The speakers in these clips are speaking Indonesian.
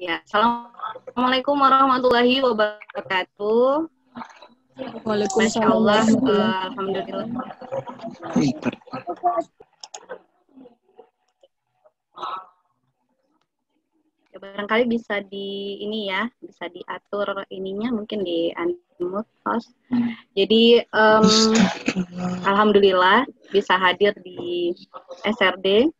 Ya, Assalamualaikum warahmatullahi wabarakatuh. Masya Allah, uh, Alhamdulillah. Ya, barangkali bisa di ini ya, bisa diatur ininya mungkin di unmute host. Jadi um, alhamdulillah bisa hadir di SRD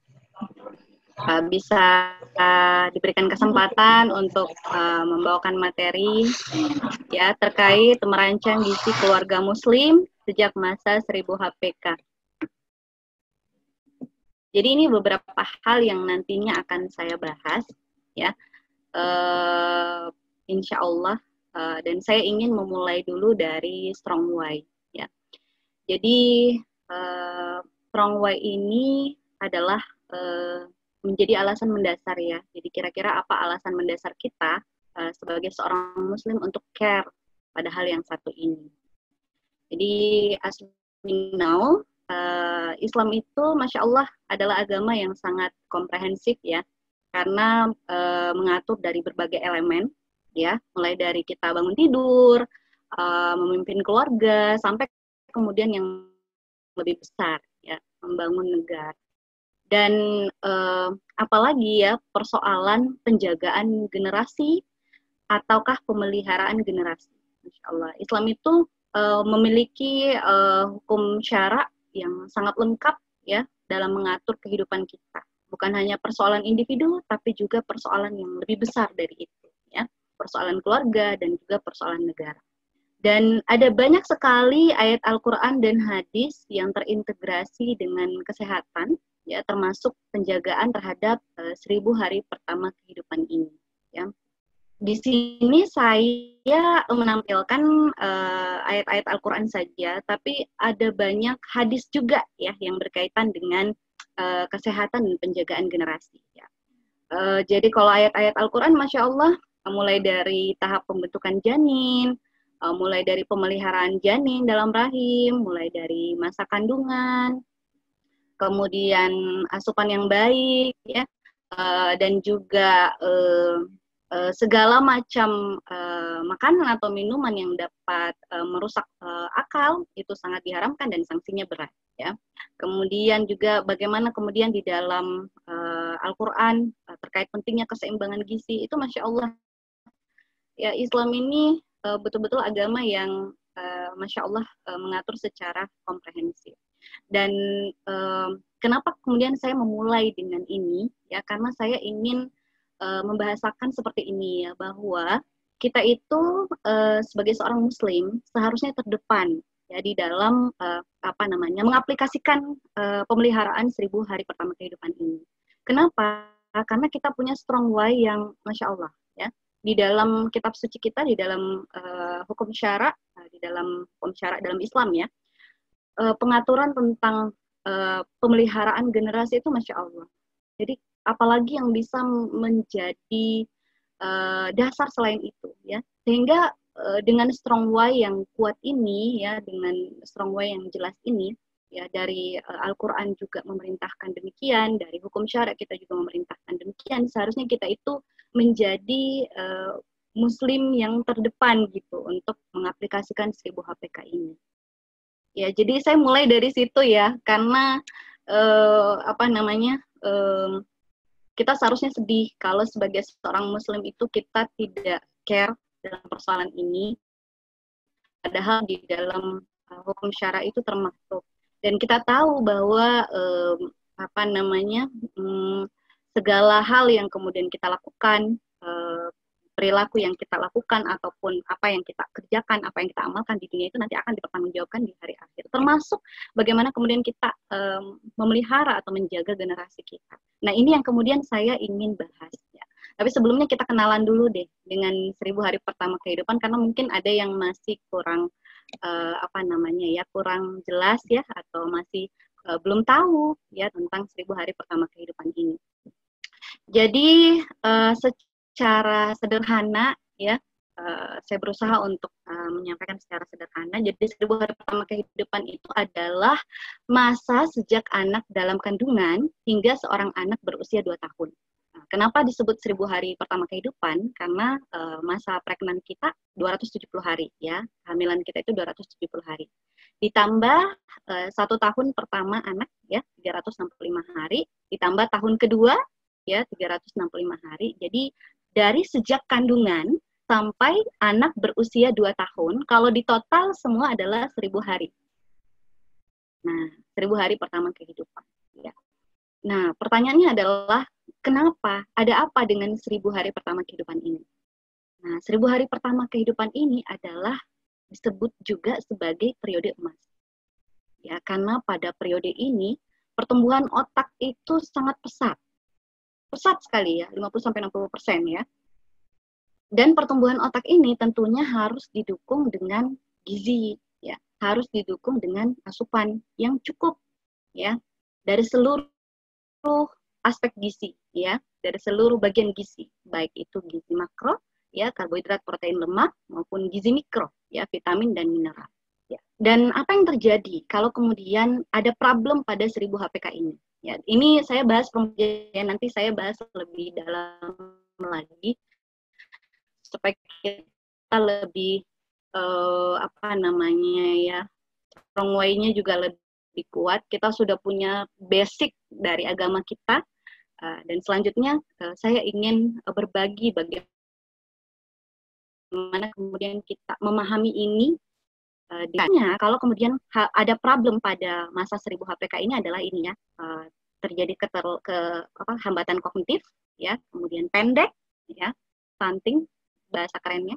uh, bisa uh, diberikan kesempatan untuk uh, membawakan materi ya terkait merancang gizi keluarga muslim sejak masa 1000 HPK. Jadi ini beberapa hal yang nantinya akan saya bahas ya uh, insya Allah uh, dan saya ingin memulai dulu dari strong why ya jadi uh, strong why ini adalah uh, menjadi alasan mendasar ya. Jadi kira-kira apa alasan mendasar kita uh, sebagai seorang muslim untuk care pada hal yang satu ini? Jadi as we know uh, Islam itu masya Allah adalah agama yang sangat komprehensif ya. Karena e, mengatur dari berbagai elemen ya. Mulai dari kita bangun tidur e, memimpin keluarga sampai kemudian yang lebih besar ya membangun negara dan e, apalagi ya persoalan penjagaan generasi ataukah pemeliharaan generasi. Insya Allah. Islam itu e, memiliki e, hukum syarak yang sangat lengkap ya dalam mengatur kehidupan kita. Bukan hanya persoalan individu tapi juga persoalan yang lebih besar dari itu ya. Persoalan keluarga dan juga persoalan negara. Dan ada banyak sekali ayat Al-Quran dan hadis yang terintegrasi dengan kesehatan ya termasuk penjagaan terhadap uh, seribu hari pertama kehidupan ini ya di sini saya menampilkan uh, ayat-ayat Al-Quran saja, tapi ada banyak hadis juga ya yang berkaitan dengan uh, kesehatan dan penjagaan generasi. Ya. Uh, jadi kalau ayat-ayat Al-Quran, masya Allah, mulai dari tahap pembentukan janin, mulai dari pemeliharaan janin dalam rahim, mulai dari masa kandungan, kemudian asupan yang baik, ya, uh, dan juga uh, uh, segala macam uh, makanan atau minuman yang dapat uh, merusak uh, akal itu sangat diharamkan dan sanksinya berat ya. Kemudian juga bagaimana kemudian di dalam uh, Al-Qur'an uh, terkait pentingnya keseimbangan gizi itu masya Allah ya Islam ini uh, betul-betul agama yang uh, masya Allah uh, mengatur secara komprehensif. Dan uh, kenapa kemudian saya memulai dengan ini ya karena saya ingin uh, membahasakan seperti ini ya bahwa kita itu uh, sebagai seorang muslim seharusnya terdepan ya di dalam uh, apa namanya mengaplikasikan uh, pemeliharaan seribu hari pertama kehidupan ini. Kenapa? Karena kita punya strong why yang masya Allah ya di dalam kitab suci kita di dalam uh, hukum syarak uh, di dalam hukum syarak dalam Islam ya uh, pengaturan tentang uh, pemeliharaan generasi itu masya Allah. Jadi apalagi yang bisa menjadi uh, dasar selain itu ya sehingga Eh, dengan strong why yang kuat ini ya dengan strong why yang jelas ini ya dari uh, Al-Qur'an juga memerintahkan demikian, dari hukum syara kita juga memerintahkan demikian. Seharusnya kita itu menjadi uh, muslim yang terdepan gitu untuk mengaplikasikan 1000 HPK ini. Ya, jadi saya mulai dari situ ya karena uh, apa namanya? Uh, kita seharusnya sedih kalau sebagai seorang muslim itu kita tidak care dalam persoalan ini padahal di dalam uh, hukum syara itu termasuk dan kita tahu bahwa um, apa namanya um, segala hal yang kemudian kita lakukan uh, perilaku yang kita lakukan ataupun apa yang kita kerjakan, apa yang kita amalkan di dunia itu nanti akan dipertanggungjawabkan di hari akhir. Termasuk bagaimana kemudian kita um, memelihara atau menjaga generasi kita. Nah ini yang kemudian saya ingin bahas. Ya. Tapi sebelumnya kita kenalan dulu deh dengan seribu hari pertama kehidupan karena mungkin ada yang masih kurang uh, apa namanya ya kurang jelas ya atau masih uh, belum tahu ya tentang seribu hari pertama kehidupan ini. Jadi uh, sederhana ya Uh, saya berusaha untuk uh, menyampaikan secara sederhana. Jadi seribu hari pertama kehidupan itu adalah masa sejak anak dalam kandungan hingga seorang anak berusia dua tahun. Nah, kenapa disebut seribu hari pertama kehidupan? Karena uh, masa pregnan kita 270 hari ya, kehamilan kita itu 270 hari. Ditambah uh, satu tahun pertama anak ya 365 hari, ditambah tahun kedua ya 365 hari. Jadi dari sejak kandungan sampai anak berusia 2 tahun, kalau di total semua adalah 1000 hari. Nah, 1000 hari pertama kehidupan. Ya. Nah, pertanyaannya adalah kenapa? Ada apa dengan seribu hari pertama kehidupan ini? Nah, seribu hari pertama kehidupan ini adalah disebut juga sebagai periode emas. Ya, karena pada periode ini pertumbuhan otak itu sangat pesat. Pesat sekali ya, 50 sampai 60 persen ya. Dan pertumbuhan otak ini tentunya harus didukung dengan gizi, ya, harus didukung dengan asupan yang cukup, ya, dari seluruh aspek gizi ya. Dari seluruh bagian gizi baik itu gizi makro ya karbohidrat protein lemak maupun gizi mikro ya vitamin dan mineral ya. Dan apa yang terjadi kalau kemudian ada problem pada 1000 HPK ini ya ini saya bahas nanti saya bahas lebih dalam lagi. Supaya kita lebih uh, apa namanya ya strong juga lebih kuat, kita sudah punya basic dari agama kita, uh, dan selanjutnya uh, saya ingin berbagi bagaimana kemudian kita memahami ini. Uh, kalau kemudian ada problem pada masa 1000 HPK ini adalah ini ya, uh, terjadi keter, ke apa, hambatan kognitif, ya, kemudian pendek, ya, stunting bahasa kerennya,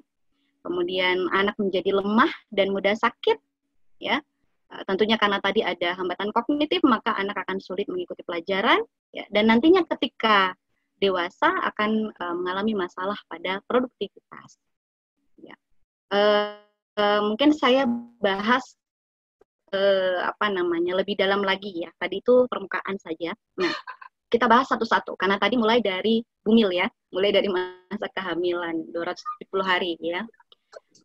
kemudian anak menjadi lemah dan mudah sakit, ya, Eh, tentunya karena tadi ada hambatan kognitif, maka anak akan sulit mengikuti pelajaran, ya, dan nantinya ketika dewasa akan uh, mengalami masalah pada produktivitas. Ya. Uh, mungkin saya bahas uh, apa namanya lebih dalam lagi ya. Tadi itu permukaan saja. Nah, kita bahas satu-satu karena tadi mulai dari bumil ya, mulai dari masa kehamilan 270 hari ya.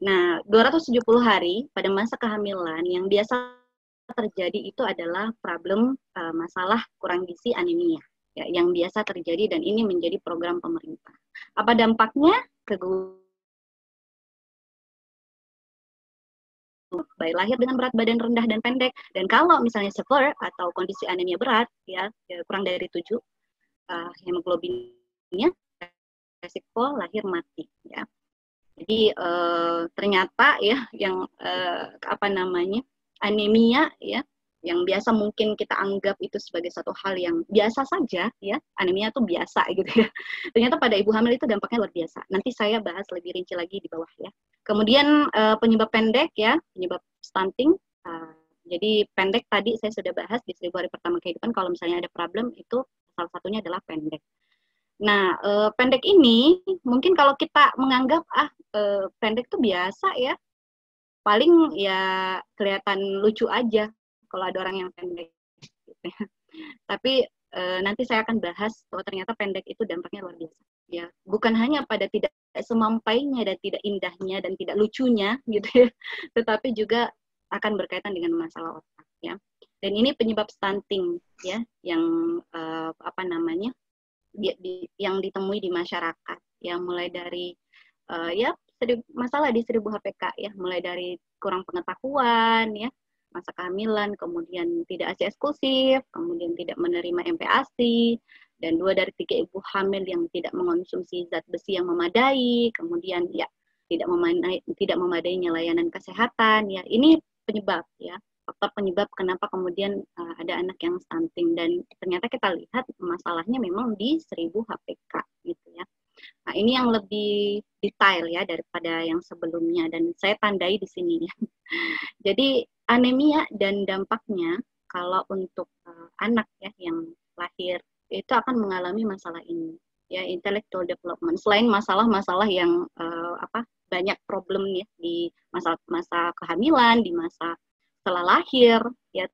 Nah, 270 hari pada masa kehamilan yang biasa terjadi itu adalah problem uh, masalah kurang gizi anemia ya, yang biasa terjadi dan ini menjadi program pemerintah. Apa dampaknya? ke baik lahir dengan berat badan rendah dan pendek dan kalau misalnya severe atau kondisi anemia berat ya, ya kurang dari 7 uh, eh, hemoglobinnya resiko lahir mati ya. Jadi uh, ternyata ya yang uh, apa namanya anemia ya yang biasa mungkin kita anggap itu sebagai satu hal yang biasa saja ya. Anemia itu biasa gitu ya. Ternyata pada ibu hamil itu dampaknya luar biasa. Nanti saya bahas lebih rinci lagi di bawah ya. Kemudian uh, penyebab pendek ya. Penyebab stunting uh, jadi pendek tadi saya sudah bahas di seribu hari pertama kehidupan kalau misalnya ada problem itu salah satunya adalah pendek. Nah uh, pendek ini mungkin kalau kita menganggap ah uh, pendek itu biasa ya. Paling ya kelihatan lucu aja kalau ada orang yang pendek gitu ya. tapi e, nanti saya akan bahas bahwa ternyata pendek itu dampaknya luar biasa ya bukan hanya pada tidak semampainya dan tidak indahnya dan tidak lucunya gitu ya tetapi juga akan berkaitan dengan masalah otak ya dan ini penyebab stunting ya yang e, apa namanya di, di, yang ditemui di masyarakat ya mulai dari uh, ya masalah di 1000 HPK ya, mulai dari kurang pengetahuan ya, masa kehamilan, kemudian tidak ASI eksklusif, kemudian tidak menerima MPASI, dan dua dari tiga ibu hamil yang tidak mengonsumsi zat besi yang memadai, kemudian ya tidak memadai, tidak memadainya layanan kesehatan, ya ini penyebab ya faktor penyebab kenapa kemudian uh, ada anak yang stunting dan ternyata kita lihat masalahnya memang di 1000 HPK gitu ya. Nah, ini yang lebih detail ya daripada yang sebelumnya dan saya tandai di sini ya. Jadi anemia dan dampaknya kalau untuk uh, anak ya yang lahir itu akan mengalami masalah ini ya intellectual development selain masalah-masalah yang uh, apa banyak problem ya di masa masa kehamilan di masa setelah lahir ya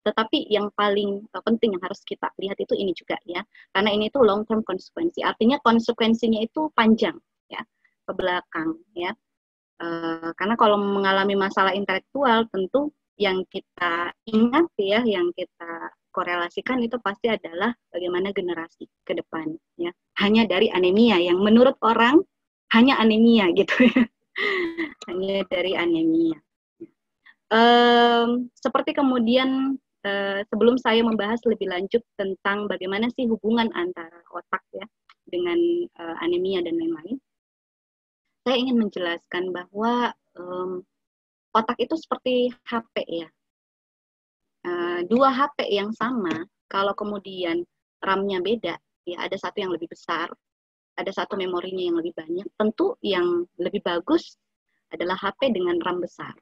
tetapi yang paling uh, penting yang harus kita lihat itu ini juga ya, karena ini tuh long term konsekuensi. Artinya konsekuensinya itu panjang ya ke belakang ya. Uh, karena kalau mengalami masalah intelektual tentu yang kita ingat ya, yang kita korelasikan itu pasti adalah bagaimana generasi ke depan ya. Hanya dari anemia yang menurut orang hanya anemia gitu ya. hanya dari anemia. Um, seperti kemudian uh, sebelum saya membahas lebih lanjut tentang bagaimana sih hubungan antara otak ya dengan uh, anemia dan lain-lain, saya ingin menjelaskan bahwa um, otak itu seperti HP ya. Uh, dua HP yang sama, kalau kemudian RAM-nya beda, ya ada satu yang lebih besar, ada satu memorinya yang lebih banyak, tentu yang lebih bagus adalah HP dengan RAM besar.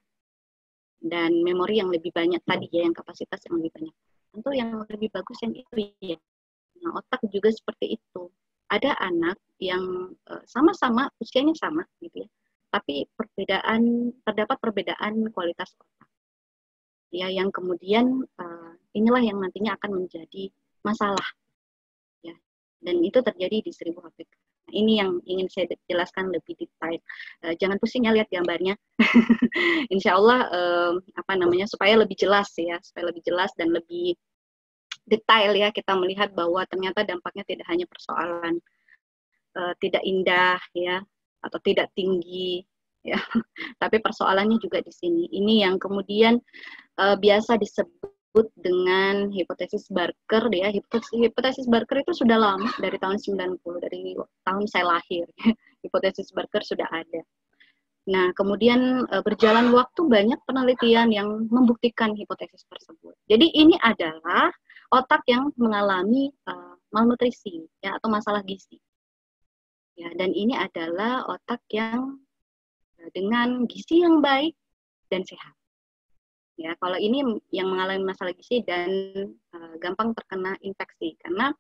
Dan memori yang lebih banyak tadi ya yang kapasitas yang lebih banyak. Tentu yang lebih bagus yang itu ya. Nah otak juga seperti itu. Ada anak yang eh, sama-sama uh, usianya sama gitu ya tapi perbedaan terdapat perbedaan kualitas otak ya yang kemudian uh, inilah yang nantinya akan menjadi masalah ya dan itu terjadi di seribu HPK ini yang ingin saya jelaskan lebih detail. Uh, jangan pusing ya lihat gambarnya. Insya Allah apa namanya supaya lebih jelas ya, supaya lebih jelas dan lebih detail ya kita melihat bahwa ternyata dampaknya tidak hanya persoalan uh, tidak indah ya atau tidak tinggi ya, tapi persoalannya juga di sini. Ini yang kemudian uh, biasa disebut dengan hipotesis Barker ya. Hipotesis, hipotesis Barker itu sudah lama dari tahun 90 dari tahun saya lahir. hipotesis Barker sudah ada. Nah, kemudian e, berjalan waktu banyak penelitian yang membuktikan hipotesis tersebut. Jadi ini adalah otak yang mengalami uh, malnutrisi ya atau masalah gizi. Ya, dan ini adalah otak yang uh, dengan gizi yang baik dan sehat. Ya, kalau ini yang mengalami masalah gizi dan uh, gampang terkena infeksi karena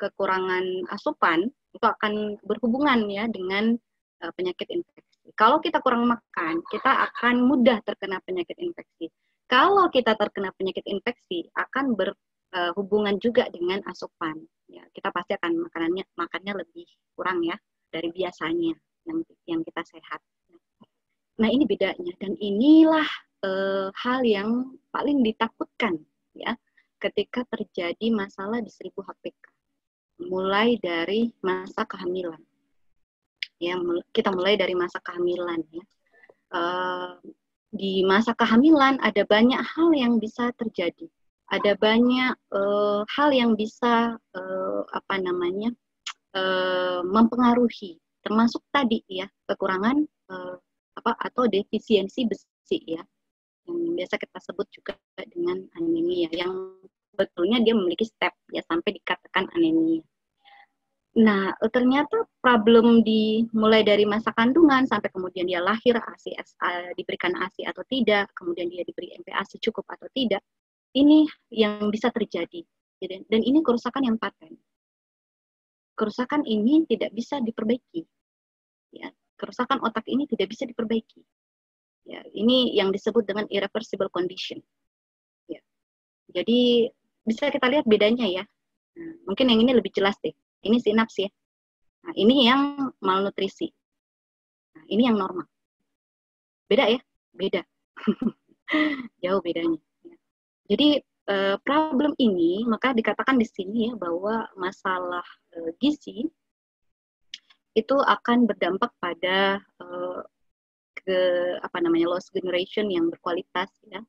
kekurangan asupan itu akan berhubungan ya dengan uh, penyakit infeksi. Kalau kita kurang makan, kita akan mudah terkena penyakit infeksi. Kalau kita terkena penyakit infeksi, akan berhubungan uh, juga dengan asupan. Ya, kita pasti akan makanannya makannya lebih kurang ya dari biasanya yang yang kita sehat. Nah ini bedanya dan inilah uh, hal yang paling ditakutkan ya ketika terjadi masalah di seribu HPK. Mulai dari masa kehamilan. Ya, kita mulai dari masa kehamilan ya. Uh, di masa kehamilan ada banyak hal yang bisa terjadi. Ada banyak uh, hal yang bisa uh, apa namanya uh, mempengaruhi, termasuk tadi ya kekurangan uh, apa atau defisiensi besi ya yang biasa kita sebut juga dengan anemia yang betulnya dia memiliki step ya sampai dikatakan anemia. Nah, ternyata problem di mulai dari masa kandungan sampai kemudian dia lahir ASI diberikan ASI atau tidak, kemudian dia diberi MPASI cukup atau tidak, ini yang bisa terjadi. Dan ini kerusakan yang paten. Kerusakan ini tidak bisa diperbaiki. Ya, kerusakan otak ini tidak bisa diperbaiki. Ya, ini yang disebut dengan irreversible condition. Ya. Jadi bisa kita lihat bedanya ya. Nah, mungkin yang ini lebih jelas deh. Ini sinaps ya. Nah, ini yang malnutrisi. Nah, ini yang normal. Beda ya? Beda. Jauh bedanya. Ya. Jadi eh, problem ini maka dikatakan di sini ya bahwa masalah eh, gizi itu akan berdampak pada eh, ke apa namanya lost generation yang berkualitas ya.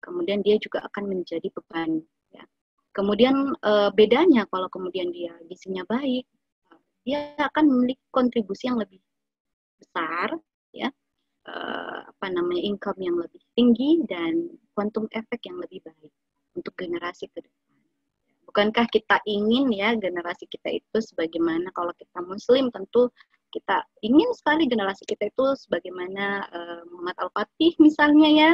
Kemudian dia juga akan menjadi beban ya. Kemudian e, bedanya kalau kemudian dia gizinya baik, dia akan memiliki kontribusi yang lebih besar ya. E, apa namanya income yang lebih tinggi dan quantum efek yang lebih baik untuk generasi ke depan. Bukankah kita ingin ya generasi kita itu sebagaimana kalau kita muslim tentu kita ingin sekali generasi kita itu sebagaimana uh, Muhammad Al-Fatih misalnya ya,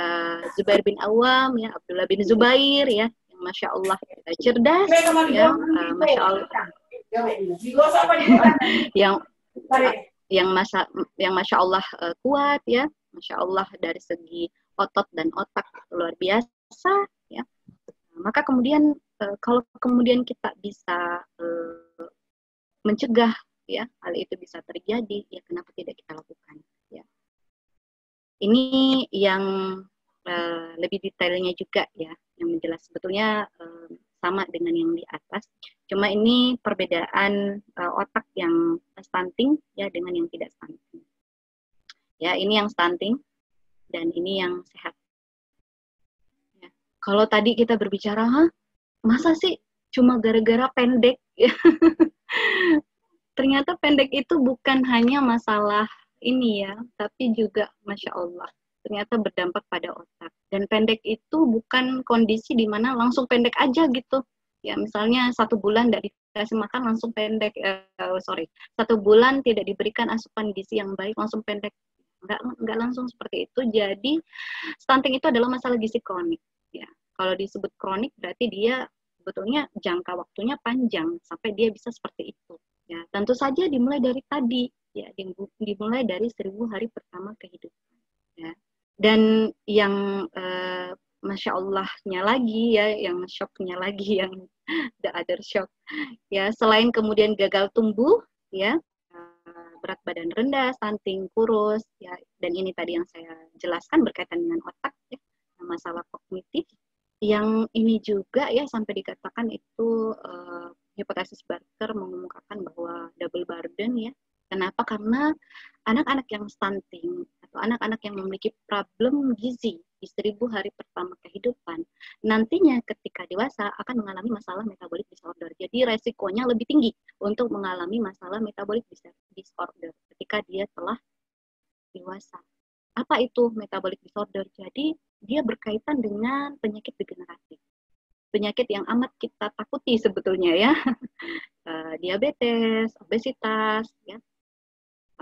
uh, Zubair bin Awam ya, Abdullah bin Zubair ya, yang masya Allah uh, cerdas ya, uh, masya Allah yang yang masa yang masya Allah uh, kuat ya, masya Allah dari segi otot dan otak luar biasa ya. Maka kemudian uh, kalau kemudian kita bisa uh, mencegah ya hal itu bisa terjadi ya kenapa tidak kita lakukan ya ini yang uh, lebih detailnya juga ya yang menjelas sebetulnya sama dengan yang di atas. Cuma ini perbedaan otak yang stunting ya dengan yang tidak stunting. Ya, ini yang stunting dan ini yang sehat. Kalau tadi kita berbicara, Hah, masa sih cuma gara-gara pendek? Ternyata pendek itu bukan hanya masalah ini ya, tapi juga Masya Allah ternyata berdampak pada otak. Dan pendek itu bukan kondisi di mana langsung pendek aja gitu. Ya misalnya satu bulan tidak dikasih makan langsung pendek, uh, sorry, satu bulan tidak diberikan asupan gizi yang baik langsung pendek. Enggak, enggak langsung seperti itu. Jadi stunting itu adalah masalah gizi kronik. Ya, kalau disebut kronik berarti dia sebetulnya jangka waktunya panjang sampai dia bisa seperti itu. Ya, tentu saja dimulai dari tadi, ya dimulai dari seribu hari pertama kehidupan. Ya, dan yang uh, masya Allahnya lagi ya, yang shocknya lagi, yang the other shock ya, selain kemudian gagal tumbuh ya, uh, berat badan rendah, stunting, kurus ya, dan ini tadi yang saya jelaskan berkaitan dengan otak ya, masalah kognitif. Yang ini juga ya sampai dikatakan itu uh, hipotesis Barker mengemukakan bahwa double burden ya. Kenapa? Karena anak-anak yang stunting atau anak-anak yang memiliki problem gizi di seribu hari pertama kehidupan, nantinya ketika dewasa akan mengalami masalah metabolik disorder. Jadi resikonya lebih tinggi untuk mengalami masalah metabolik disorder ketika dia telah dewasa. Apa itu metabolik disorder? Jadi dia berkaitan dengan penyakit degeneratif. Penyakit yang amat kita takuti sebetulnya ya. Eh, diabetes, obesitas, ya,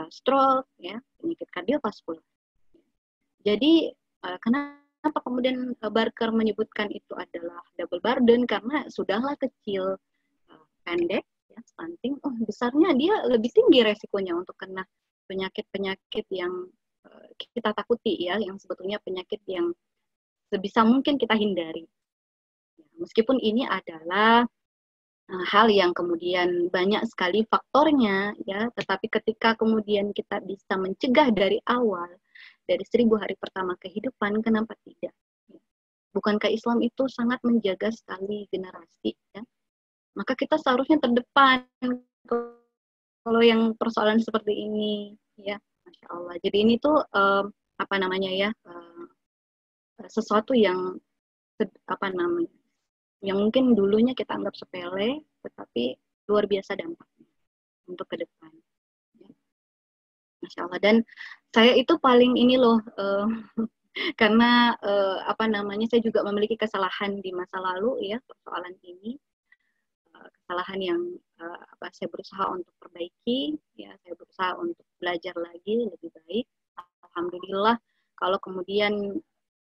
stroke, ya, penyakit kardiovaskular. Jadi uh, kenapa kemudian Barker menyebutkan itu adalah double burden karena sudahlah kecil, pendek, ya, stunting, oh besarnya dia lebih tinggi resikonya untuk kena penyakit-penyakit yang kita takuti ya, yang sebetulnya penyakit yang sebisa mungkin kita hindari. Ya, meskipun ini adalah Eh, hal yang kemudian banyak sekali faktornya ya tetapi ketika kemudian kita bisa mencegah dari awal dari seribu hari pertama kehidupan kenapa tidak? Bukankah Islam itu sangat menjaga sekali generasi ya? Maka kita seharusnya terdepan kalau yang persoalan seperti ini ya masya Allah. Jadi ini tuh um, apa namanya ya uh, sesuatu yang apa namanya yang mungkin dulunya kita anggap sepele, tetapi luar biasa dampaknya untuk ke depan. Ya. Masya Allah. Dan saya itu paling ini loh, uh, karena uh, apa namanya, saya juga memiliki kesalahan di masa lalu ya persoalan ini, uh, kesalahan yang uh, apa saya berusaha untuk perbaiki, ya saya berusaha untuk belajar lagi lebih baik. Alhamdulillah kalau kemudian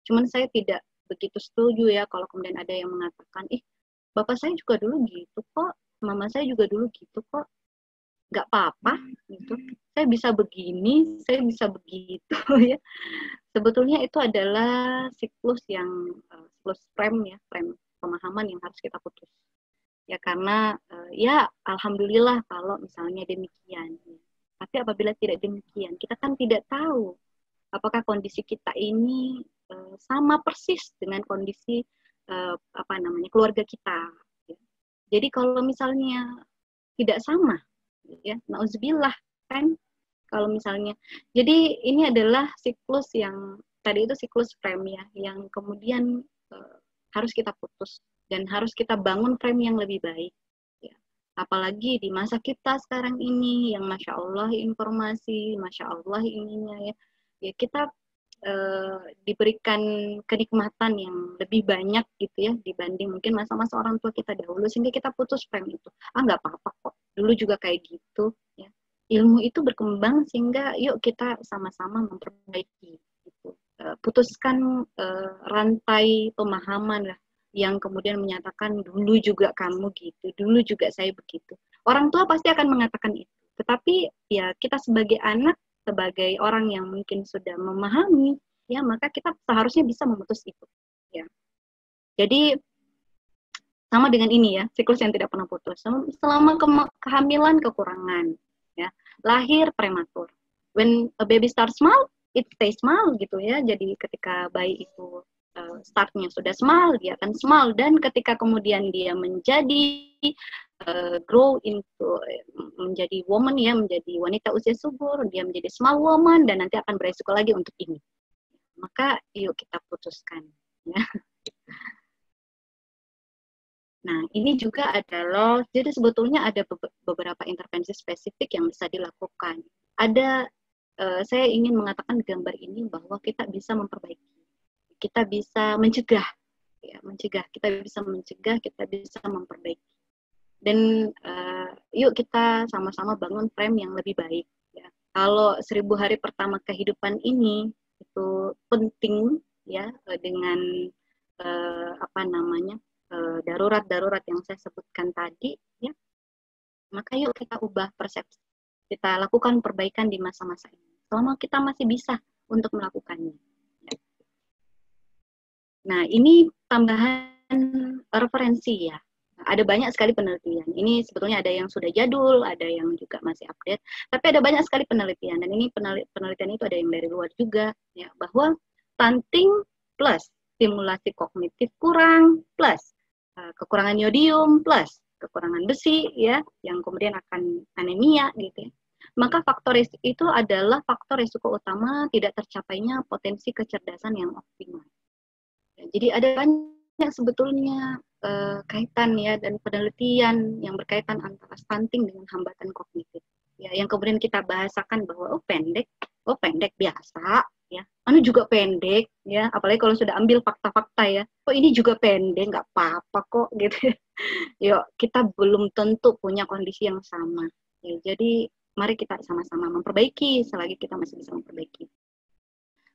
cuman saya tidak begitu setuju ya kalau kemudian ada yang mengatakan, ih bapak saya juga dulu gitu kok, mama saya juga dulu gitu kok, nggak apa-apa gitu. Saya bisa begini, saya bisa begitu ya. Sebetulnya itu adalah siklus yang uh, siklus frame ya, frame pemahaman yang harus kita putus. Ya karena uh, ya alhamdulillah kalau misalnya demikian. Tapi apabila tidak demikian, kita kan tidak tahu apakah kondisi kita ini uh, sama persis dengan kondisi uh, apa namanya keluarga kita. Ya. Jadi kalau misalnya tidak sama, ya, nauzubillah kan kalau misalnya. Jadi ini adalah siklus yang tadi itu siklus frame ya, yang kemudian uh, harus kita putus dan harus kita bangun frame yang lebih baik. Ya. Apalagi di masa kita sekarang ini yang masya Allah informasi, masya Allah ininya ya, ya kita uh, diberikan kenikmatan yang lebih banyak gitu ya dibanding mungkin masa-masa orang tua kita dahulu sehingga kita putus frame itu. Ah nggak apa-apa kok. Dulu juga kayak gitu ya. Ilmu itu berkembang sehingga yuk kita sama-sama memperbaiki gitu. Uh, putuskan uh, rantai pemahaman lah yang kemudian menyatakan dulu juga kamu gitu dulu juga saya begitu. Orang tua pasti akan mengatakan itu. Tetapi ya kita sebagai anak sebagai orang yang mungkin sudah memahami ya maka kita seharusnya bisa memutus itu ya. Jadi sama dengan ini ya siklus yang tidak pernah putus. Selama ke kehamilan kekurangan ya lahir prematur. When a baby starts small it stay small gitu ya. Jadi ketika bayi itu uh, startnya sudah small, dia akan small dan ketika kemudian dia menjadi uh, grow into menjadi woman ya, menjadi wanita usia subur, dia menjadi small woman dan nanti akan beresiko lagi untuk ini. Maka yuk kita putuskan ya. Nah, ini juga adalah, jadi sebetulnya ada beberapa intervensi spesifik yang bisa dilakukan. Ada, uh, saya ingin mengatakan gambar ini bahwa kita bisa memperbaiki, kita bisa mencegah, ya, mencegah, kita bisa mencegah, kita bisa memperbaiki. Dan uh, yuk kita sama-sama bangun frame yang lebih baik. Ya. Kalau seribu hari pertama kehidupan ini itu penting, ya, dengan uh, apa namanya Eh, darurat-darurat yang saya sebutkan tadi, ya, maka yuk kita ubah persepsi. Kita lakukan perbaikan di masa-masa ini. Selama kita masih bisa untuk melakukannya. Nah, ini tambahan referensi ya. Ada banyak sekali penelitian. Ini sebetulnya ada yang sudah jadul, ada yang juga masih update. Tapi ada banyak sekali penelitian. Dan ini penelitian itu ada yang dari luar juga. ya Bahwa stunting plus stimulasi kognitif kurang plus Eh, kekurangan yodium plus kekurangan besi ya yang kemudian akan anemia gitu ya. Maka faktor itu adalah faktor risiko utama tidak tercapainya potensi kecerdasan yang optimal. Jadi ada banyak sebetulnya uh, kaitan ya dan penelitian yang berkaitan antara stunting dengan hambatan kognitif. Ya, yang kemudian kita bahasakan bahwa oh pendek, oh pendek biasa, ya. Anu juga pendek ya. Apalagi kalau sudah ambil fakta-fakta ya. Kok ini juga pendek nggak apa-apa kok gitu. Yuk kita belum tentu punya kondisi yang sama. Ya, jadi mari kita sama-sama memperbaiki selagi kita masih bisa memperbaiki.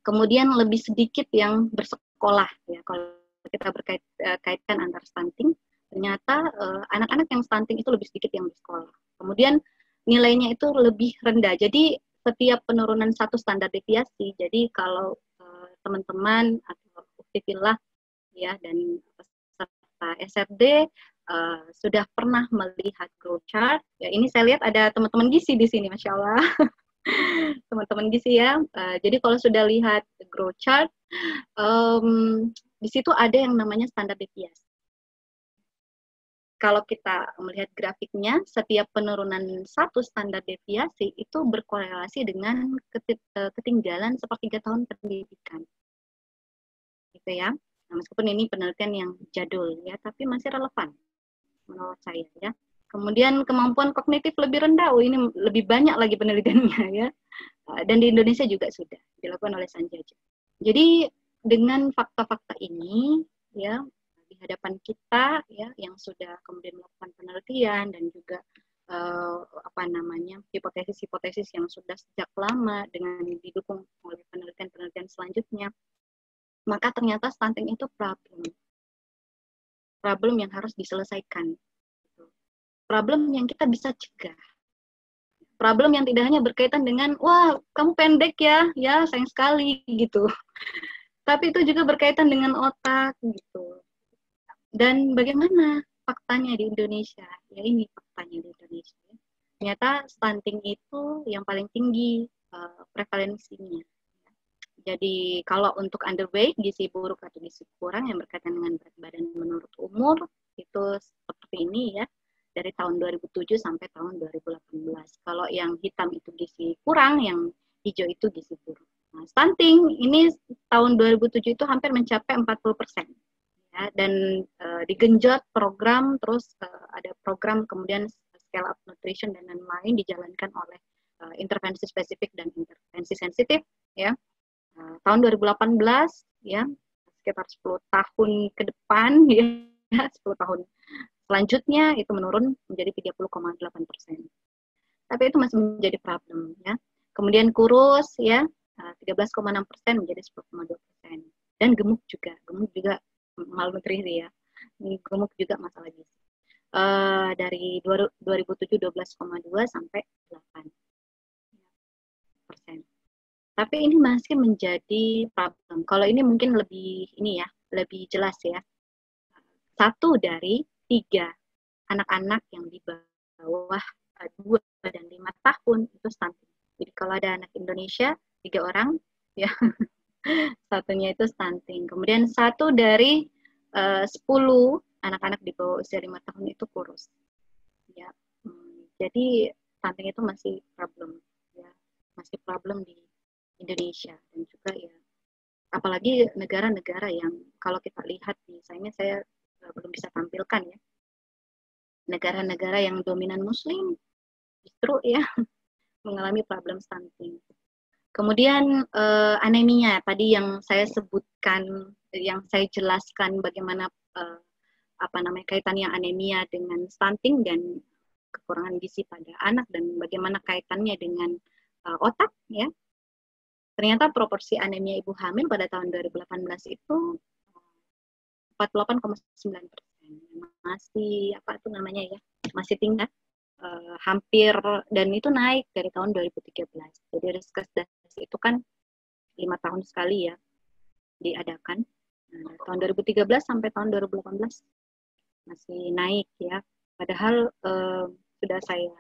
Kemudian lebih sedikit yang bersekolah ya kalau kita berkaitkan eh, antar stunting ternyata eh, anak-anak uh, yang stunting itu lebih sedikit yang bersekolah kemudian nilainya itu lebih rendah jadi setiap penurunan satu standar deviasi. Jadi kalau uh, teman-teman atau uktivilah ya dan peserta SRD uh, eh, sudah pernah melihat growth chart, ya ini saya lihat ada teman-teman gizi di sini, masya Allah. teman-teman gizi ya. Uh, jadi kalau sudah lihat growth chart, um, di situ ada yang namanya standar deviasi kalau kita melihat grafiknya, setiap penurunan satu standar deviasi itu berkorelasi dengan eh, ketinggalan sepertiga tahun pendidikan. Gitu ya. Nah, meskipun ini penelitian yang jadul ya, tapi masih relevan menurut saya ya. Kemudian kemampuan kognitif lebih rendah, oh ini lebih banyak lagi penelitiannya ya. Dan di Indonesia juga sudah dilakukan oleh Sanjaja. Jadi dengan fakta-fakta ini ya di hadapan kita ya yang sudah kemudian melakukan penelitian dan juga uh, apa namanya hipotesis-hipotesis yang sudah sejak lama dengan didukung oleh penelitian-penelitian selanjutnya maka ternyata stunting itu problem. Problem yang harus diselesaikan. Problem yang kita bisa cegah problem yang tidak hanya berkaitan dengan wah kamu pendek ya ya sayang sekali gitu tapi itu juga berkaitan dengan otak gitu dan bagaimana faktanya di Indonesia? Ya ini faktanya di Indonesia. Ternyata stunting itu yang paling tinggi uh, prevalensinya. Jadi kalau untuk underweight, gizi buruk atau gizi kurang yang berkaitan dengan berat badan menurut umur itu seperti ini ya dari tahun 2007 sampai tahun 2018. Kalau yang hitam itu gizi kurang, yang hijau itu gizi buruk. Nah, stunting ini tahun 2007 itu hampir mencapai 40 persen ya dan uh, digenjot program terus uh, ada program kemudian scale up nutrition dan lain-lain dijalankan oleh uh, intervensi spesifik dan intervensi sensitif ya uh, tahun 2018 ya sekitar 10 tahun ke depan ya 10 tahun selanjutnya itu menurun menjadi 30,8 persen tapi itu masih menjadi problem ya kemudian kurus ya 13,6 persen menjadi 10,2 persen dan gemuk juga gemuk juga malnutrisi ya. Ini gemuk juga masalah gizi. Uh, dari 2007 12,2 sampai 8 persen. Tapi ini masih menjadi problem. Kalau ini mungkin lebih ini ya, lebih jelas ya. Satu dari tiga anak-anak yang di bawah dua dan lima tahun itu stunting. Jadi kalau ada anak Indonesia tiga orang, ya. Satunya itu stunting. Kemudian satu dari uh, 10 anak-anak di bawah usia lima tahun itu kurus. Ya. Hmm, jadi stunting itu masih problem ya, masih problem di Indonesia dan juga ya apalagi negara-negara yang kalau kita lihat misalnya saya belum bisa tampilkan ya negara-negara yang dominan muslim justru ya mengalami problem stunting. Kemudian uh, anemia tadi yang saya sebutkan, yang saya jelaskan bagaimana uh, apa namanya kaitannya anemia dengan stunting dan kekurangan gizi pada anak dan bagaimana kaitannya dengan uh, otak ya. Ternyata proporsi anemia ibu hamil pada tahun 2018 itu 48,9 persen. Masih apa itu namanya ya? Masih tinggi uh, hampir dan itu naik dari tahun 2013. Jadi riskesdas itu kan lima tahun sekali ya diadakan. Nah, tahun 2013 sampai tahun 2018 masih naik ya. Padahal uh, sudah saya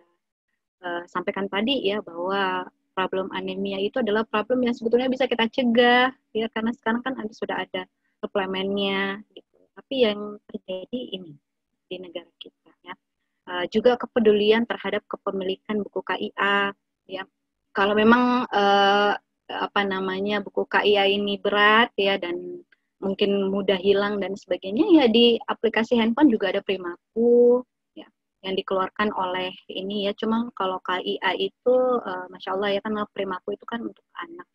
uh, sampaikan tadi ya bahwa problem anemia itu adalah problem yang sebetulnya bisa kita cegah ya karena sekarang kan ada, sudah ada suplemennya gitu. Tapi yang terjadi ini di negara kita ya. Uh, juga kepedulian terhadap kepemilikan buku KIA ya. Kalau memang uh, apa namanya buku KIA ini berat ya dan mungkin mudah hilang dan sebagainya ya di aplikasi handphone juga ada Primaku ya yang dikeluarkan oleh ini ya. Cuma kalau KIA itu uh, masya Allah ya kan Primaku itu kan untuk anak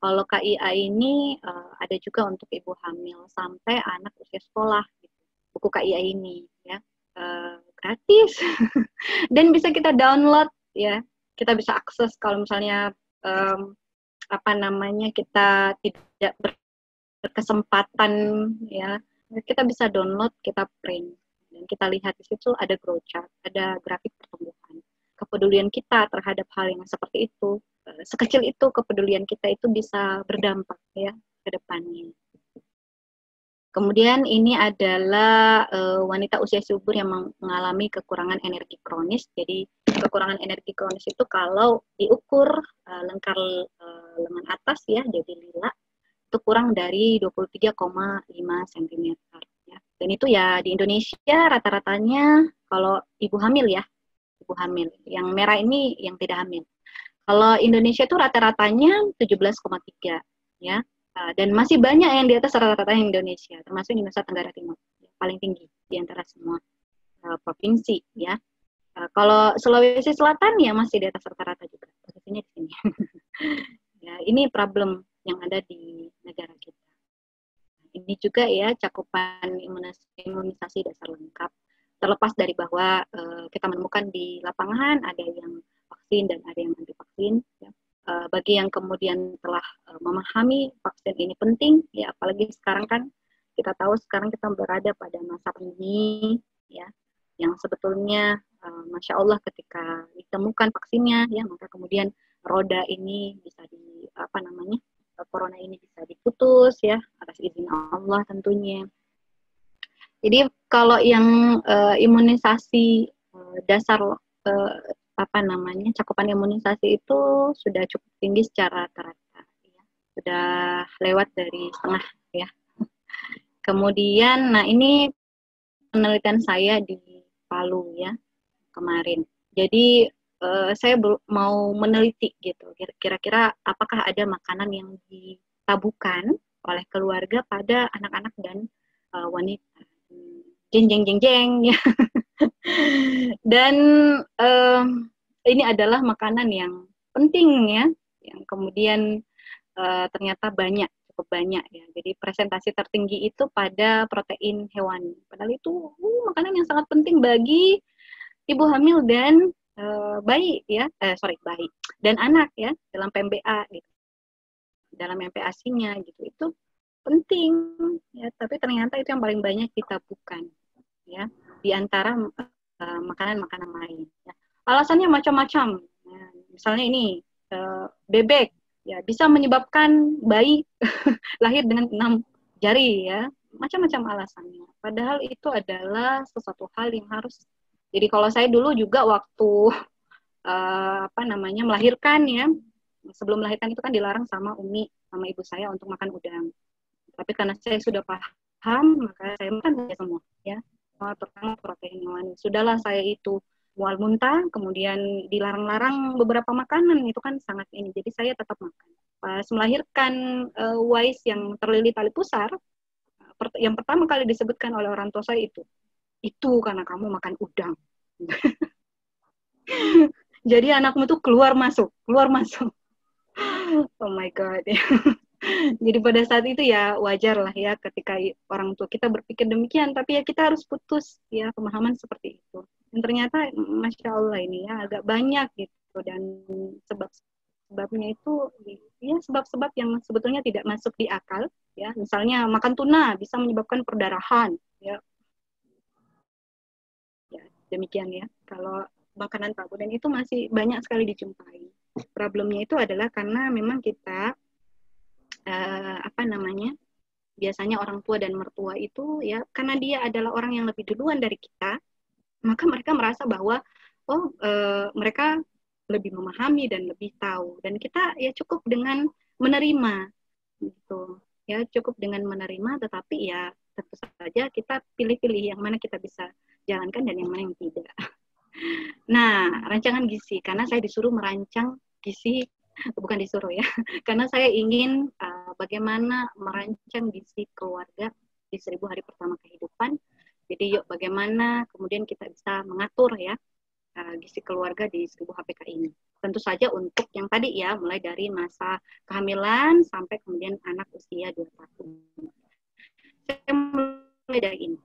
kalau KIA ini uh, ada juga untuk ibu hamil sampai anak usia sekolah gitu. buku KIA ini ya. Uh, gratis. Dan bisa kita download ya. Kita bisa akses kalau misalnya um, apa namanya kita tidak berkesempatan ya. Kita bisa download kita print. Dan kita lihat di situ ada growth chart ada grafik pertumbuhan. Kepedulian kita terhadap hal yang seperti itu sekecil itu kepedulian kita itu bisa berdampak ya ke depannya Kemudian ini adalah uh, wanita usia subur yang mengalami kekurangan energi kronis. Jadi kekurangan energi kronis itu kalau diukur uh, lengkar uh, lengan atas ya, jadi lila itu kurang dari 23,5 cm. Ya. Dan itu ya di Indonesia rata-ratanya kalau ibu hamil ya, ibu hamil. Yang merah ini yang tidak hamil. Kalau Indonesia itu rata-ratanya 17,3 ya Uh, dan masih banyak yang di atas rata-rata Indonesia, termasuk di Nusa Tenggara Timur, paling tinggi di antara semua uh, provinsi. Ya, uh, kalau Sulawesi Selatan ya masih di atas rata-rata juga, posisinya di sini. ya, ini problem yang ada di negara kita. Ini juga ya cakupan imunisasi dasar lengkap. Terlepas dari bahwa kita menemukan di lapangan ada yang vaksin dan ada yang anti vaksin. Ya uh, bagi yang kemudian telah uh, memahami vaksin ini penting ya apalagi sekarang kan kita tahu sekarang kita berada pada masa pandemi ya yang sebetulnya uh, masya Allah ketika ditemukan vaksinnya ya maka kemudian roda ini bisa di apa namanya corona ini bisa diputus ya atas izin Allah tentunya jadi kalau yang uh, imunisasi uh, dasar uh, apa namanya cakupan imunisasi itu sudah cukup tinggi secara rata-rata ya. sudah lewat dari setengah ya. Kemudian nah ini penelitian saya di Palu ya kemarin. Jadi eh, saya mau meneliti gitu kira-kira apakah ada makanan yang ditabukan oleh keluarga pada anak-anak dan uh, wanita. Jeng jeng jeng jeng ya dan ini adalah makanan yang penting ya, yang kemudian uh, ternyata banyak cukup banyak ya. Jadi presentasi tertinggi itu pada protein hewani. Padahal itu uh, makanan yang sangat penting bagi ibu hamil dan uh, bayi ya, eh, sorry bayi dan anak ya dalam PMBA gitu, dalam MPASI-nya gitu itu penting ya. Tapi ternyata itu yang paling banyak kita bukan ya di antara uh, makanan-makanan lain. Ya. Alasannya macam-macam. Ya, misalnya ini uh, bebek ya bisa menyebabkan bayi lahir dengan enam jari ya macam-macam alasannya. Padahal itu adalah sesuatu hal yang harus. Jadi kalau saya dulu juga waktu uh, apa namanya melahirkan ya sebelum melahirkan itu kan dilarang sama umi sama ibu saya untuk makan udang. Tapi karena saya sudah paham, maka saya makan semua ya. Pertama protein hewani. Sudahlah saya itu mual muntah, kemudian dilarang-larang beberapa makanan itu kan sangat ini. Jadi saya tetap makan. Pas melahirkan uh, Wais yang terlilit tali pusar, yang pertama kali disebutkan oleh orang tua saya itu, itu karena kamu makan udang. Jadi anakmu tuh keluar masuk, keluar masuk. Oh my god. Jadi pada saat itu ya wajar lah ya ketika orang tua kita berpikir demikian, tapi ya kita harus putus ya pemahaman seperti itu. Dan ternyata masya Allah ini ya agak banyak gitu. Dan sebab sebabnya itu ya sebab-sebab yang sebetulnya tidak masuk di akal ya. Misalnya makan tuna bisa menyebabkan perdarahan ya. Ya demikian ya. Kalau makanan tabu dan itu masih banyak sekali dijumpai. Problemnya itu adalah karena memang kita uh, apa namanya biasanya orang tua dan mertua itu ya karena dia adalah orang yang lebih duluan dari kita maka mereka merasa bahwa oh uh, mereka lebih memahami dan lebih tahu. Dan kita ya cukup dengan menerima gitu. Ya cukup dengan menerima tetapi ya tentu saja kita pilih-pilih yang mana kita bisa jalankan dan yang mana yang tidak. Nah rancangan gizi karena saya disuruh merancang gizi bukan disuruh ya karena saya ingin uh, bagaimana merancang gizi keluarga di seribu hari pertama kehidupan jadi yuk bagaimana kemudian kita bisa mengatur ya gizi keluarga di seribu HPK ini. Tentu saja untuk yang tadi ya, mulai dari masa kehamilan sampai kemudian anak usia 2 tahun. Saya mulai dari ini.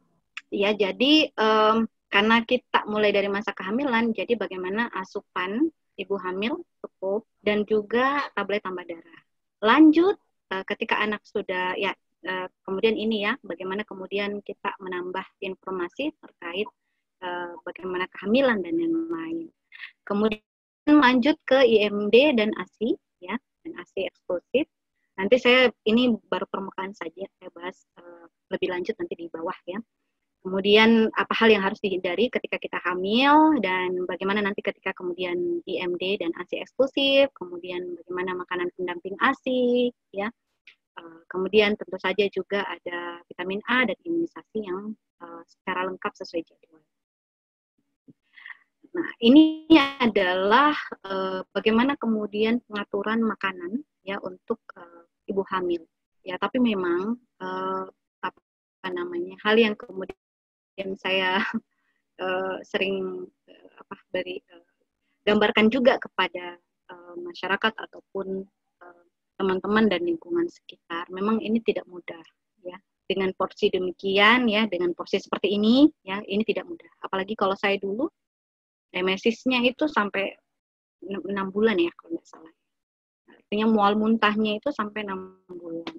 Ya, jadi um, karena kita mulai dari masa kehamilan, jadi bagaimana asupan ibu hamil cukup dan juga tablet tambah darah. Lanjut uh, ketika anak sudah ya uh, kemudian ini ya, bagaimana kemudian kita menambah informasi terkait Eh, bagaimana kehamilan dan yang lain. Kemudian lanjut ke IMD dan ASI ya, dan ASI eksklusif. Nanti saya ini baru permukaan saja, saya bahas lebih lanjut nanti di bawah ya. Kemudian apa hal yang harus dihindari ketika kita hamil dan bagaimana nanti ketika kemudian IMD dan ASI eksklusif, kemudian bagaimana makanan pendamping ASI ya. Uh, kemudian tentu saja juga ada vitamin A dan imunisasi yang uh, secara lengkap sesuai jadwal. Nah, ini adalah uh, bagaimana kemudian pengaturan makanan ya untuk ibu hamil. Ya, tapi memang apa namanya hal yang kemudian saya uh, sering uh, apa dari uh, gambarkan juga kepada uh, masyarakat ataupun teman-teman dan lingkungan sekitar. Memang ini tidak mudah ya dengan porsi demikian ya dengan porsi seperti ini ya ini tidak mudah. Apalagi kalau saya dulu Emesisnya itu sampai enam bulan ya kalau nggak salah. Artinya mual muntahnya itu sampai enam bulan.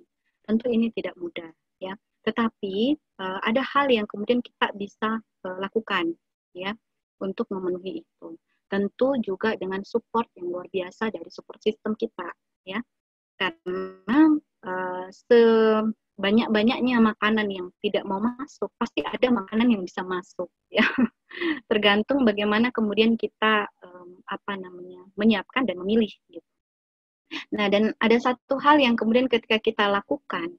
Tentu ini tidak mudah ya. Tetapi uh, ada hal yang kemudian kita bisa uh, lakukan ya untuk memenuhi itu. Tentu juga dengan support yang luar biasa dari support system kita ya. Karena uh, se banyak-banyaknya makanan yang tidak mau masuk, pasti ada makanan yang bisa masuk ya. Tergantung bagaimana kemudian kita um, apa namanya menyiapkan dan memilih gitu. Nah, dan ada satu hal yang kemudian ketika kita lakukan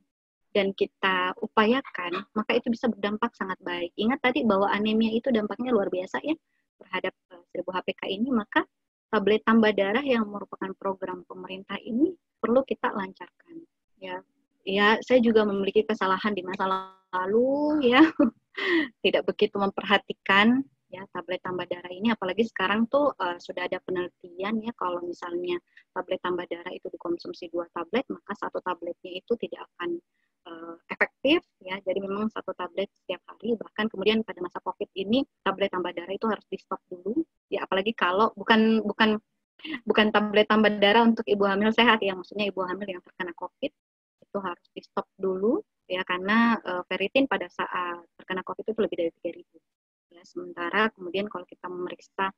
dan kita upayakan, maka itu bisa berdampak sangat baik. Ingat tadi bahwa anemia itu dampaknya luar biasa ya terhadap uh, seribu HPK ini, maka tablet tambah darah yang merupakan program pemerintah ini perlu kita lancarkan. Ya, ya saya juga memiliki kesalahan di masa lalu ya tidak begitu memperhatikan ya tablet tambah darah ini apalagi sekarang tuh uh, sudah ada penelitian ya kalau misalnya tablet tambah darah itu dikonsumsi dua tablet maka satu tabletnya itu tidak akan uh, efektif ya jadi memang satu tablet setiap hari bahkan kemudian pada masa covid ini tablet tambah darah itu harus di stop dulu ya apalagi kalau bukan bukan bukan tablet tambah darah untuk ibu hamil sehat ya maksudnya ibu hamil yang terkena covid itu harus di stop dulu ya karena uh, ferritin pada saat terkena COVID itu lebih dari 3000. Ya, sementara kemudian kalau kita memeriksa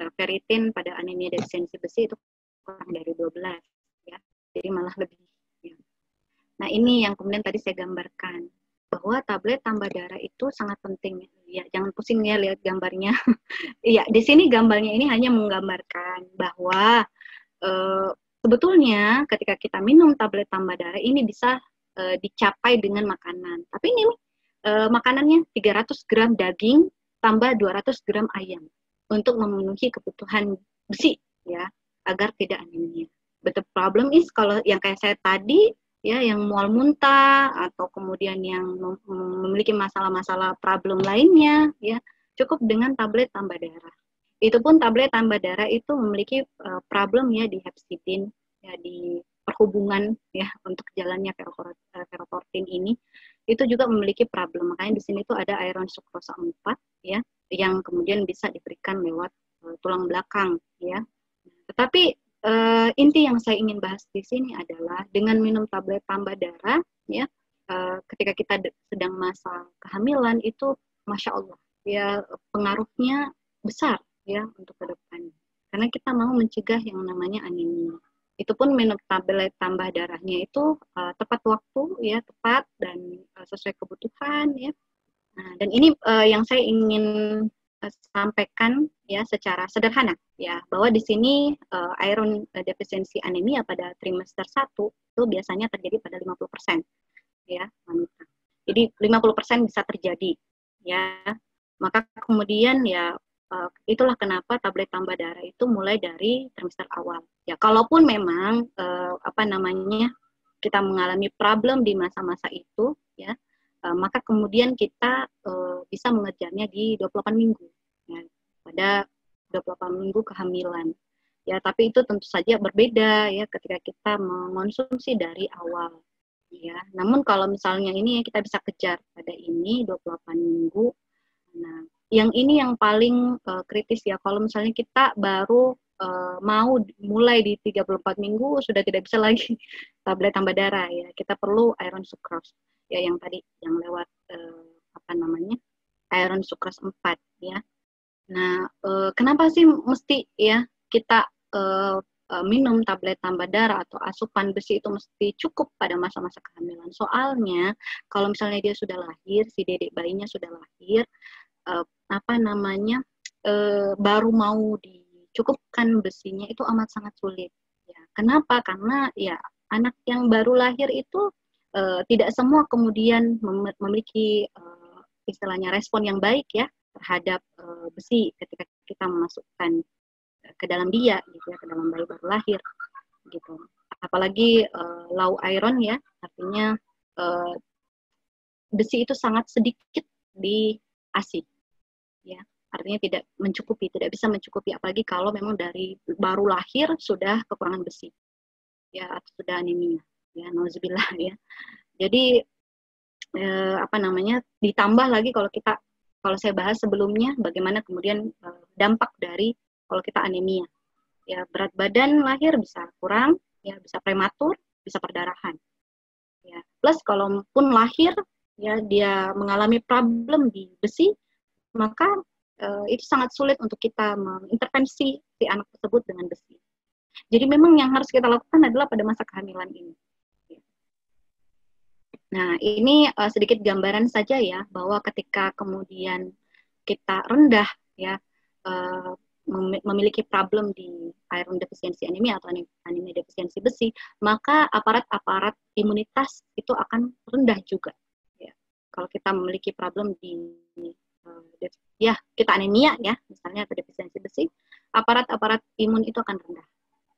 uh, ferritin pada anemia defisiensi besi itu kurang dari 12 ya. Jadi malah lebih. Nah, ini yang kemudian tadi saya gambarkan bahwa tablet tambah darah itu sangat penting ya jangan pusing ya lihat gambarnya iya di sini gambarnya ini hanya menggambarkan bahwa uh, sebetulnya ketika kita minum tablet tambah darah ini bisa uh, dicapai dengan makanan. Tapi ini uh, makanannya 300 gram daging tambah 200 gram ayam untuk memenuhi kebutuhan besi ya agar tidak anemia. But the problem is kalau yang kayak saya tadi ya yang mual muntah atau kemudian yang memiliki masalah-masalah problem lainnya ya cukup dengan tablet tambah darah. Itu pun tablet tambah darah itu memiliki uh, problem ya di hepcidin ya di perhubungan ya untuk jalannya ferroportin eh, ini itu juga memiliki problem. Makanya di sini tuh ada iron sukrosa 4 ya yang kemudian bisa diberikan lewat uh, tulang belakang ya. Tetapi uh, inti yang saya ingin bahas di sini adalah dengan minum tablet tambah darah ya uh, ketika kita sedang masa kehamilan itu masya Allah ya pengaruhnya besar ya untuk ke depan. Karena kita mau mencegah yang namanya anemia. Itu pun minum tablet tambah darahnya itu uh, tepat waktu ya tepat dan uh, sesuai kebutuhan ya. Nah, dan ini uh, yang saya ingin sampaikan ya secara sederhana ya bahwa di sini uh, iron deficiency anemia pada trimester 1 itu biasanya terjadi pada 50% ya wanita. Jadi 50% bisa terjadi ya. Maka kemudian ya uh, itulah kenapa tablet tambah darah itu mulai dari trimester awal. Ya kalaupun memang uh, apa namanya kita mengalami problem di masa-masa itu ya uh, maka kemudian kita uh, bisa mengejarnya di 28 minggu ya, pada 28 minggu kehamilan. Ya, tapi itu tentu saja berbeda ya ketika kita mengonsumsi dari awal. Ya, namun kalau misalnya ini kita bisa kejar pada ini 28 minggu. Nah, yang ini yang paling uh, kritis ya kalau misalnya kita baru uh, mau mulai di 34 minggu sudah tidak bisa lagi tablet tambah darah ya. Kita perlu iron sucrose ya yang tadi yang lewat uh, apa namanya? iron sucrose 4 ya. Nah, uh, kenapa sih mesti ya kita uh, uh, minum tablet tambah darah atau asupan besi itu mesti cukup pada masa-masa kehamilan? Soalnya kalau misalnya dia sudah lahir, si dedek bayinya sudah lahir, uh, apa namanya uh, baru mau dicukupkan besinya itu amat sangat sulit. Ya, kenapa? Karena ya anak yang baru lahir itu uh, tidak semua kemudian mem memiliki uh, istilahnya respon yang baik ya terhadap uh, besi ketika kita memasukkan ke dalam dia gitu ya ke dalam bayi baru lahir gitu. Apalagi uh, low iron ya artinya uh, besi itu sangat sedikit di ASI ya. Artinya tidak mencukupi tidak bisa mencukupi apalagi kalau memang dari baru lahir sudah kekurangan besi ya atau sudah anemia ya nauzubillah ya. Jadi eh, apa namanya ditambah lagi kalau kita kalau saya bahas sebelumnya bagaimana kemudian eh, dampak dari kalau kita anemia. Ya berat badan lahir bisa kurang ya bisa prematur bisa perdarahan. Ya plus kalaupun lahir ya dia mengalami problem di besi maka uh, itu sangat sulit untuk kita mengintervensi si anak tersebut dengan besi. Jadi memang yang harus kita lakukan adalah pada masa kehamilan ini Nah, ini uh, sedikit gambaran saja ya bahwa ketika kemudian kita rendah ya uh, memiliki problem di iron deficiency anemia atau anemia defisiensi besi, maka aparat-aparat imunitas itu akan rendah juga. Ya. Kalau kita memiliki problem di uh, ya kita anemia ya misalnya atau defisiensi besi, aparat-aparat imun itu akan rendah.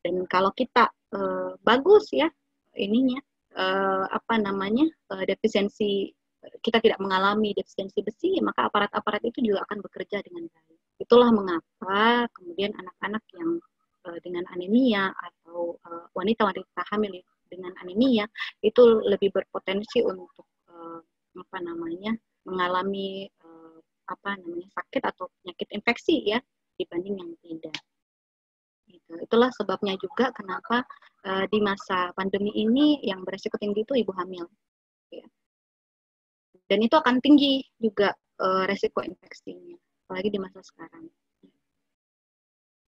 Dan kalau kita uh, bagus ya ininya uh, apa namanya uh, defisiensi kita tidak mengalami defisiensi besi, maka aparat-aparat itu juga akan bekerja dengan baik. Itulah mengapa kemudian anak-anak yang uh, dengan anemia atau wanita-wanita uh, hamil dengan anemia itu lebih berpotensi untuk uh, apa namanya mengalami uh, apa namanya sakit atau penyakit infeksi ya dibanding yang tidak. Gitu. Itulah sebabnya juga kenapa uh, di masa pandemi ini yang beresiko tinggi itu ibu hamil. Ya. Dan itu akan tinggi juga uh, resiko infeksinya, apalagi di masa sekarang.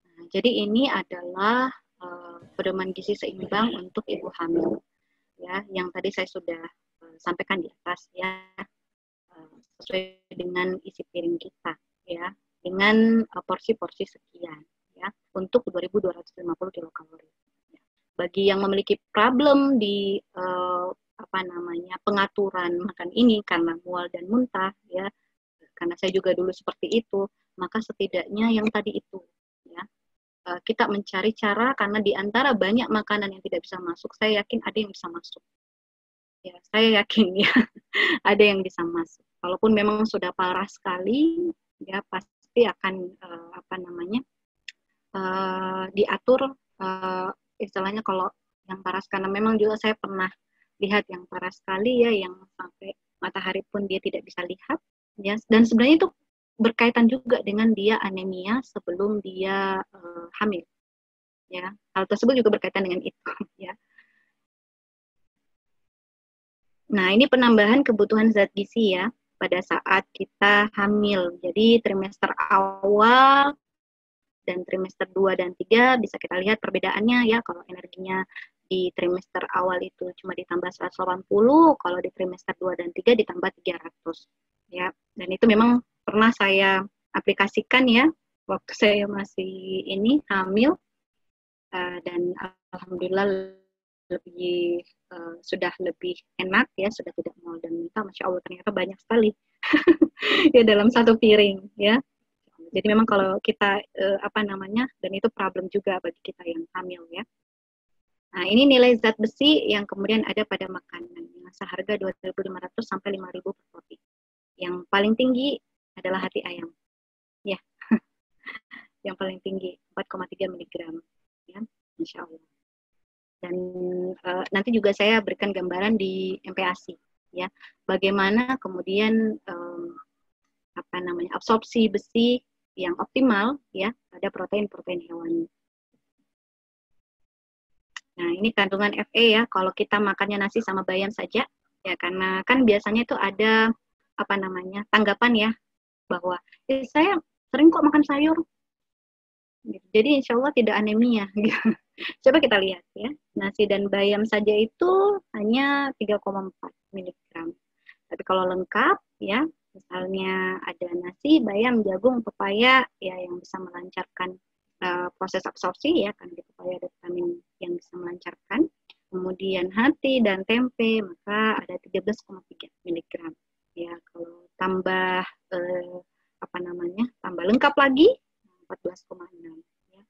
Nah, jadi ini adalah uh, pedoman gizi seimbang untuk ibu hamil, ya, yang tadi saya sudah uh, sampaikan di atas, ya, sesuai dengan isi piring kita, ya, dengan porsi-porsi uh, sekian ya untuk 2250 kilokalori. Bagi yang memiliki problem di uh, apa namanya pengaturan makan ini karena mual dan muntah ya. Karena saya juga dulu seperti itu maka setidaknya yang tadi itu ya. Uh, kita mencari cara karena di antara banyak makanan yang tidak bisa masuk saya yakin ada yang bisa masuk. Ya saya yakin ya. Ada yang bisa masuk. Walaupun memang sudah parah sekali ya pasti akan uh, apa namanya uh, diatur uh, istilahnya kalau yang paras karena memang juga saya pernah lihat yang parah sekali ya yang sampai matahari pun dia tidak bisa lihat. Ya dan sebenarnya itu berkaitan juga dengan dia anemia sebelum dia uh, hamil. Ya hal tersebut juga berkaitan dengan itu ya. Nah ini penambahan kebutuhan zat gizi ya pada saat kita hamil. Jadi trimester awal dan trimester 2 dan 3 bisa kita lihat perbedaannya ya kalau energinya di trimester awal itu cuma ditambah 180, kalau di trimester 2 dan 3 ditambah 300. Ya, dan itu memang pernah saya aplikasikan ya waktu saya masih ini hamil. Uh, dan alhamdulillah lebih uh, sudah lebih enak ya sudah tidak mau dan minta masya allah ternyata banyak sekali. Ya dalam satu piring ya jadi memang kalau kita uh, apa namanya dan itu problem juga bagi kita yang hamil ya Nah, ini nilai zat besi yang kemudian ada pada makanan yang seharga 2.500 sampai 5.000 per roti. Yang paling tinggi adalah hati ayam. Ya. yang paling tinggi 4,3 mg. Ya, Insya Allah. Dan uh, nanti juga saya berikan gambaran di MPASI ya. Bagaimana kemudian um, apa namanya absorpsi besi yang optimal ya pada protein-protein hewani. Nah, ini kandungan Fe ya. Kalau kita makannya nasi sama bayam saja, ya karena kan biasanya itu ada apa namanya tanggapan ya bahwa eh, saya sering kok makan sayur. Jadi insya Allah tidak anemia. Coba kita lihat ya. Nasi dan bayam saja itu hanya 3,4 mg. Tapi kalau lengkap ya, misalnya ada nasi, bayam, jagung, pepaya ya yang bisa melancarkan uh, proses absorpsi ya kan gitu supaya ada vitamin yang bisa melancarkan. Kemudian hati dan tempe maka ada 13,3 mg. Ya kalau tambah uh, apa namanya tambah lengkap lagi 14,6 ya.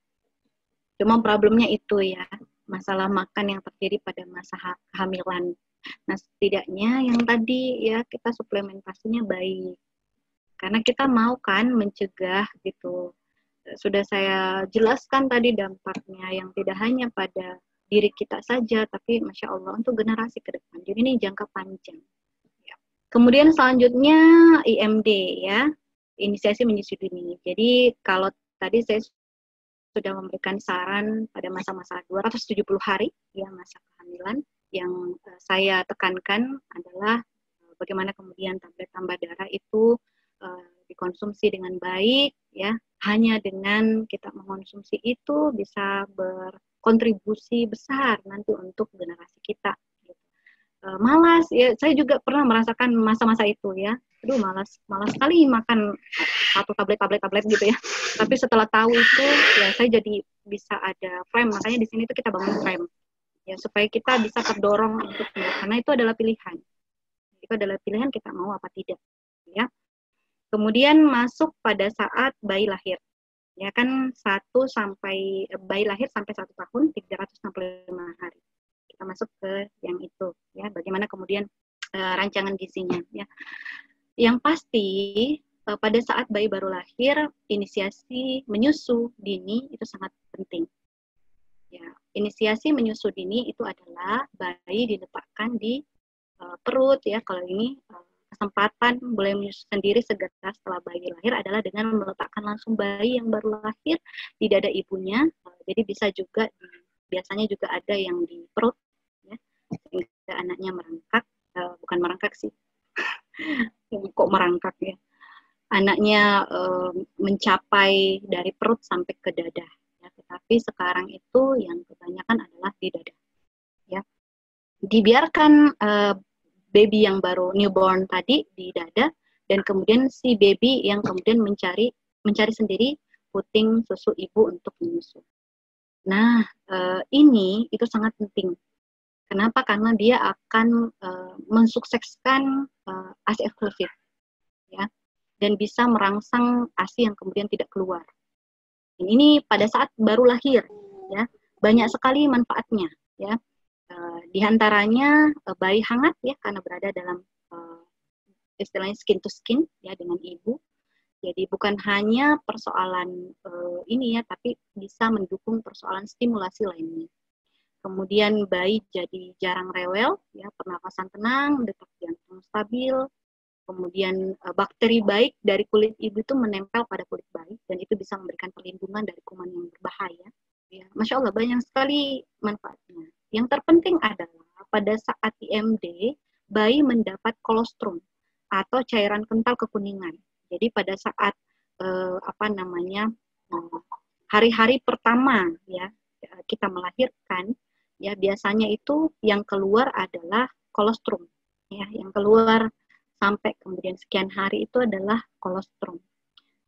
Cuma problemnya itu ya masalah makan yang terjadi pada masa kehamilan. Nah setidaknya yang tadi ya kita suplementasinya baik karena kita mau kan mencegah gitu sudah saya jelaskan tadi dampaknya yang tidak hanya pada diri kita saja, tapi masya Allah untuk generasi ke depan. Jadi ini jangka panjang. Ya. Kemudian selanjutnya IMD ya, inisiasi menyusui dini. Jadi kalau tadi saya sudah memberikan saran pada masa-masa 270 hari ya masa kehamilan yang uh, saya tekankan adalah uh, bagaimana kemudian tablet tambah darah itu uh, dikonsumsi dengan baik ya hanya dengan kita mengonsumsi itu bisa berkontribusi besar nanti untuk generasi kita. Gitu. Malas ya, saya juga pernah merasakan masa-masa itu ya. Aduh malas, malas sekali makan satu tablet tablet tablet gitu ya. Tapi setelah tahu itu ya saya jadi bisa ada frame. Makanya di sini tuh kita bangun frame ya supaya kita bisa terdorong untuk karena itu adalah pilihan. Itu adalah pilihan kita mau apa tidak ya. Kemudian masuk pada saat bayi lahir. Ya kan satu sampai bayi lahir sampai satu tahun 365 hari. Kita masuk ke yang itu ya. Bagaimana kemudian uh, rancangan gizinya ya. Yang pasti uh, pada saat bayi baru lahir inisiasi menyusu dini itu sangat penting. Ya, inisiasi menyusu dini itu adalah bayi diletakkan di uh, perut ya. Kalau ini uh, kesempatan boleh menyusu sendiri segera setelah bayi lahir adalah dengan meletakkan langsung bayi yang baru lahir di dada ibunya. Eh, jadi bisa juga di, biasanya juga ada yang di perut ya, sehingga anaknya merangkak, uh, bukan merangkak sih, kok merangkak ya. Anaknya uh, mencapai dari perut sampai ke dada. Tetapi sekarang itu yang kebanyakan adalah di dada. Ya, dibiarkan uh, baby yang baru newborn tadi di dada dan kemudian si baby yang kemudian mencari mencari sendiri puting susu ibu untuk menyusu. Nah, uh, ini itu sangat penting. Kenapa? Karena dia akan uh, mensukseskan uh, ASI eksklusif, ya, dan bisa merangsang ASI yang kemudian tidak keluar. Ini pada saat baru lahir, ya, banyak sekali manfaatnya, ya. Uh, di antaranya uh, bayi hangat, ya, karena berada dalam uh, istilahnya skin to skin, ya, dengan ibu jadi bukan hanya persoalan uh, ini ya, tapi bisa mendukung persoalan stimulasi lainnya. Kemudian bayi jadi jarang rewel, ya pernapasan tenang, detak jantung stabil. Kemudian uh, bakteri baik dari kulit ibu itu menempel pada kulit bayi dan itu bisa memberikan perlindungan dari kuman yang berbahaya. Ya, Masya Allah banyak sekali manfaatnya. Yang terpenting adalah pada saat IMD bayi mendapat kolostrum atau cairan kental kekuningan jadi pada saat eh, apa namanya eh, hari-hari pertama ya kita melahirkan ya biasanya itu yang keluar adalah kolostrum ya yang keluar sampai kemudian sekian hari itu adalah kolostrum.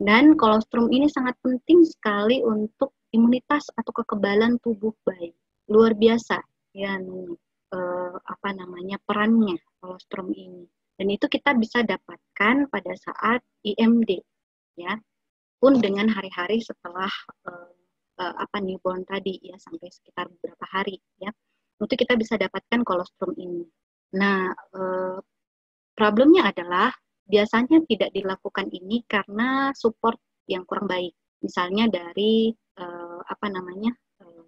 Dan kolostrum ini sangat penting sekali untuk imunitas atau kekebalan tubuh bayi. Luar biasa ya eh, apa namanya perannya kolostrum ini. Dan itu kita bisa dapatkan pada saat IMD, ya, pun dengan hari-hari setelah uh, uh, apa newborn tadi ya sampai sekitar beberapa hari ya, itu kita bisa dapatkan kolostrum ini. Nah, uh, problemnya adalah biasanya tidak dilakukan ini karena support yang kurang baik, misalnya dari uh, apa namanya uh,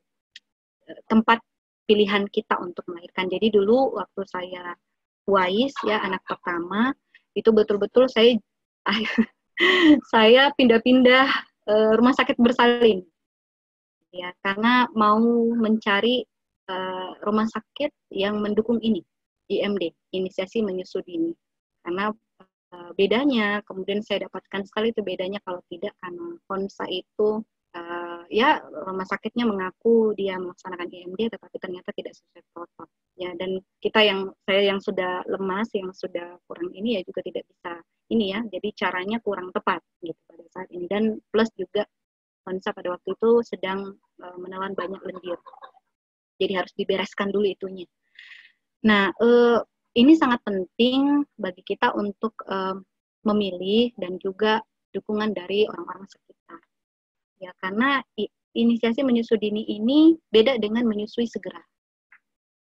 tempat pilihan kita untuk melahirkan. Jadi dulu waktu saya Wais ya anak pertama itu betul-betul saya saya pindah-pindah uh, rumah sakit bersalin. Ya karena mau mencari rumah sakit yang mendukung ini IMD inisiasi menyusui ini karena uh, bedanya kemudian saya dapatkan sekali itu bedanya kalau tidak karena konsa itu uh, ya rumah sakitnya mengaku dia melaksanakan IMD tetapi ternyata tidak sesuai protokol. Ya dan kita yang saya yang sudah lemas yang sudah kurang ini ya juga tidak bisa ini ya jadi caranya kurang tepat gitu pada saat ini. Dan plus juga Vanessa pada waktu itu sedang uh, menelan banyak lendir. Jadi harus dibereskan dulu itunya nah uh, ini sangat penting bagi kita untuk uh, memilih dan juga dukungan dari orang-orang sekitar. Ya karena inisiasi menyusui dini ini beda dengan menyusui segera.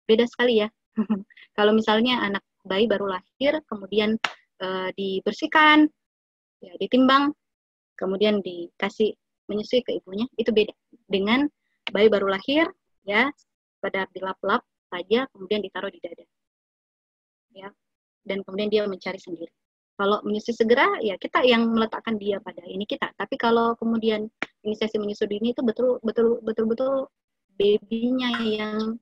Beda sekali ya. Kalau misalnya anak bayi baru lahir kemudian e, dibersihkan ya ditimbang kemudian dikasih menyusui ke ibunya itu beda. Dengan bayi baru lahir ya pada dilap-lap saja kemudian ditaruh di dada. Ya. Dan kemudian dia mencari sendiri. Kalau menyusui segera ya kita yang meletakkan dia pada ini kita. Tapi kalau kemudian inisiasi menyusui dini itu betul betul betul betul babynya yang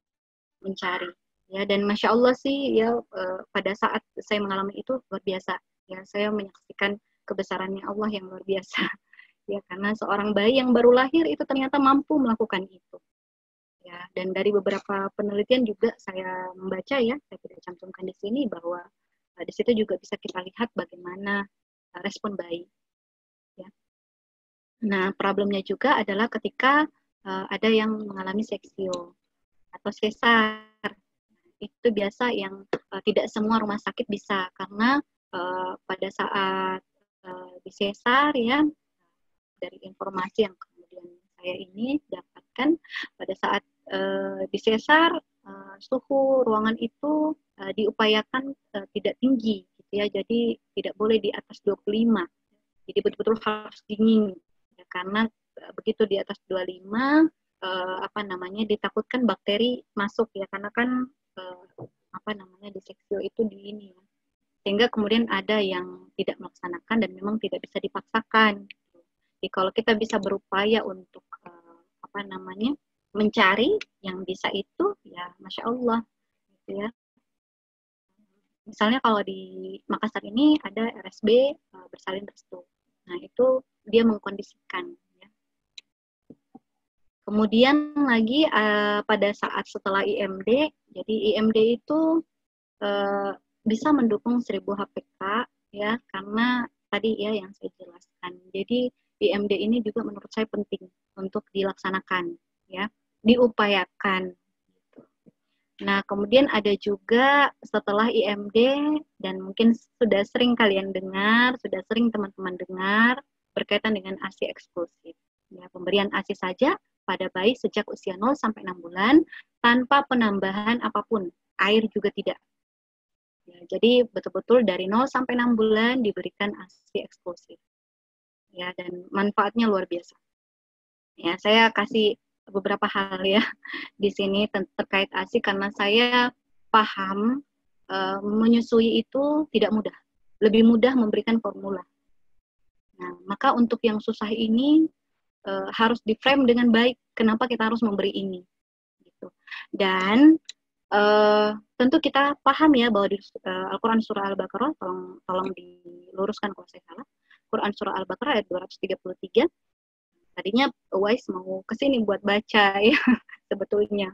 mencari. Ya dan masya Allah sih ya uh, pada saat saya mengalami itu luar biasa. Ya saya menyaksikan kebesarannya Allah yang luar biasa. Ya karena seorang bayi yang baru lahir itu ternyata mampu melakukan itu ya dan dari beberapa penelitian juga saya membaca ya saya tidak cantumkan di sini bahwa uh, di situ juga bisa kita lihat bagaimana uh, respon bayi ya Nah, problemnya juga adalah ketika uh, ada yang mengalami seksio atau sesar. Itu biasa yang uh, tidak semua rumah sakit bisa karena uh, pada saat uh, di sesar ya dari informasi yang kemudian saya ini dapatkan pada saat di sesar uh, suhu ruangan itu uh, diupayakan tidak tinggi gitu ya. Jadi tidak boleh di atas 25. Jadi betul-betul harus dingin karena uh, begitu di atas 25 uh, apa namanya ditakutkan bakteri masuk ya karena kan uh, apa namanya diseksio itu di ini ya. Sehingga kemudian ada yang tidak melaksanakan dan memang tidak bisa dipaksakan. Jadi kalau kita bisa berupaya untuk uh, apa namanya mencari yang bisa itu ya masya Allah gitu ya misalnya kalau di Makassar ini ada RSB uh, bersalin restu Nah, itu dia mengkondisikan. Ya. Kemudian lagi uh, pada saat setelah IMD, jadi IMD itu uh, bisa mendukung 1000 HPK ya karena tadi ya yang saya jelaskan. Jadi IMD ini juga menurut saya penting untuk dilaksanakan ya. Diupayakan. Nah, kemudian ada juga setelah IMD dan mungkin sudah sering kalian dengar, sudah sering teman-teman dengar berkaitan dengan ASI eksklusif. Ya, pemberian ASI saja pada bayi sejak usia 0 sampai 6 bulan tanpa penambahan apa pun. Air juga tidak. Ya, jadi betul-betul dari 0 sampai 6 bulan diberikan ASI eksklusif. Ya, dan manfaatnya luar biasa. Ya, saya kasih beberapa hal ya di sini terkait ASI karena saya paham uh, menyusui itu tidak mudah. Lebih mudah memberikan formula. Nah, maka untuk yang susah ini uh, harus di-frame dengan baik. Kenapa kita harus memberi ini? Gitu. Dan uh, tentu kita paham ya bahwa di uh, Al-Quran surah Al-Baqarah, tolong tolong diluruskan kalau saya salah. Quran surah Al-Baqarah ayat 233 tadinya Wise mau ke sini buat baca ya sebetulnya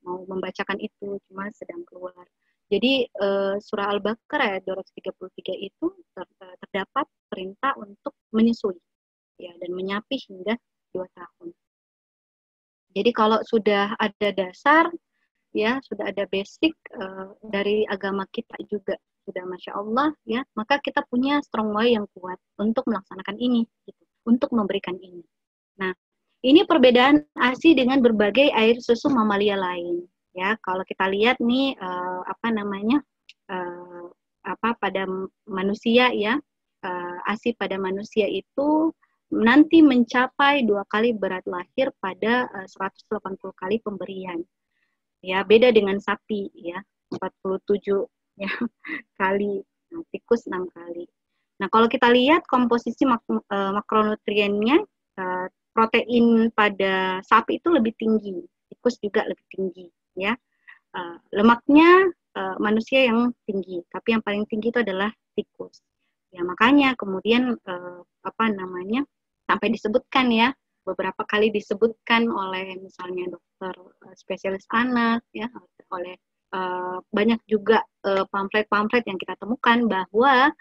mau membacakan itu cuma sedang keluar jadi uh, surah Al-Baqarah ayat 233 itu ter terdapat perintah untuk menyusui ya dan menyapi hingga dua tahun. Jadi kalau sudah ada dasar ya sudah ada basic uh, dari agama kita juga sudah masya Allah ya maka kita punya strong way yang kuat untuk melaksanakan ini gitu, untuk memberikan ini. Nah, ini perbedaan ASI dengan berbagai air susu mamalia lain. Ya, kalau kita lihat nih uh, apa namanya uh, apa pada manusia ya uh, ASI pada manusia itu nanti mencapai dua kali berat lahir pada uh, 180 kali pemberian. Ya, beda dengan sapi ya, 47 ya kali, nah, tikus 6 kali. Nah, kalau kita lihat komposisi mak makronutriennya uh, protein pada sapi itu lebih tinggi, tikus juga lebih tinggi, ya. Uh, lemaknya uh, manusia yang tinggi, tapi yang paling tinggi itu adalah tikus. Ya makanya kemudian uh, apa namanya sampai disebutkan ya beberapa kali disebutkan oleh misalnya dokter spesialis anak ya oleh uh, banyak juga pamflet-pamflet uh, yang kita temukan bahwa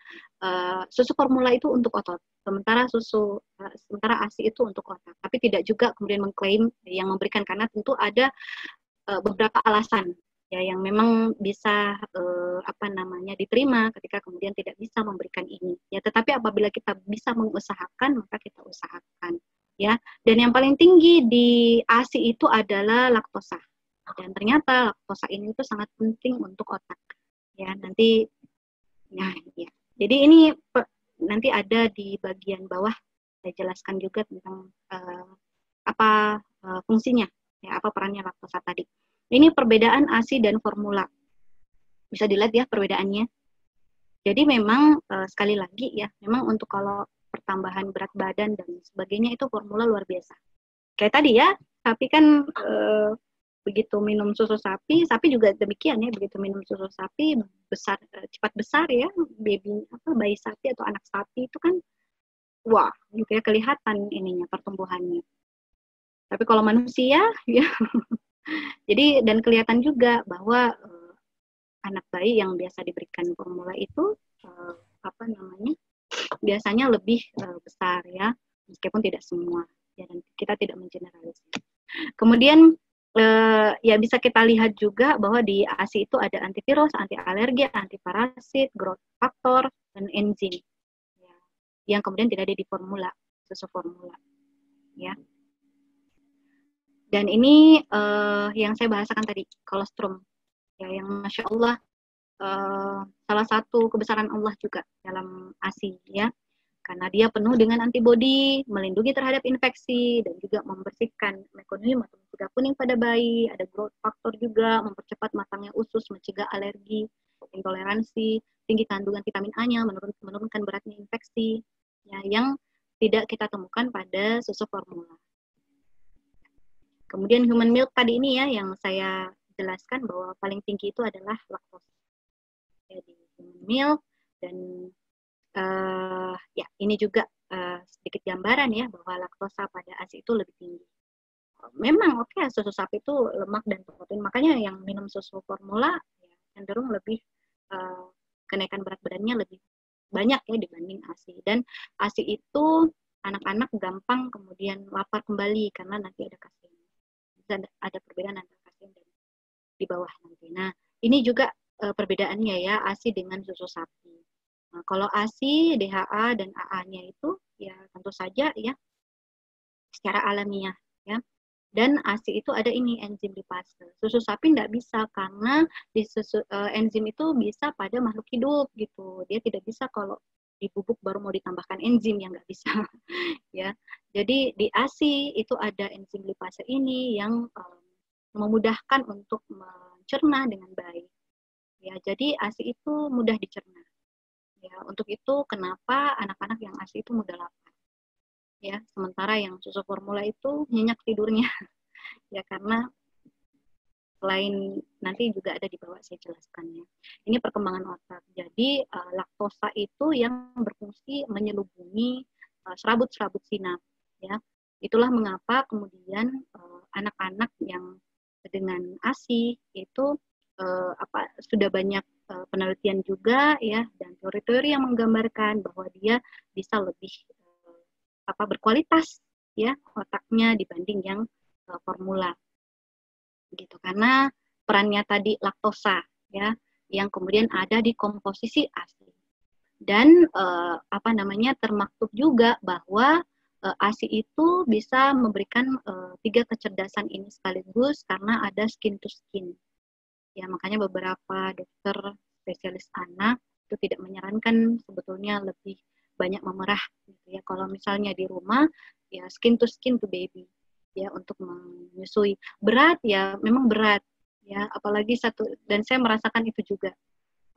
uh, susu formula itu untuk otot sementara susu uh, sementara ASI itu untuk otak tapi tidak juga kemudian mengklaim yang memberikan karena tentu ada uh, beberapa alasan ya yang memang bisa uh, apa namanya diterima ketika kemudian tidak bisa memberikan ini. Ya tetapi apabila kita bisa mengusahakan maka kita usahakan ya. Dan yang paling tinggi di ASI itu adalah laktosa. Dan ternyata laktosa ini itu sangat penting untuk otak ya. Nanti nah ya jadi ini nanti ada di bagian bawah saya jelaskan juga tentang uh, apa uh, fungsinya, ya apa perannya laktosa tadi. Ini perbedaan ASI dan formula. Bisa dilihat ya perbedaannya. Jadi memang uh, sekali lagi ya, memang untuk kalau pertambahan berat badan dan sebagainya itu formula luar biasa. Kayak tadi ya, tapi kan uh, begitu minum susu sapi, sapi juga demikian ya, begitu minum susu sapi besar eh, cepat besar ya, baby apa bayi sapi atau anak sapi itu kan wah gitu ya kelihatan ininya pertumbuhannya. Tapi kalau manusia ya jadi dan kelihatan juga bahwa uh, anak bayi yang biasa diberikan formula itu uh, apa namanya biasanya lebih uh, besar ya meskipun tidak semua ya dan kita tidak mengeneralisir. Kemudian eh, ya bisa kita lihat juga bahwa di ASI itu ada antivirus, anti alergi, anti parasit, growth factor, dan enzim. Ya, yang kemudian tidak ada di formula, susu formula. Ya. Dan ini eh, yang saya bahasakan tadi, kolostrum. Ya, yang Masya Allah eh, salah satu kebesaran Allah juga dalam ASI ya karena dia penuh dengan antibodi, melindungi terhadap infeksi dan juga membersihkan mekonium atau mencegah kuning pada bayi, ada growth factor juga, mempercepat matangnya usus, mencegah alergi, intoleransi, tinggi kandungan vitamin A-nya, menurun, menurunkan beratnya infeksi, ya, yang tidak kita temukan pada susu formula. Kemudian human milk tadi ini ya yang saya jelaskan bahwa paling tinggi itu adalah laktosa. Jadi human milk dan uh, ya ini juga uh, sedikit gambaran ya bahwa laktosa pada ASI itu lebih tinggi. Memang oke okay, susu sapi itu lemak dan protein, makanya yang minum susu formula ya, cenderung lebih uh, kenaikan berat badannya lebih banyak ya dibanding ASI. Dan ASI itu anak-anak gampang kemudian lapar kembali karena nanti ada kasein. ada perbedaan antara kasein dan di bawah nanti. Nah, ini juga uh, perbedaannya ya ASI dengan susu sapi. Nah, kalau ASI, DHA dan AA-nya itu ya tentu saja ya secara alamiah ya. Dan ASI itu ada ini enzim lipase. Susu sapi tidak bisa karena di susu, uh, enzim itu bisa pada makhluk hidup gitu. Dia tidak bisa kalau di bubuk baru mau ditambahkan enzim yang nggak bisa ya jadi di ASI itu ada enzim lipase ini yang um, memudahkan untuk mencerna dengan baik ya jadi ASI itu mudah dicerna ya untuk itu kenapa anak-anak yang ASI itu mudah lapar ya sementara yang susu formula itu nyenyak tidurnya ya karena selain nanti juga ada di bawah saya jelaskannya. Ini perkembangan otak. Jadi uh, laktosa itu yang berfungsi menyelubungi uh, serabut-serabut sinap ya. Itulah mengapa kemudian eh, anak-anak uh, yang dengan ASI itu uh, apa sudah banyak uh, penelitian juga ya dan teori-teori yang menggambarkan bahwa dia bisa lebih uh, apa berkualitas ya otaknya dibanding yang uh, formula. Gitu karena perannya tadi laktosa ya yang kemudian ada di komposisi ASI dan uh, apa namanya termaktub juga bahwa uh, ASI itu bisa memberikan uh, tiga kecerdasan ini sekaligus karena ada skin to skin ya makanya beberapa dokter spesialis anak itu tidak menyarankan sebetulnya lebih banyak memerah gitu ya kalau misalnya di rumah ya skin to skin to baby ya untuk menyusui. Berat ya, memang berat ya, apalagi satu dan saya merasakan itu juga.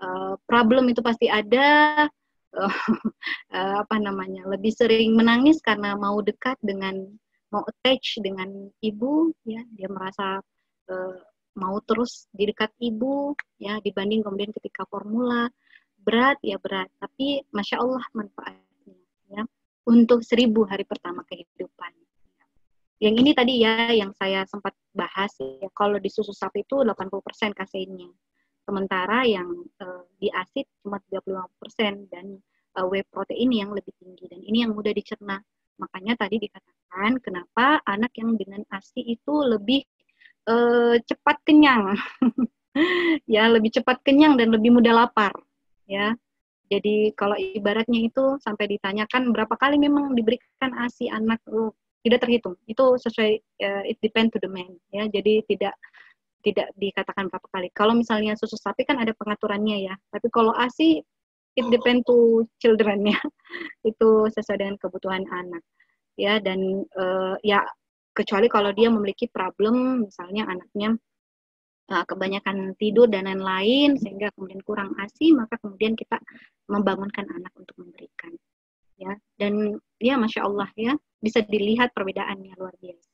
Uh, problem itu pasti ada uh, apa namanya? lebih sering menangis karena mau dekat dengan mau attach dengan ibu ya, dia merasa uh, mau terus di dekat ibu ya dibanding kemudian ketika formula berat ya berat tapi masya Allah manfaatnya ya untuk seribu hari pertama kehidupan yang ini tadi ya yang saya sempat bahas ya kalau di susu sapi itu 80% kaseinnya. Sementara yang uh, di asid cuma 35% dan uh, whey protein yang lebih tinggi dan ini yang mudah dicerna. Makanya tadi dikatakan kenapa anak yang dengan ASI itu lebih uh, cepat kenyang. ya, lebih cepat kenyang dan lebih mudah lapar, ya. Jadi kalau ibaratnya itu sampai ditanyakan berapa kali memang diberikan ASI anak tidak terhitung. Itu sesuai uh, it depend to the man ya. Jadi tidak tidak dikatakan berapa kali. Kalau misalnya susu sapi kan ada pengaturannya ya. Tapi kalau ASI it depend to children ya. Itu sesuai dengan kebutuhan anak. Ya dan uh, ya kecuali kalau dia memiliki problem misalnya anaknya uh, kebanyakan tidur dan lain-lain sehingga kemudian kurang ASI maka kemudian kita membangunkan anak untuk memberikan ya dan ya masya Allah ya bisa dilihat perbedaannya luar biasa.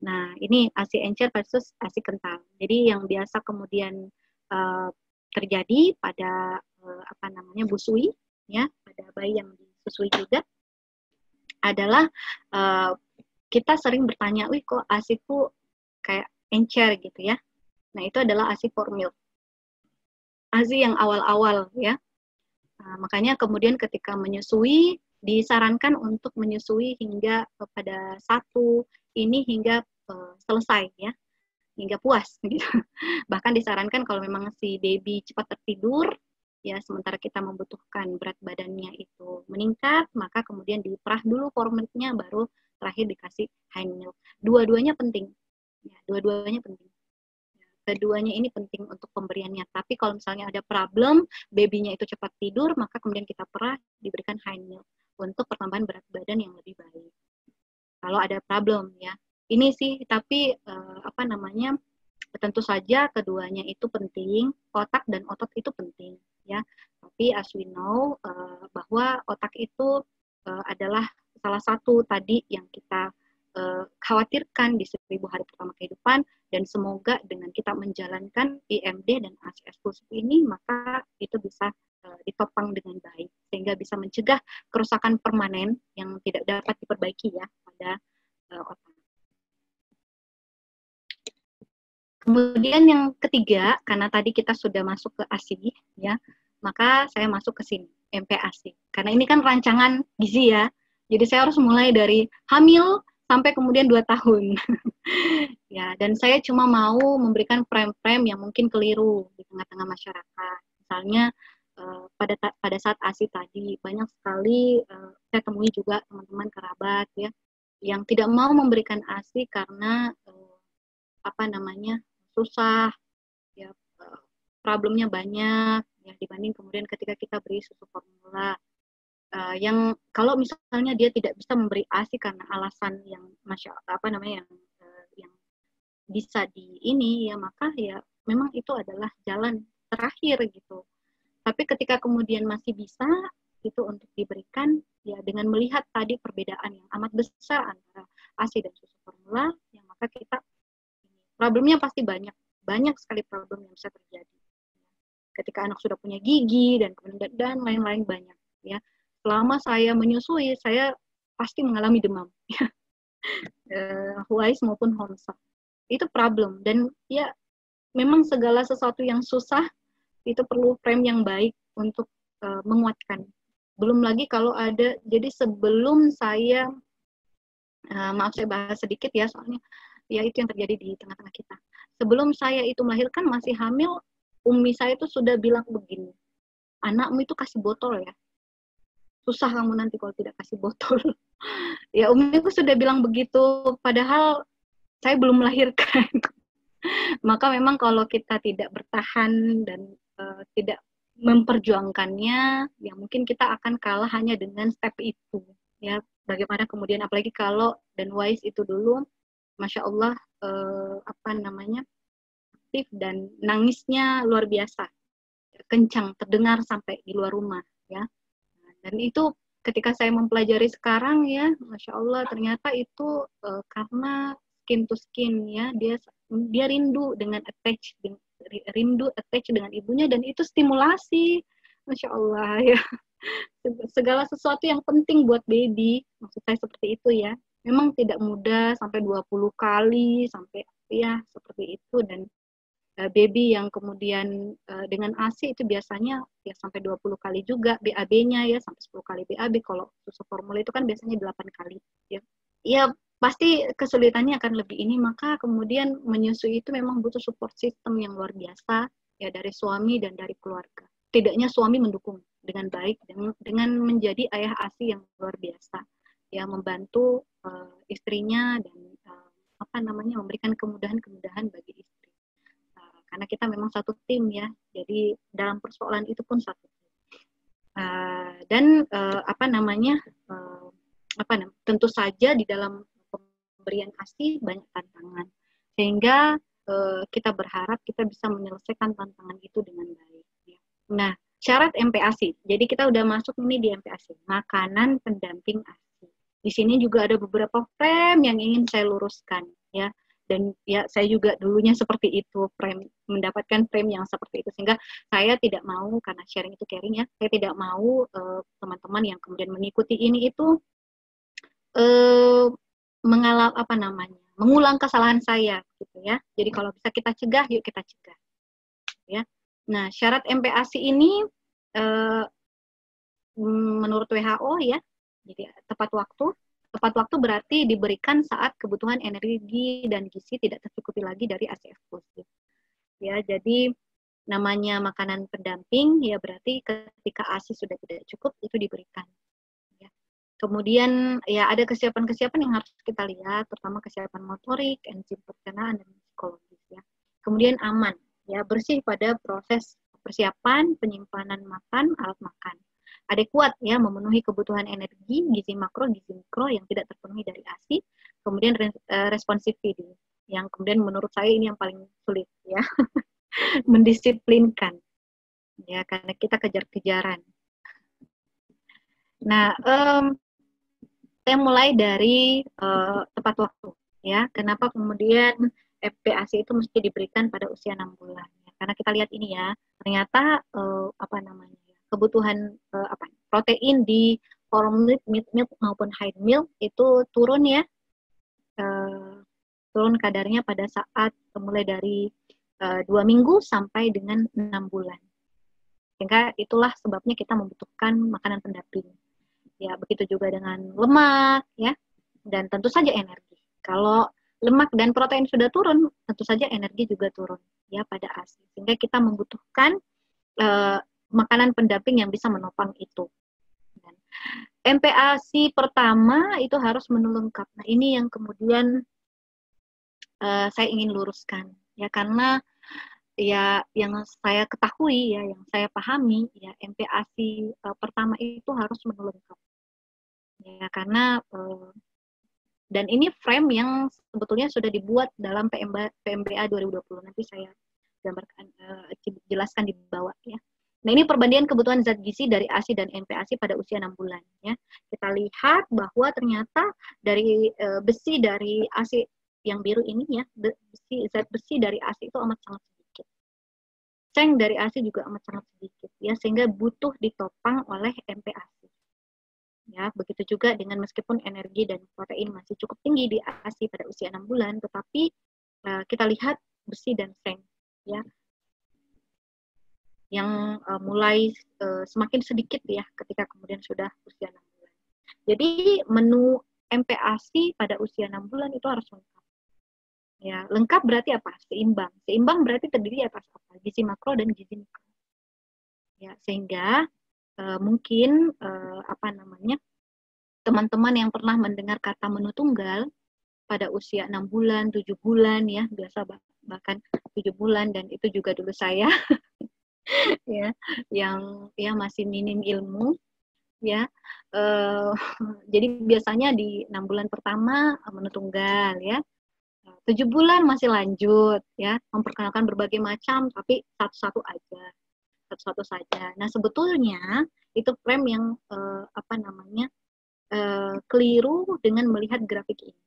Nah, ini ASI encer versus ASI kental. Jadi yang biasa kemudian uh, terjadi pada uh, apa namanya busui ya, pada bayi yang disusui juga adalah uh, kita sering bertanya, "Wih, kok ASIku kayak encer gitu ya?" Nah, itu adalah ASI formil. ASI yang awal-awal ya. Nah, makanya kemudian ketika menyusui disarankan untuk menyusui hingga pada satu ini hingga uh, selesai ya hingga puas gitu. Bahkan disarankan kalau memang si baby cepat tertidur ya sementara kita membutuhkan berat badannya itu meningkat maka kemudian diperah dulu formulnya baru terakhir dikasih high milk. Dua-duanya penting. Ya, dua-duanya penting. Ya, keduanya ini penting untuk pemberiannya. Tapi kalau misalnya ada problem, babynya itu cepat tidur, maka kemudian kita perah diberikan high milk untuk pertambahan berat badan yang lebih baik. Kalau ada problem ya. Ini sih tapi uh, apa namanya? tentu saja keduanya itu penting, otak dan otot itu penting ya. Tapi as we know uh, bahwa otak itu uh, adalah salah satu tadi yang kita uh, khawatirkan di seribu hari pertama kehidupan dan semoga dengan kita menjalankan IMD dan ACS ini maka itu bisa uh, ditopang dengan baik sehingga bisa mencegah kerusakan permanen yang tidak dapat diperbaiki ya pada uh, otak. Kemudian yang ketiga, karena tadi kita sudah masuk ke ASI, ya, maka saya masuk ke sini, MPASI. Karena ini kan rancangan gizi ya, jadi saya harus mulai dari hamil sampai kemudian dua tahun. Ya, dan saya cuma mau memberikan frame-frame yang mungkin keliru di tengah-tengah masyarakat. Misalnya uh, pada pada saat ASI tadi banyak sekali uh, saya temui juga teman-teman kerabat ya yang tidak mau memberikan ASI karena uh, apa namanya susah ya uh, problemnya banyak ya dibanding kemudian ketika kita beri susu formula. Uh, yang kalau misalnya dia tidak bisa memberi ASI karena alasan yang masya apa namanya yang uh, yang bisa di ini ya maka ya memang itu adalah jalan terakhir gitu. Tapi ketika kemudian masih bisa itu untuk diberikan ya dengan melihat tadi perbedaan yang amat besar antara ASI dan susu formula yang maka kita problemnya pasti banyak. Banyak sekali problem yang bisa terjadi. Ketika anak sudah punya gigi dan dan lain-lain banyak ya. Selama saya menyusui saya pasti mengalami demam ya. Uh, Huais maupun Homsa itu problem. Dan ya memang segala sesuatu yang susah itu perlu frame yang baik untuk uh, menguatkan. Belum lagi kalau ada jadi sebelum saya uh, maaf saya bahas sedikit ya soalnya ya itu yang terjadi di tengah-tengah kita sebelum saya itu melahirkan masih hamil umi saya itu sudah bilang begini anakmu itu kasih botol ya susah kamu nanti kalau tidak kasih botol. ya Umi itu sudah bilang begitu, padahal saya belum melahirkan. Maka memang kalau kita tidak bertahan dan uh, tidak memperjuangkannya, ya mungkin kita akan kalah hanya dengan step itu. Ya, bagaimana kemudian apalagi kalau dan wise itu dulu, masya Allah uh, apa namanya aktif dan nangisnya luar biasa, kencang terdengar sampai di luar rumah, ya dan itu ketika saya mempelajari sekarang ya, masya Allah ternyata itu uh, karena skin to skin ya, dia dia rindu dengan attach, rindu attach dengan ibunya dan itu stimulasi, masya Allah ya. Segala sesuatu yang penting buat baby, maksud saya seperti itu ya. Memang tidak mudah sampai 20 kali sampai ya seperti itu dan Eh, baby yang kemudian uh, dengan ASI itu biasanya ya sampai 20 kali juga BAB-nya ya sampai 10 kali BAB kalau susu formula itu kan biasanya 8 kali ya. Ya pasti kesulitannya akan lebih ini maka kemudian menyusui itu memang butuh support system yang luar biasa ya dari suami dan dari keluarga. Tidaknya suami mendukung dengan baik dengan, dengan menjadi ayah ASI yang luar biasa ya membantu uh, istrinya dan uh, apa namanya memberikan kemudahan-kemudahan bagi istri. Karena kita memang satu tim ya jadi dalam persoalan itu pun satu tim. Uh, dan uh, apa namanya uh, apa namanya tentu saja di dalam pemberian asi banyak tantangan. Sehingga uh, kita berharap kita bisa menyelesaikan tantangan itu dengan baik ya. nah syarat MPASI jadi kita udah masuk ini di MPASI makanan pendamping ASI di sini juga ada beberapa frame yang ingin saya luruskan ya. Dan ya saya juga dulunya seperti itu frame mendapatkan frame yang seperti itu. Sehingga saya tidak mau karena sharing itu caring ya saya tidak mau eh, teman-teman uh, yang kemudian mengikuti ini itu uh, mengalami apa namanya mengulang kesalahan saya gitu ya. Jadi kalau bisa kita cegah yuk kita cegah ya. Nah syarat MPASI ini uh, menurut WHO ya jadi tepat waktu Tepat waktu berarti diberikan saat kebutuhan energi dan gizi tidak tercukupi lagi dari ASI eksklusif. Ya, jadi namanya makanan pendamping ya berarti ketika ASI sudah tidak cukup itu diberikan. Ya. Kemudian ya ada kesiapan-kesiapan yang harus kita lihat, terutama kesiapan motorik, enzim pencernaan dan psikologis ya. Kemudian aman, ya bersih pada proses persiapan, penyimpanan makan, alat makan adekuat ya memenuhi kebutuhan energi, gizi makro, gizi mikro yang tidak terpenuhi dari ASI, kemudian eh, responsif feeding yang kemudian menurut saya ini yang paling sulit ya mendisiplinkan ya karena kita kejar-kejaran. Nah, um, saya mulai dari uh, tepat waktu ya. Kenapa kemudian FPASI itu mesti diberikan pada usia enam bulan? Ya, karena kita lihat ini ya, ternyata uh, apa namanya kebutuhan uh, apa protein di formula milk, milk maupun high milk itu turun ya. Uh, turun kadarnya pada saat mulai dari uh, dua minggu sampai dengan enam bulan. Sehingga itulah sebabnya kita membutuhkan makanan pendamping. Ya begitu juga dengan lemak ya. Dan tentu saja energi. Kalau lemak dan protein sudah turun, tentu saja energi juga turun ya pada ASI. Sehingga kita membutuhkan uh, makanan pendamping yang bisa menopang itu. MPASI pertama itu harus menu lengkap. Nah, ini yang kemudian uh, saya ingin luruskan ya karena ya yang saya ketahui ya yang saya pahami ya MPASI uh, pertama itu harus menu lengkap. Ya karena uh, dan ini frame yang sebetulnya sudah dibuat dalam PMBA 2020. Nanti saya gambarkan, uh, jelaskan di bawah ya. Nah ini perbandingan kebutuhan zat gizi dari ASI dan NPASI pada usia 6 bulan. Ya. Kita lihat bahwa ternyata dari uh, besi dari ASI yang biru ini ya, besi, zat besi dari ASI itu amat sangat sedikit. Seng dari ASI juga amat sangat sedikit ya, sehingga butuh ditopang oleh NPASI ya begitu juga dengan meskipun energi dan protein masih cukup tinggi di ASI pada usia 6 bulan tetapi uh, kita lihat besi dan seng ya yang uh, mulai uh, semakin sedikit ya ketika kemudian sudah usia 6 bulan. Jadi menu MPASI pada usia 6 bulan itu harus lengkap. Ya, lengkap berarti apa? Seimbang. Seimbang berarti terdiri atas apa? Gizi makro dan gizi mikro. Ya, sehingga uh, mungkin uh, apa namanya teman-teman yang pernah mendengar kata menu tunggal pada usia enam bulan, tujuh bulan ya biasa bahkan tujuh bulan dan itu juga dulu saya ya yang ya masih minim ilmu ya uh, jadi biasanya di enam bulan pertama menu tunggal ya tujuh bulan masih lanjut ya memperkenalkan berbagai macam tapi satu-satu aja satu-satu saja. Nah sebetulnya itu frame yang uh, apa namanya uh, keliru dengan melihat grafik ini.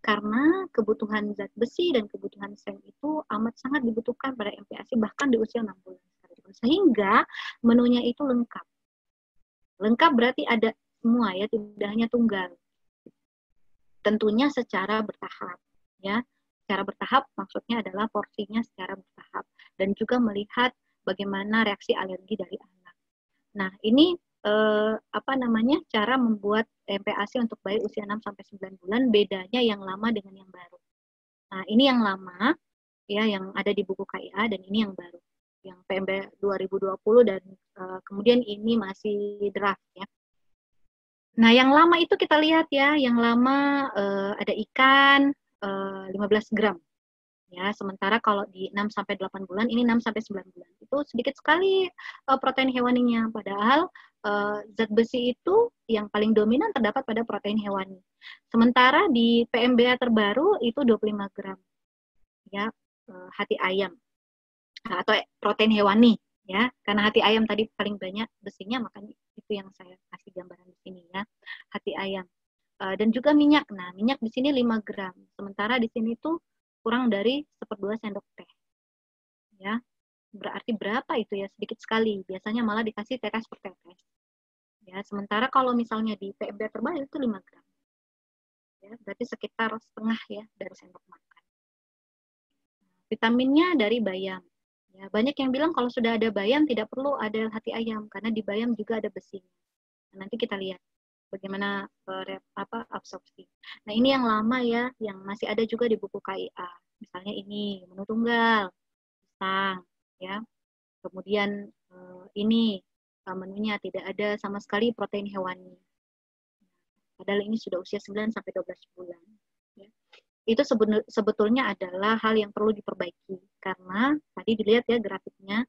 Karena kebutuhan zat besi dan kebutuhan seng itu amat sangat dibutuhkan pada MPASI bahkan di usia 6 bulan. Sehingga menunya itu lengkap. Lengkap berarti ada semua ya, tidak hanya tunggal. Tentunya secara bertahap ya. Secara bertahap maksudnya adalah porsinya secara bertahap dan juga melihat bagaimana reaksi alergi dari anak. Nah, ini eh, apa namanya? cara membuat MPASI untuk bayi usia 6 sampai 9 bulan bedanya yang lama dengan yang baru. Nah, ini yang lama ya yang ada di buku KIA dan ini yang baru. Yang PMB 2020 dan eh, kemudian ini masih draft ya. Nah, yang lama itu kita lihat ya, yang lama eh, ada ikan eh, 15 gram ya. Sementara kalau di 6 sampai 8 bulan ini 6 sampai 9 bulan. Itu sedikit sekali uh, protein hewaninya padahal uh, zat besi itu yang paling dominan terdapat pada protein hewani. Sementara di PMBA terbaru itu 25 gram ya uh, hati ayam atau protein hewani ya karena hati ayam tadi paling banyak besinya makanya itu yang saya kasih gambaran di sini ya hati ayam uh, dan juga minyak nah minyak di sini 5 gram sementara di sini tuh kurang dari seperdua sendok teh. Ya, berarti berapa itu ya? Sedikit sekali. Biasanya malah dikasih tetes per tetes. Ya, sementara kalau misalnya di PMB terbaik itu 5 gram. Ya, berarti sekitar setengah ya dari sendok makan. Vitaminnya dari bayam. Ya, banyak yang bilang kalau sudah ada bayam tidak perlu ada hati ayam karena di bayam juga ada besi. Nah, nanti kita lihat bagaimana uh, apa absorpsi. Nah ini yang lama ya, yang masih ada juga di buku KIA. Misalnya ini menu tunggal, pisang, ya. Kemudian uh, ini uh, menunya tidak ada sama sekali protein hewani. Padahal ini sudah usia 9 sampai 12 bulan. Ya. Itu sebetulnya adalah hal yang perlu diperbaiki karena tadi dilihat ya grafiknya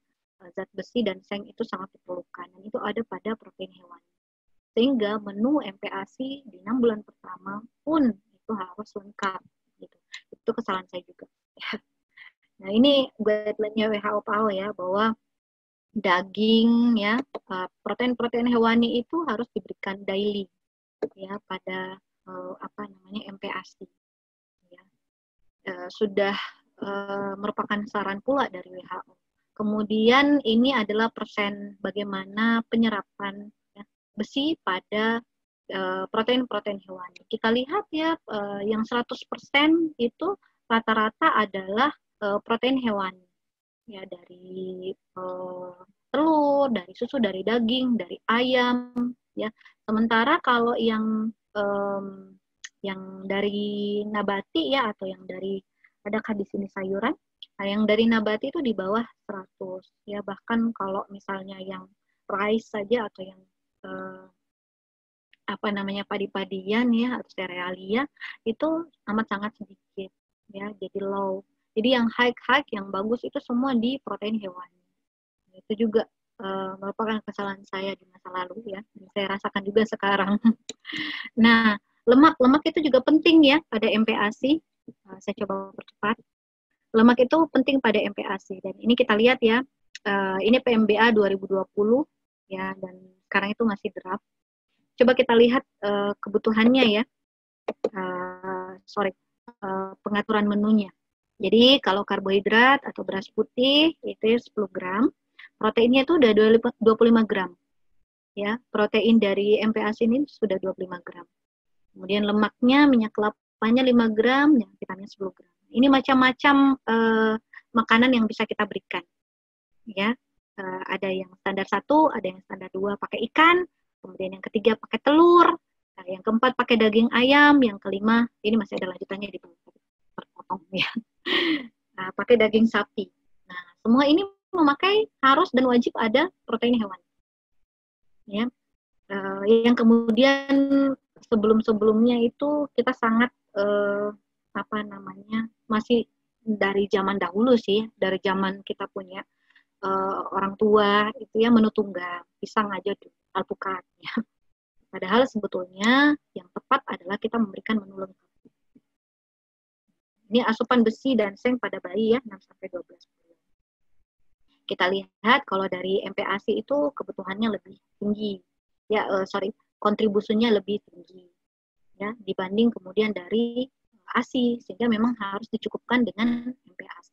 zat besi dan seng itu sangat diperlukan dan itu ada pada protein hewani. Sehingga menu MPASI di enam bulan pertama pun itu harus lengkap. Gitu. Itu kesalahan saya juga. Nah ini guideline-nya WHO PAO ya bahwa daging ya uh, protein-protein hewani itu harus diberikan daily ya pada uh, apa namanya MPASI uh, sudah uh, merupakan saran pula dari WHO kemudian ini adalah persen bagaimana penyerapan besi pada eh, protein-protein uh, hewani. Kita lihat ya uh, yang 100% itu rata-rata adalah uh, protein hewani. Ya dari telur, dari susu, dari daging, dari ayam ya. Sementara kalau yang um, yang dari nabati ya atau yang dari adakah di sini sayuran? Nah yang dari nabati itu di bawah 100 ya. Bahkan kalau misalnya yang rice saja atau yang eh, apa namanya padi-padian ya atau serealia itu amat sangat sedikit ya jadi low. Jadi yang high high yang bagus itu semua di protein hewani. Itu juga uh, merupakan kesalahan saya di masa lalu ya dan saya rasakan juga sekarang. Nah lemak lemak itu juga penting ya pada MPASI uh, saya coba percepat. Lemak itu penting pada MPASI dan ini kita lihat ya uh, ini PMBA 2020 ya dan sekarang itu masih draft. Coba kita lihat uh, kebutuhannya ya. Uh, sorry uh, pengaturan menunya. Jadi kalau karbohidrat atau beras putih itu 10 gram. Proteinnya itu udah 25 gram. Ya protein dari MPASI ini sudah 25 gram Kemudian lemaknya, minyak kelapanya 5 gram, yang vitamin 10 gram. Ini macam-macam uh, makanan yang bisa kita berikan. Ya, uh, ada yang standar satu, ada yang standar dua pakai ikan, kemudian yang ketiga pakai telur, nah, yang keempat pakai daging ayam, yang kelima ini masih ada lanjutannya di terpotong ya. Nah, pakai daging sapi. Nah, semua ini memakai harus dan wajib ada protein hewan. Ya, uh, yang kemudian sebelum-sebelumnya itu kita sangat uh, apa namanya masih dari zaman dahulu sih dari zaman kita punya uh, orang tua itu ya menu tunggal pisang aja alpukat ya. Padahal sebetulnya yang tepat adalah kita memberikan menu lengkap. Ini asupan besi dan seng pada bayi ya 6 sampai 12 bulan. Kita lihat kalau dari MPASI itu kebutuhannya lebih tinggi. Ya uh, sorry kontribusinya lebih tinggi ya dibanding kemudian dari ASI sehingga memang harus dicukupkan dengan MPAS.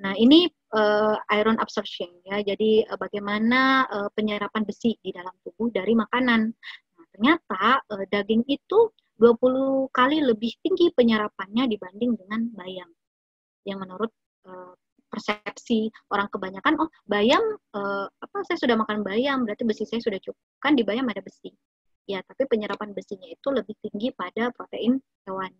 Nah, ini uh, iron absorption ya. Jadi uh, bagaimana uh, penyerapan besi di dalam tubuh dari makanan. Nah, ternyata uh, daging itu 20 kali lebih tinggi penyerapannya dibanding dengan bayam. Yang menurut uh, persepsi orang kebanyakan oh bayam uh, apa saya sudah makan bayam berarti besi saya sudah cukup kan di bayam ada besi ya tapi penyerapan besinya itu lebih tinggi pada protein hewan.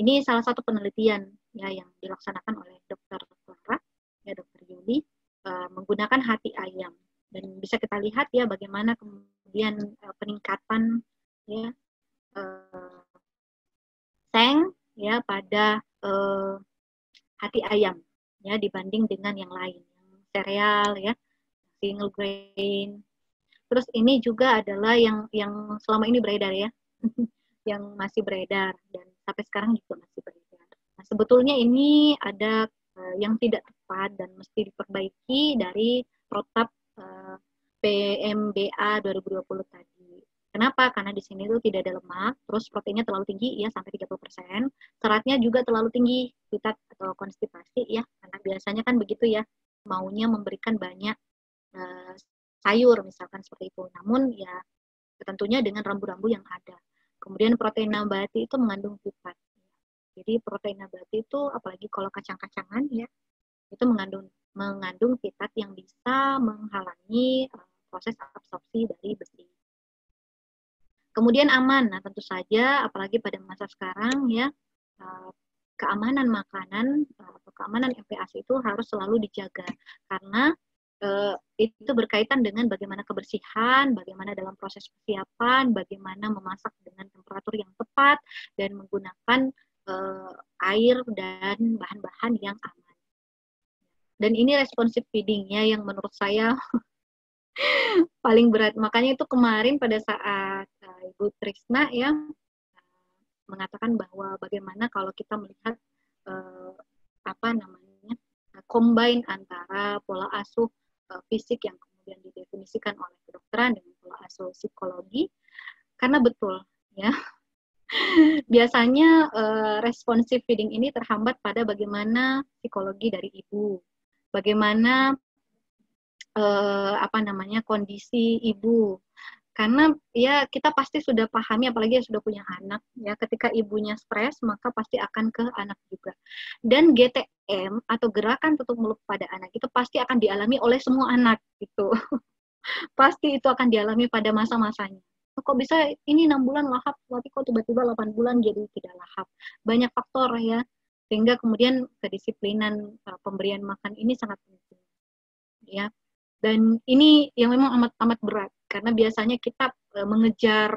Ini salah satu penelitian ya yang dilaksanakan oleh dokter Clara ya dokter Yuli uh, menggunakan hati ayam. Dan bisa kita lihat ya bagaimana kemudian uh, peningkatan ya uh, seng ya pada uh, hati ayam ya dibanding dengan yang lain. Yang sereal ya single grain terus ini juga adalah yang yang selama ini beredar ya. Yang masih beredar dan sampai sekarang juga masih beredar. Nah sebetulnya ini ada uh, yang tidak tepat dan mesti diperbaiki dari protap uh, PMBA 2020 tadi. Kenapa? Karena di sini tuh tidak ada lemak, terus proteinnya terlalu tinggi ya sampai 30%, seratnya juga terlalu tinggi, kita atau konstipasi ya, karena biasanya kan begitu ya, maunya memberikan banyak uh, sayur misalkan seperti itu. Namun ya tentunya dengan rambu-rambu yang ada. Kemudian protein nabati itu mengandung fitat. Jadi protein nabati itu apalagi kalau kacang-kacangan ya, itu mengandung mengandung fitat yang bisa menghalangi uh, proses absorpsi dari besi Kemudian aman, nah tentu saja apalagi pada masa sekarang ya eh, keamanan makanan eh, atau keamanan MPAS itu harus selalu dijaga karena eh, itu berkaitan dengan bagaimana kebersihan, bagaimana dalam proses persiapan, bagaimana memasak dengan temperatur yang tepat dan menggunakan air dan bahan-bahan yang aman. Dan ini responsive feeding ya yang menurut saya paling berat. Makanya itu kemarin pada saat Ibu Trisna ya mengatakan bahwa bagaimana kalau kita melihat uh, apa namanya combine antara pola asuh uh, fisik yang kemudian didefinisikan oleh kedokteran dengan pola asuh psikologi. Karena betul ya. Biasanya uh, responsive feeding ini terhambat pada bagaimana psikologi dari ibu. Bagaimana uh, apa namanya kondisi ibu karena ya kita pasti sudah pahami apalagi yang sudah punya anak ya. Ketika ibunya stres maka pasti akan ke anak juga. Dan GTM atau gerakan tutup mulut pada anak itu pasti akan dialami oleh semua anak gitu. Pasti itu akan dialami pada masa-masanya. Kok bisa ini enam bulan lahap tapi kok tiba-tiba 8 bulan jadi tidak lahap? Banyak faktor ya. Sehingga kemudian kedisiplinan uh, pemberian makan ini sangat penting ya. Dan ini yang memang amat amat berat karena biasanya kita uh, mengejar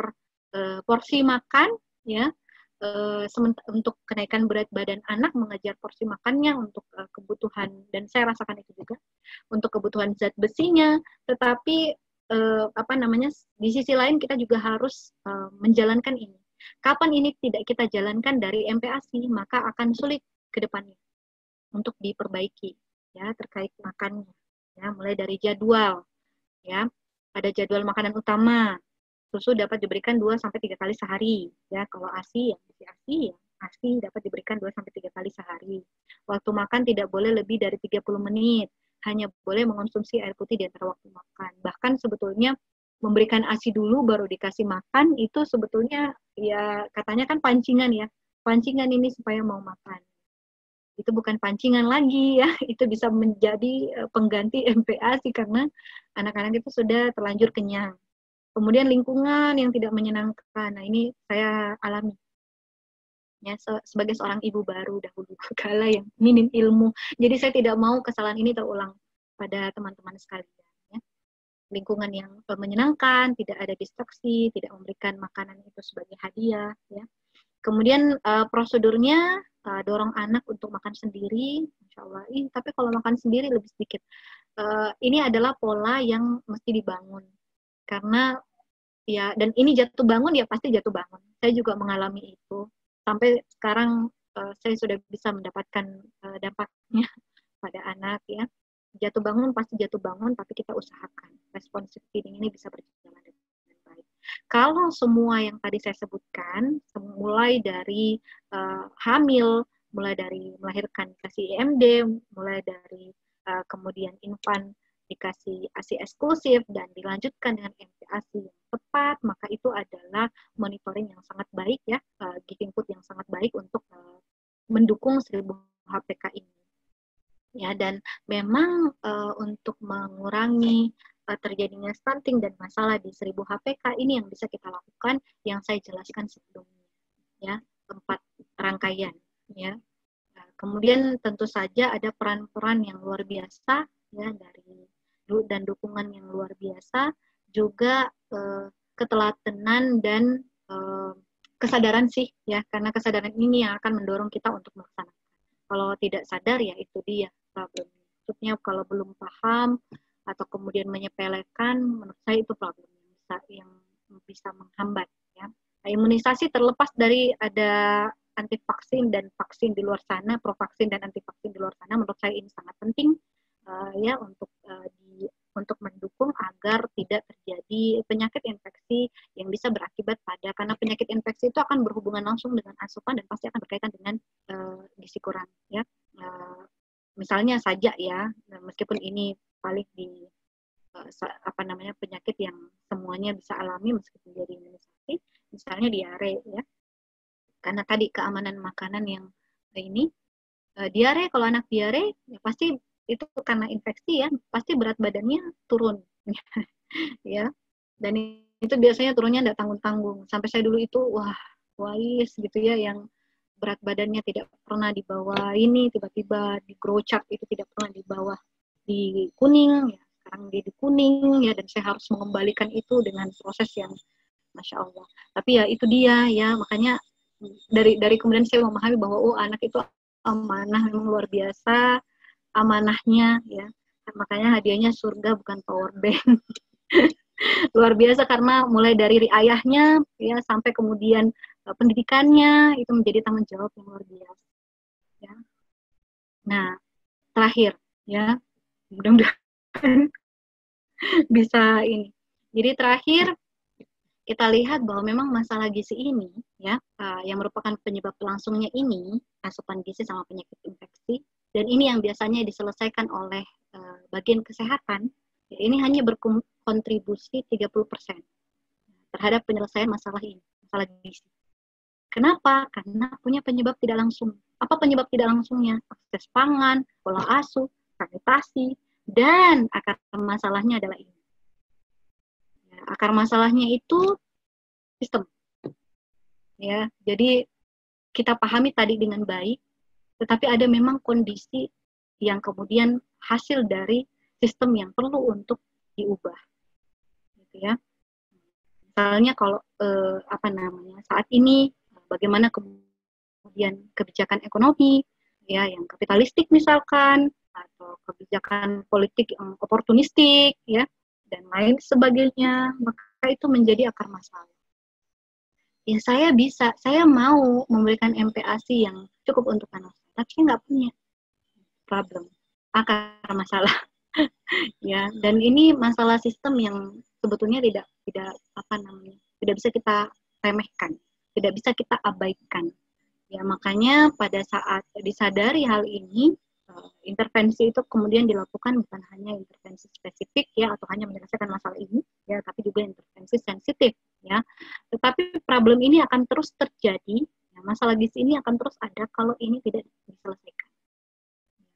uh, porsi makan ya uh, untuk kenaikan berat badan anak mengejar porsi makannya untuk uh, kebutuhan dan saya rasakan itu juga untuk kebutuhan zat besinya tetapi uh, apa namanya di sisi lain kita juga harus uh, menjalankan ini. Kapan ini tidak kita jalankan dari MPASI, maka akan sulit ke depannya untuk diperbaiki ya terkait makannya. Ya, mulai dari jadwal ya. Ada jadwal makanan utama. Susu dapat diberikan 2 sampai 3 kali sehari ya. Kalau ASI yang ASI ya ASI dapat diberikan 2 sampai 3 kali sehari. Waktu makan tidak boleh lebih dari 30 menit hanya boleh mengonsumsi air putih di antara waktu makan. Bahkan sebetulnya memberikan ASI dulu baru dikasih makan itu sebetulnya ya katanya kan pancingan ya. Pancingan ini supaya mau makan. Itu bukan pancingan lagi ya, itu bisa menjadi eh, pengganti MPASI karena anak-anak itu sudah terlanjur kenyang. Kemudian lingkungan yang tidak menyenangkan. Nah, ini saya alami ya sebagai seorang ibu baru dahulu kala yang minim ilmu. Jadi saya tidak mau kesalahan ini terulang pada teman-teman sekalian. Ya. Lingkungan yang menyenangkan, tidak ada distraksi, tidak memberikan makanan itu sebagai hadiah. Ya. Kemudian uh, prosedurnya uh, dorong anak untuk makan sendiri, insya Allah. Ih, tapi kalau makan sendiri lebih sedikit. Uh, ini adalah pola yang mesti dibangun karena ya dan ini jatuh bangun ya pasti jatuh bangun. Saya juga mengalami itu sampai sekarang uh, saya sudah bisa mendapatkan uh, dampaknya pada anak ya jatuh bangun pasti jatuh bangun tapi kita usahakan responsif feeding ini bisa berjalan dengan kalau semua yang tadi saya sebutkan mulai dari uh, hamil mulai dari melahirkan kasih IMD mulai dari uh, kemudian infan dikasih ASI eksklusif dan dilanjutkan dengan MPASI yang tepat, maka itu adalah monitoring yang sangat baik ya, uh, giving food yang sangat baik untuk uh, mendukung 1000 HPK ini. Ya, dan memang uh, untuk mengurangi uh, terjadinya stunting dan masalah di 1000 HPK ini yang bisa kita lakukan yang saya jelaskan sebelumnya ya, empat rangkaian ya. Nah, kemudian tentu saja ada peran-peran yang luar biasa ya dari dan dukungan yang luar biasa, juga uh, ketelatenan dan uh, kesadaran sih ya, karena kesadaran ini yang akan mendorong kita untuk melaksanakan. Kalau tidak sadar ya itu dia problemnya. Maksudnya kalau belum paham atau kemudian menyepelekan, menurut saya itu problem yang bisa yang bisa menghambat ya. Nah, imunisasi terlepas dari ada anti vaksin dan vaksin di luar sana, pro vaksin dan anti vaksin di luar sana, menurut saya ini sangat penting uh, ya untuk uh, di untuk mendukung agar tidak terjadi penyakit infeksi yang bisa berakibat pada karena penyakit infeksi itu akan berhubungan langsung dengan asupan dan pasti akan berkaitan dengan uh, gizi kurang ya uh, misalnya saja ya meskipun ini paling di uh, apa namanya penyakit yang semuanya bisa alami meskipun jadi imunisasi misalnya diare ya. Karena tadi keamanan makanan yang ini uh, diare kalau anak diare ya pasti itu karena infeksi ya pasti berat badannya turun ya. Dan itu biasanya turunnya tidak tanggung-tanggung. Sampai saya dulu itu wah wais gitu ya yang berat badannya tidak pernah di bawah ini tiba-tiba di grow chart itu tidak pernah di bawah di kuning ya. Sekarang dia di kuning ya dan saya harus mengembalikan itu dengan proses yang masya Allah. Tapi ya itu dia ya. Makanya dari dari kemudian saya memahami bahwa oh anak itu amanah memang luar biasa amanahnya ya. Makanya hadiahnya surga bukan power bank. Luar biasa karena mulai dari ayahnya ya sampai kemudian uh, pendidikannya itu menjadi tanggung jawab yang luar biasa ya. Nah terakhir ya mudah-mudahan bisa ini jadi terakhir kita lihat bahwa memang masalah gizi ini ya uh, yang merupakan penyebab langsungnya ini asupan gizi sama penyakit infeksi dan ini yang biasanya diselesaikan oleh uh, bagian kesehatan, ya ini hanya berkontribusi 30% terhadap penyelesaian masalah ini, masalah gizi. Kenapa? Karena punya penyebab tidak langsung. Apa penyebab tidak langsungnya? Akses pangan, pola asuh, sanitasi, dan akar masalahnya adalah ini. Ya, akar masalahnya itu sistem. Ya, jadi kita pahami tadi dengan baik, tetapi ada memang kondisi yang kemudian hasil dari sistem yang perlu untuk diubah. Gitu ya. Misalnya kalau eh, apa namanya? saat ini bagaimana kemudian kebijakan ekonomi ya yang kapitalistik misalkan atau kebijakan politik yang oportunistik ya dan lain sebagainya, maka itu menjadi akar masalah. Ya saya bisa, saya mau memberikan MPASI yang cukup untuk anak saya, tapi nggak punya problem, akar masalah. ya, dan ini masalah sistem yang sebetulnya tidak tidak apa namanya, tidak bisa kita remehkan, tidak bisa kita abaikan. Ya, makanya pada saat disadari hal ini, Eh, intervensi itu kemudian dilakukan bukan hanya intervensi spesifik ya atau hanya menyelesaikan masalah ini ya tapi juga intervensi sensitif ya. Tetapi problem ini akan terus terjadi ya, masalah gizi ini akan terus ada kalau ini tidak diselesaikan.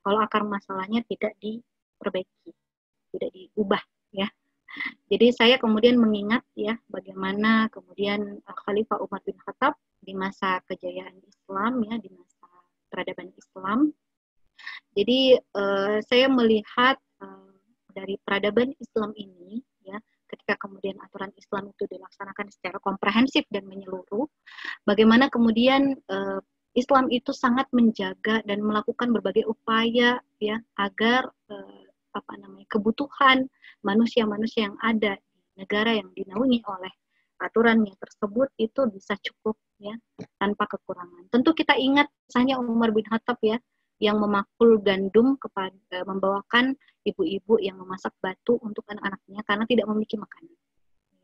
Kalau akar masalahnya tidak diperbaiki tidak diubah ya. Jadi saya kemudian mengingat ya bagaimana kemudian uh, Khalifah Umar bin Khattab di masa kejayaan Islam ya di masa peradaban Islam jadi uh, saya melihat uh, dari peradaban Islam ini ya ketika kemudian aturan Islam itu dilaksanakan secara komprehensif dan menyeluruh, bagaimana kemudian uh, Islam itu sangat menjaga dan melakukan berbagai upaya ya agar uh, apa namanya kebutuhan manusia-manusia yang ada di negara yang dinaungi oleh aturannya tersebut itu bisa cukup ya tanpa kekurangan. Tentu kita ingat misalnya Umar bin Khattab ya yang memakul gandum kepada eh, membawakan ibu-ibu yang memasak batu untuk anak-anaknya karena tidak memiliki makanan.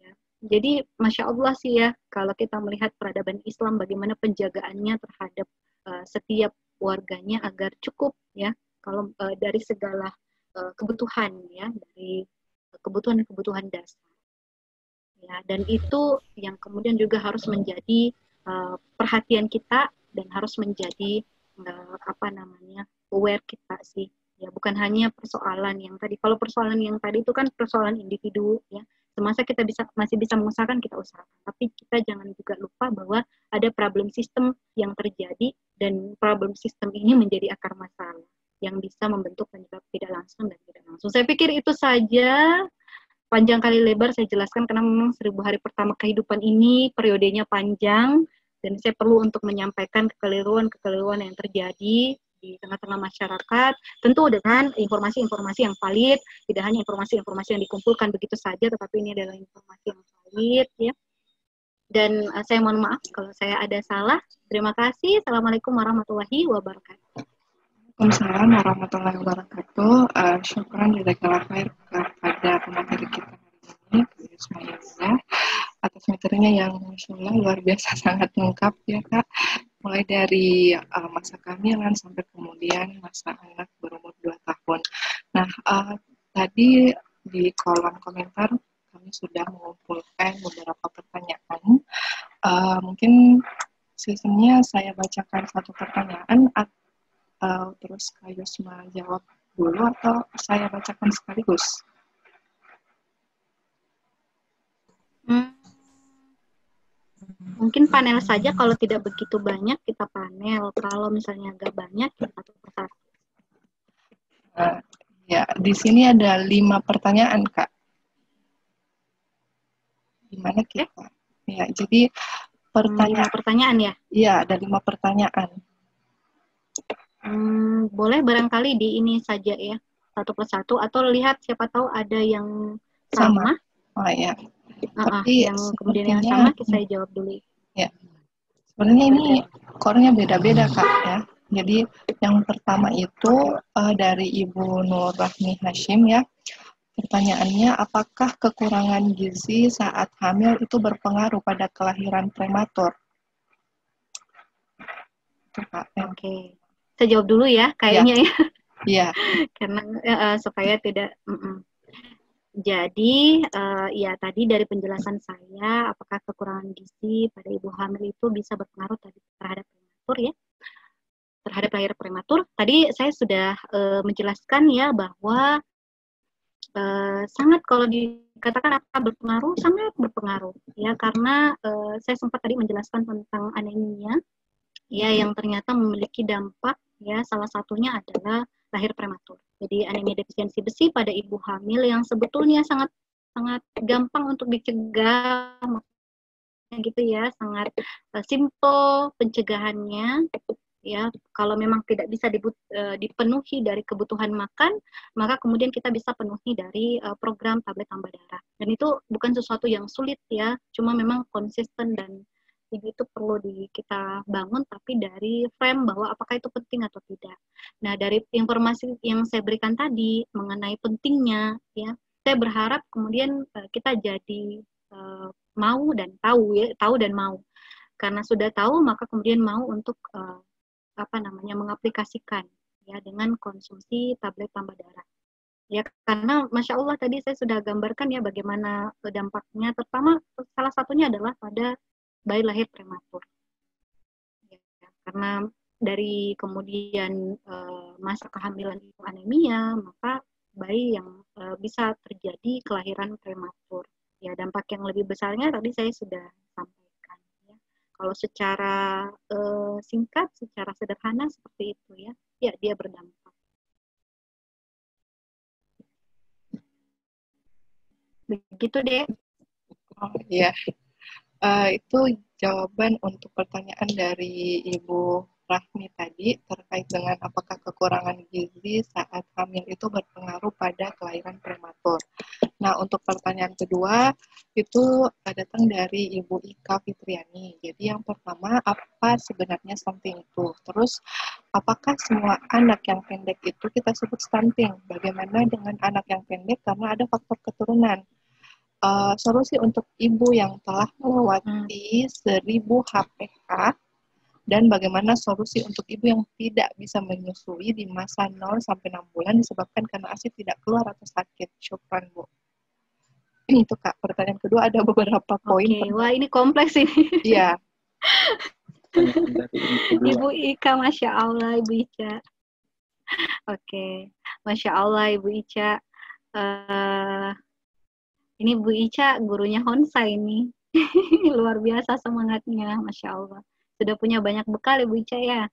Ya. Jadi masya Allah sih ya kalau kita melihat peradaban Islam bagaimana penjagaannya terhadap uh, setiap warganya agar cukup ya kalau uh, dari segala uh, kebutuhan ya dari kebutuhan-kebutuhan dasar. Ya, dan itu yang kemudian juga harus menjadi uh, perhatian kita dan harus menjadi uh, apa namanya aware kita sih. Ya bukan hanya persoalan yang tadi. Kalau persoalan yang tadi itu kan persoalan individu ya. Semasa kita bisa masih bisa mengusahakan kita usahakan. Tapi kita jangan juga lupa bahwa ada problem sistem yang terjadi dan problem sistem ini menjadi akar masalah yang bisa membentuk penyebab tidak langsung dan tidak langsung. Saya pikir itu saja. Panjang kali lebar saya jelaskan karena memang seribu hari pertama kehidupan ini periodenya panjang dan saya perlu untuk menyampaikan kekeliruan-kekeliruan yang terjadi di tengah-tengah masyarakat, tentu dengan informasi-informasi yang valid, tidak hanya informasi-informasi yang dikumpulkan begitu saja, tetapi ini adalah informasi yang valid, ya. Dan uh, saya mohon maaf kalau saya ada salah. Terima kasih. Assalamualaikum warahmatullahi wabarakatuh. Waalaikumsalam warahmatullahi wabarakatuh. Uh, syukuran jazakallah kepada pemateri kita ini, Ismail atas materinya yang Masya Allah luar biasa sangat lengkap ya Kak. Mulai dari uh, masa kehamilan sampai kemudian masa anak berumur 2 tahun. Nah, uh, tadi di kolom komentar kami sudah mengumpulkan beberapa pertanyaan. Uh, mungkin sistemnya saya bacakan satu pertanyaan atau terus Kak Yusma jawab dulu atau saya bacakan sekaligus? Mungkin panel saja kalau tidak begitu banyak kita panel. Kalau misalnya agak banyak kita satu persatu. Uh, ya, di sini ada lima pertanyaan kak. Gimana kita? Eh? Ya, jadi pertanyaan. Lima pertanyaan ya? Iya, ada lima pertanyaan. Hmm, boleh barangkali di ini saja ya, satu persatu atau lihat siapa tahu ada yang sama. sama. Oh ya, tapi yang kemudian yang sama saya jawab dulu. Ya, sebenarnya ini core-nya beda-beda kak ya. Jadi yang pertama itu uh, dari Ibu Nur Rahmi Hashim ya. Pertanyaannya, apakah kekurangan gizi saat hamil itu berpengaruh pada kelahiran prematur? Ya. Oke, okay. saya jawab dulu ya, kayaknya ya. Iya. Karena uh, supaya tidak. Mm -mm. Jadi uh, ya tadi dari penjelasan saya apakah kekurangan gizi pada ibu hamil itu bisa berpengaruh tadi terhadap prematur ya terhadap lahir prematur. Tadi saya sudah uh, menjelaskan ya bahwa uh, sangat kalau di dikatakan apa berpengaruh sangat berpengaruh ya karena uh, saya sempat tadi menjelaskan tentang anemia ya yang ternyata memiliki dampak ya salah satunya adalah lahir prematur. Jadi anemia defisiensi besi pada ibu hamil yang sebetulnya sangat sangat gampang untuk dicegah. Gitu ya, sangat uh, simple pencegahannya. Ya kalau memang tidak bisa dibut, uh, dipenuhi dari kebutuhan makan maka kemudian kita bisa penuhi dari uh, program tablet tambah darah. Dan itu bukan sesuatu yang sulit ya cuma memang konsisten dan itu perlu di, kita bangun tapi dari frame bahwa apakah itu penting atau tidak. Nah, dari informasi yang saya berikan tadi mengenai pentingnya ya, saya berharap kemudian uh, kita jadi uh, mau dan tahu ya, tahu dan mau. Karena sudah tahu maka kemudian mau untuk uh, apa namanya mengaplikasikan ya dengan konsumsi tablet tambah darah. Ya karena masya Allah tadi saya sudah gambarkan ya bagaimana dampaknya. Terutama salah satunya adalah pada bayi lahir prematur. Ya, karena dari kemudian uh, masa kehamilan itu anemia, maka bayi yang uh, bisa terjadi kelahiran prematur. Ya, dampak yang lebih besarnya tadi saya sudah sampaikan. Ya. Kalau secara uh, singkat, secara sederhana seperti itu ya, ya dia berdampak. Begitu deh. Oh iya, uh, itu jawaban untuk pertanyaan dari Ibu Rahmi tadi terkait dengan apakah kekurangan gizi saat hamil itu berpengaruh pada kelahiran prematur. Nah, untuk pertanyaan kedua itu datang dari Ibu Ika Fitriani. Jadi yang pertama, apa sebenarnya stunting itu? Terus, apakah semua anak yang pendek itu kita sebut stunting? Bagaimana dengan anak yang pendek karena ada faktor keturunan? Uh, solusi untuk ibu yang telah melewati hmm. 1000 HPH dan bagaimana solusi untuk ibu yang tidak bisa menyusui di masa 0 sampai 6 bulan disebabkan karena ASI tidak keluar atau sakit. Syukran, Bu. Itu Kak, pertanyaan kedua ada beberapa poin. Oke, okay. wah ini kompleks ini. Iya. Ibu Ika, Masya Allah, Ibu Ica. Oke, okay. Masya Allah, Ibu Ica. Uh, ini Bu Ica, gurunya Honsa ini. Luar biasa semangatnya, Masya Allah. Sudah punya banyak bekal Ibu Ica ya.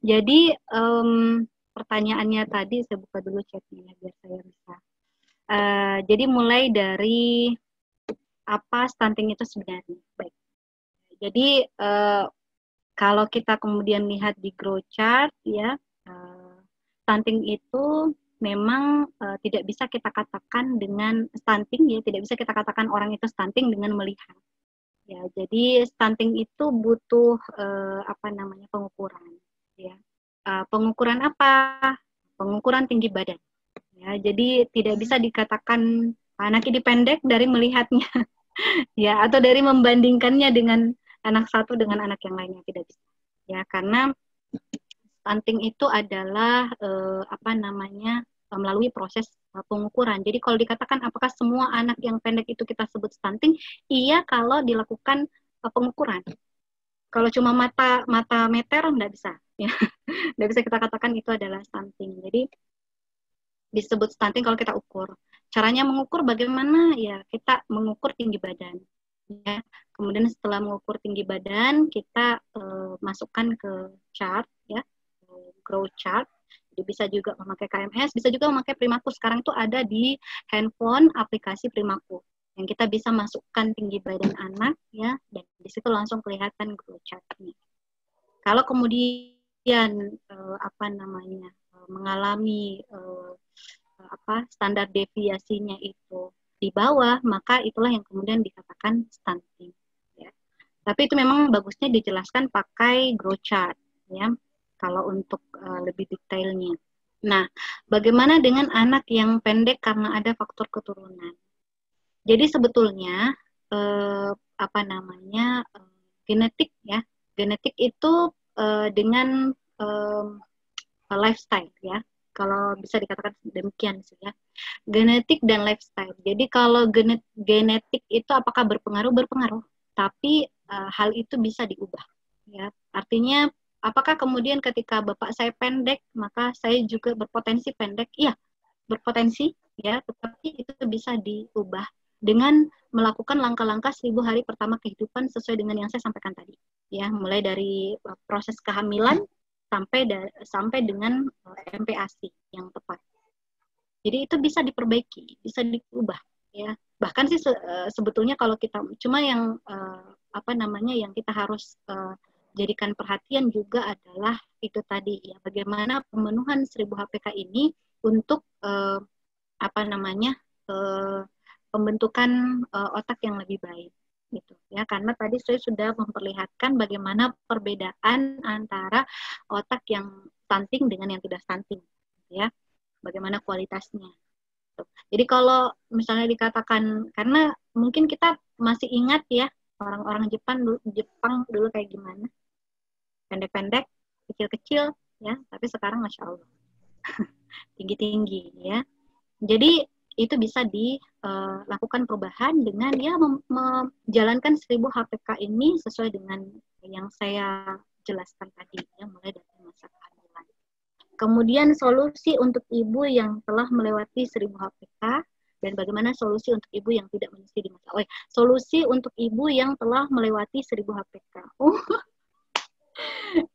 Jadi, um, pertanyaannya tadi, saya buka dulu chatnya ya, biar saya bisa. Uh, jadi mulai dari apa stunting itu sebenarnya. Baik. Jadi, uh, kalau kita kemudian lihat di grow chart, ya, uh, stunting itu memang uh, tidak bisa kita katakan dengan stunting ya, tidak bisa kita katakan orang itu stunting dengan melihat. Ya, jadi stunting itu butuh uh, apa namanya pengukuran ya. Uh, pengukuran apa? Pengukuran tinggi badan. Ya, jadi tidak bisa dikatakan anak ini pendek dari melihatnya. ya, atau dari membandingkannya dengan anak satu dengan anak yang lainnya tidak bisa. Ya, karena stunting itu adalah uh, apa namanya melalui proses uh, pengukuran. Jadi kalau dikatakan apakah semua anak yang pendek itu kita sebut stunting, iya kalau dilakukan uh, pengukuran. Kalau cuma mata mata meter nggak bisa, ya nggak bisa kita katakan itu adalah stunting. Jadi disebut stunting kalau kita ukur. Caranya mengukur bagaimana? Ya kita mengukur tinggi badan. Ya. Kemudian setelah mengukur tinggi badan, kita uh, masukkan ke chart, ya, grow chart bisa juga memakai KMS, bisa juga memakai Primaku. Sekarang itu ada di handphone aplikasi Primaku yang kita bisa masukkan tinggi badan anak ya dan di situ langsung kelihatan growth chartnya. Kalau kemudian uh, apa namanya uh, mengalami uh, apa standar deviasinya itu di bawah, maka itulah yang kemudian dikatakan stunting. Ya. Tapi itu memang bagusnya dijelaskan pakai growth chart ya kalau untuk uh, lebih detailnya. Nah, bagaimana dengan anak yang pendek karena ada faktor keturunan? Jadi sebetulnya uh, apa namanya uh, genetik ya, genetik itu uh, dengan uh, lifestyle ya. Kalau bisa dikatakan demikian sih ya. Genetik dan lifestyle. Jadi kalau genet genetik itu apakah berpengaruh? Berpengaruh. Tapi uh, hal itu bisa diubah ya. Artinya apakah kemudian ketika bapak saya pendek maka saya juga berpotensi pendek? Iya berpotensi ya. Tetapi itu bisa diubah dengan melakukan langkah-langkah seribu hari pertama kehidupan sesuai dengan yang saya sampaikan tadi ya. Mulai dari uh, proses kehamilan sampai da sampai dengan uh, MPASI yang tepat. Jadi itu bisa diperbaiki bisa diubah ya. Bahkan sih se uh, sebetulnya kalau kita cuma yang uh, apa namanya yang kita harus uh, jadikan perhatian juga adalah itu tadi ya bagaimana pemenuhan 1000 HPK ini untuk uh, apa namanya uh, pembentukan uh, otak yang lebih baik gitu ya karena tadi saya sudah memperlihatkan bagaimana perbedaan antara otak yang stunting dengan yang tidak stunting ya bagaimana kualitasnya gitu. jadi kalau misalnya dikatakan karena mungkin kita masih ingat ya orang-orang Jepang Jepang dulu kayak gimana pendek-pendek kecil-kecil ya tapi sekarang masya Allah tinggi-tinggi ya jadi itu bisa dilakukan perubahan dengan ya menjalankan 1000 HPK ini sesuai dengan yang saya jelaskan tadi ya mulai dari masa kehamilan. Kemudian solusi untuk ibu yang telah melewati 1000 HPK dan bagaimana solusi untuk ibu yang tidak menyusui di masa oh, ya, solusi untuk ibu yang telah melewati 1000 HPK. Oh.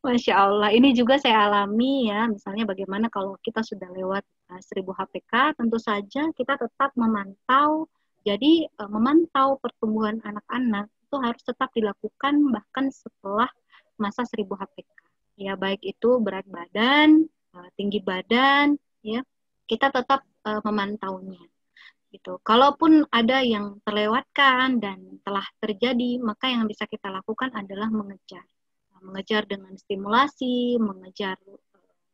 Masya Allah, ini juga saya alami ya, misalnya bagaimana kalau kita sudah lewat 1000 HPK, tentu saja kita tetap memantau, jadi uh, memantau pertumbuhan anak-anak itu harus tetap dilakukan bahkan setelah masa 1000 HPK. Ya, baik itu berat badan, uh, tinggi badan, ya, kita tetap uh, memantaunya. Gitu. Kalaupun ada yang terlewatkan dan telah terjadi, maka yang bisa kita lakukan adalah mengejar mengejar dengan stimulasi, mengejar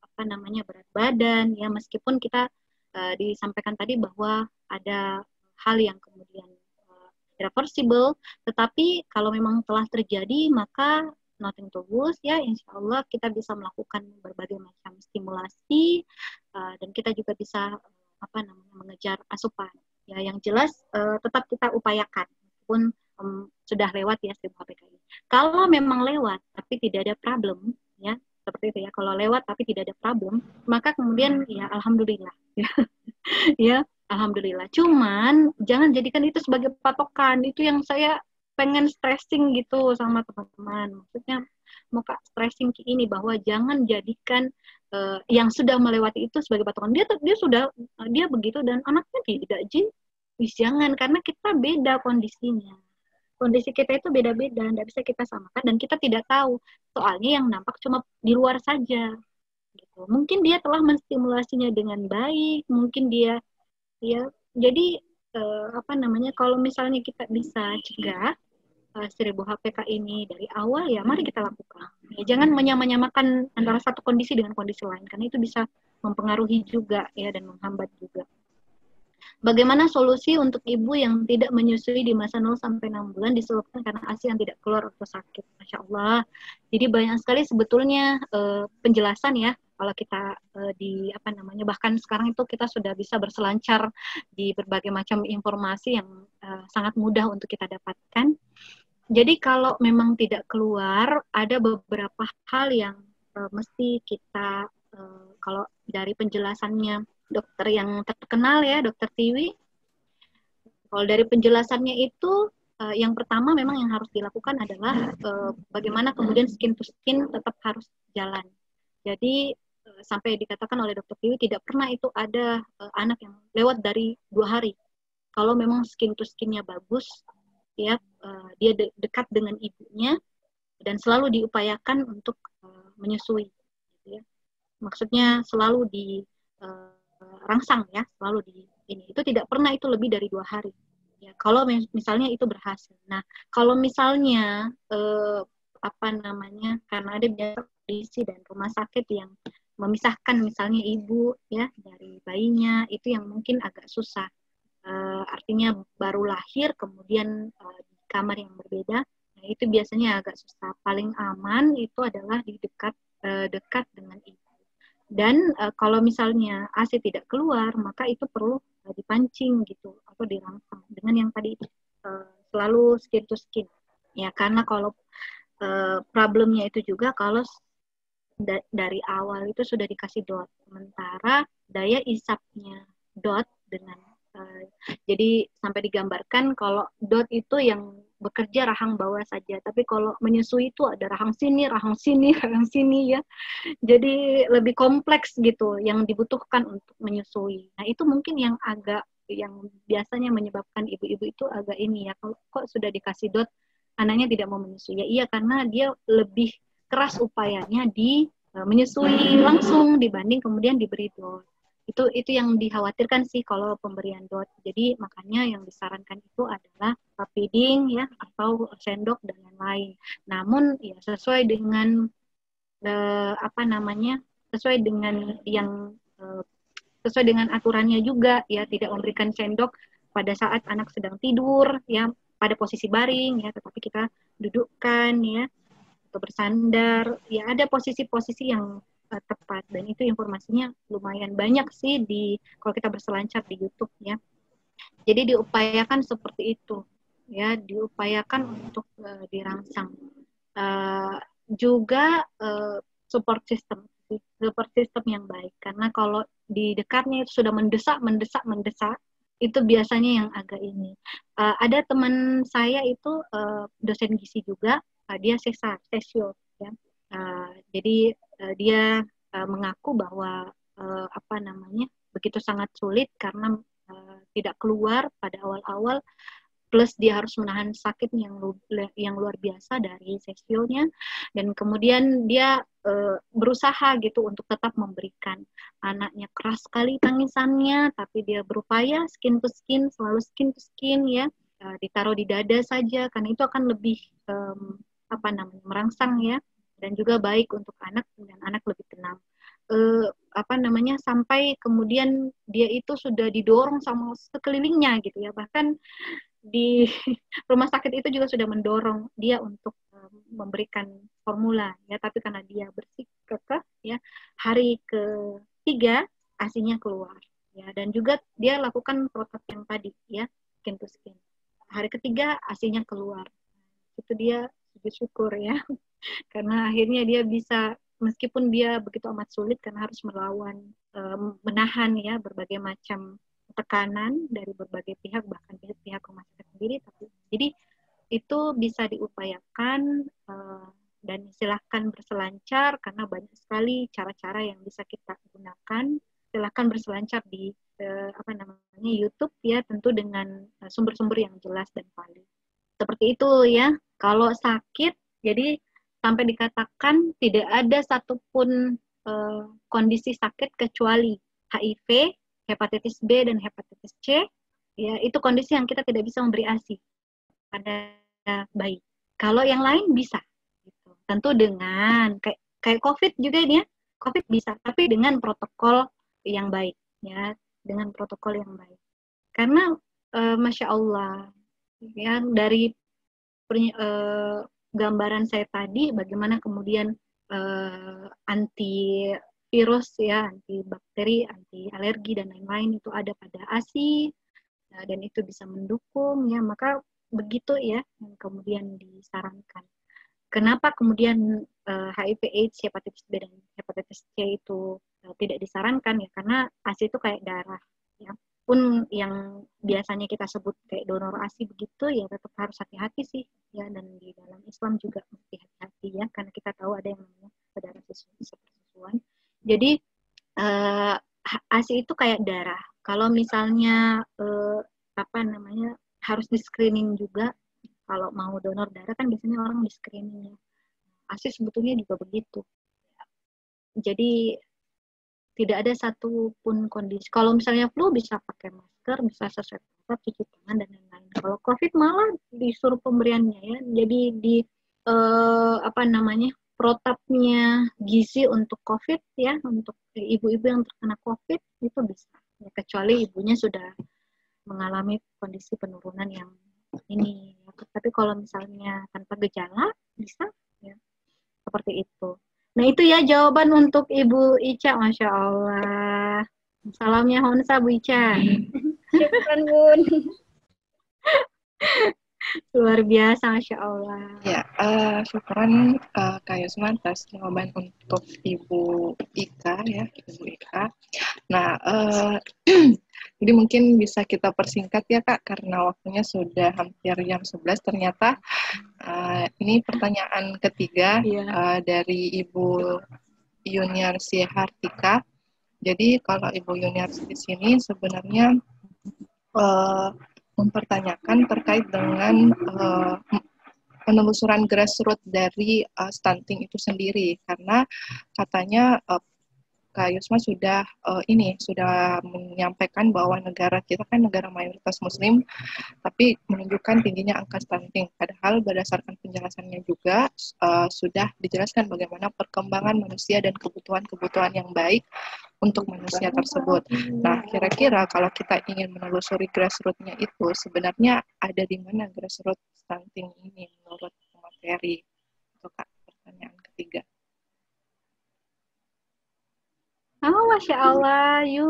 apa namanya berat badan ya meskipun kita uh, disampaikan tadi bahwa ada hal yang kemudian uh, irreversible, tetapi kalau memang telah terjadi maka nothing to lose ya insya Allah kita bisa melakukan berbagai macam stimulasi uh, dan kita juga bisa apa namanya mengejar asupan. Ya yang jelas uh, tetap kita upayakan meskipun um, sudah lewat ya 1000 HPK ini. Kalau memang lewat tapi tidak ada problem ya seperti itu ya. Kalau lewat tapi tidak ada problem, maka kemudian ya alhamdulillah ya. ya, alhamdulillah. Cuman jangan jadikan itu sebagai patokan. Itu yang saya pengen stressing gitu sama teman-teman. Maksudnya maka stressing ini bahwa jangan jadikan uh, yang sudah melewati itu sebagai patokan. Dia dia sudah dia begitu dan anaknya tidak jin. Jangan karena kita beda kondisinya kondisi kita itu beda-beda, tidak bisa kita samakan dan kita tidak tahu. Soalnya yang nampak cuma di luar saja. Gitu. Mungkin dia telah menstimulasinya dengan baik, mungkin dia ya jadi eh, apa namanya kalau misalnya kita bisa cegah eh, 1000 HPK ini dari awal ya mari kita lakukan. Ya, jangan menyamakan antara satu kondisi dengan kondisi lain karena itu bisa mempengaruhi juga ya dan menghambat juga. Bagaimana solusi untuk ibu yang tidak menyusui di masa 0 sampai 6 bulan disebabkan karena ASI yang tidak keluar atau sakit? Masya Allah. Jadi banyak sekali sebetulnya uh, penjelasan ya kalau kita uh, di apa namanya bahkan sekarang itu kita sudah bisa berselancar di berbagai macam informasi yang uh, sangat mudah untuk kita dapatkan. Jadi kalau memang tidak keluar ada beberapa hal yang uh, mesti kita uh, kalau dari penjelasannya dokter yang terkenal ya, dokter Tiwi. Kalau dari penjelasannya itu, uh, yang pertama memang yang harus dilakukan adalah uh, bagaimana kemudian skin to skin tetap harus jalan. Jadi uh, sampai dikatakan oleh dokter Tiwi tidak pernah itu ada uh, anak yang lewat dari dua hari. Kalau memang skin to skinnya bagus, ya uh, dia de dekat dengan ibunya dan selalu diupayakan untuk uh, menyusui. Gitu ya. Maksudnya selalu di uh, rangsang ya selalu di ini. Itu tidak pernah itu lebih dari dua hari. Ya kalau misalnya itu berhasil. Nah kalau misalnya eh, apa namanya karena ada biasa kondisi dan rumah sakit yang memisahkan misalnya ibu ya dari bayinya itu yang mungkin agak susah. Eh, artinya baru lahir kemudian eh, di kamar yang berbeda nah itu biasanya agak susah. Paling aman itu adalah di dekat eh, dekat dengan ibu dan uh, kalau misalnya AC tidak keluar, maka itu perlu uh, dipancing gitu atau dirangsang dengan yang tadi uh, selalu skin to skin. Ya, karena kalau uh, problemnya itu juga kalau da dari awal itu sudah dikasih dot, sementara daya isapnya dot dengan Uh, jadi sampai digambarkan kalau dot itu yang bekerja rahang bawah saja, tapi kalau menyusui itu ada rahang sini, rahang sini, rahang sini ya. Jadi lebih kompleks gitu yang dibutuhkan untuk menyusui. Nah itu mungkin yang agak yang biasanya menyebabkan ibu-ibu itu agak ini ya, kalau kok sudah dikasih dot anaknya tidak mau menyusui. Ya iya karena dia lebih keras upayanya di uh, menyusui langsung dibanding kemudian diberi dot itu itu yang dikhawatirkan sih kalau pemberian dot. Jadi makanya yang disarankan itu adalah feeding ya atau sendok dan lain-lain. Namun ya sesuai dengan eh, apa namanya sesuai dengan yang eh, sesuai dengan aturannya juga ya tidak memberikan sendok pada saat anak sedang tidur ya pada posisi baring ya tetapi kita dudukkan ya atau bersandar. Ya ada posisi-posisi yang uh, tepat. Dan itu informasinya lumayan banyak sih di kalau kita berselancar di YouTube ya. Jadi diupayakan seperti itu ya, diupayakan untuk uh, dirangsang. Uh, juga uh, support system support system yang baik. Karena kalau di dekatnya itu sudah mendesak mendesak mendesak itu biasanya yang agak ini. Uh, ada teman saya itu uh, dosen gizi juga uh, dia sesar sesio uh, jadi uh, dia uh, mengaku bahwa uh, apa namanya begitu sangat sulit karena uh, tidak keluar pada awal-awal plus dia harus menahan sakit yang lu, yang luar biasa dari sesionya dan kemudian dia uh, berusaha gitu untuk tetap memberikan anaknya keras sekali tangisannya tapi dia berupaya skin to skin selalu skin to skin ya uh, ditaruh di dada saja karena itu akan lebih um, apa namanya merangsang ya dan juga baik untuk anak dan anak lebih tenang. Eh, apa namanya sampai kemudian dia itu sudah didorong sama sekelilingnya gitu ya. Bahkan di rumah sakit itu juga sudah mendorong dia untuk um, memberikan formula ya. Tapi karena dia bersih ya hari ketiga asinya keluar ya. Dan juga dia lakukan protap yang tadi ya skin to skin. Hari ketiga asinya keluar. Itu dia syukur ya. Karena akhirnya dia bisa meskipun dia begitu amat sulit karena harus melawan um, menahan ya berbagai macam tekanan dari berbagai pihak bahkan pihak-pihak rumah sakit sendiri. Tapi jadi itu bisa diupayakan uh, dan silahkan berselancar karena banyak sekali cara-cara yang bisa kita gunakan. Silahkan berselancar di uh, apa namanya YouTube ya tentu dengan sumber-sumber yang jelas dan valid seperti itu ya kalau sakit jadi sampai dikatakan tidak ada satupun uh, kondisi sakit kecuali HIV, hepatitis B dan hepatitis C. Ya, itu kondisi yang kita tidak bisa memberi ASI pada bayi. Kalau yang lain bisa. Gitu. Tentu dengan kayak kayak COVID juga ini ya. COVID bisa, tapi dengan protokol yang baik ya, dengan protokol yang baik. Karena uh, masya Allah, ya dari uh, gambaran saya tadi bagaimana kemudian uh, anti virus ya, anti bakteri, anti alergi dan lain-lain itu ada pada ASI uh, dan itu bisa mendukung ya, maka begitu ya yang kemudian disarankan. Kenapa kemudian uh, HIV AIDS, hepatitis B dan hepatitis C itu uh, tidak disarankan ya karena ASI itu kayak darah ya pun yang biasanya kita sebut kayak donor ASI begitu ya tetap harus hati-hati sih ya dan di dalam Islam juga mesti hati-hati ya karena kita tahu ada yang namanya saudara persusuan. Jadi uh, ASI itu kayak darah. Kalau misalnya uh, apa namanya harus di screening juga kalau mau donor darah kan biasanya orang di screening ya. ASI sebetulnya juga begitu. Jadi tidak ada satupun kondisi. Kalau misalnya flu bisa pakai masker, bisa sesuai protap, cuci tangan dan lain-lain. Kalau COVID malah disuruh pemberiannya ya. Jadi di eh, apa namanya protapnya gizi untuk COVID ya, untuk ibu-ibu yang terkena COVID itu bisa. Ya, kecuali ibunya sudah mengalami kondisi penurunan yang ini. Tapi kalau misalnya tanpa gejala bisa ya seperti itu. Nah itu ya jawaban untuk Ibu Ica, Masya Allah. Salamnya Honsa Bu Ica. Syukur Bun. Luar biasa, Masya Allah. Ya, uh, syukuran uh, Kak Yusman atas jawaban untuk Ibu Ika ya, Ibu Ika. Nah, uh, Jadi mungkin bisa kita persingkat ya Kak, karena waktunya sudah hampir jam 11 ternyata. Uh, ini pertanyaan ketiga yeah. Iya. uh, dari Ibu Yuniarsi Hartika. Jadi kalau Ibu Yuniarsi di sini sebenarnya uh, mempertanyakan terkait dengan uh, penelusuran grassroots dari uh, stunting itu sendiri karena katanya uh, Kak Yusma sudah uh, ini sudah menyampaikan bahwa negara kita kan negara mayoritas Muslim, tapi menunjukkan tingginya angka stunting. Padahal berdasarkan penjelasannya juga uh, sudah dijelaskan bagaimana perkembangan manusia dan kebutuhan-kebutuhan yang baik untuk manusia tersebut. Nah, kira-kira kalau kita ingin menelusuri grassroots-nya itu, sebenarnya ada di mana grassroots stunting ini menurut materi? Itu Kak, pertanyaan ketiga. Oh, Masya Allah, Yu,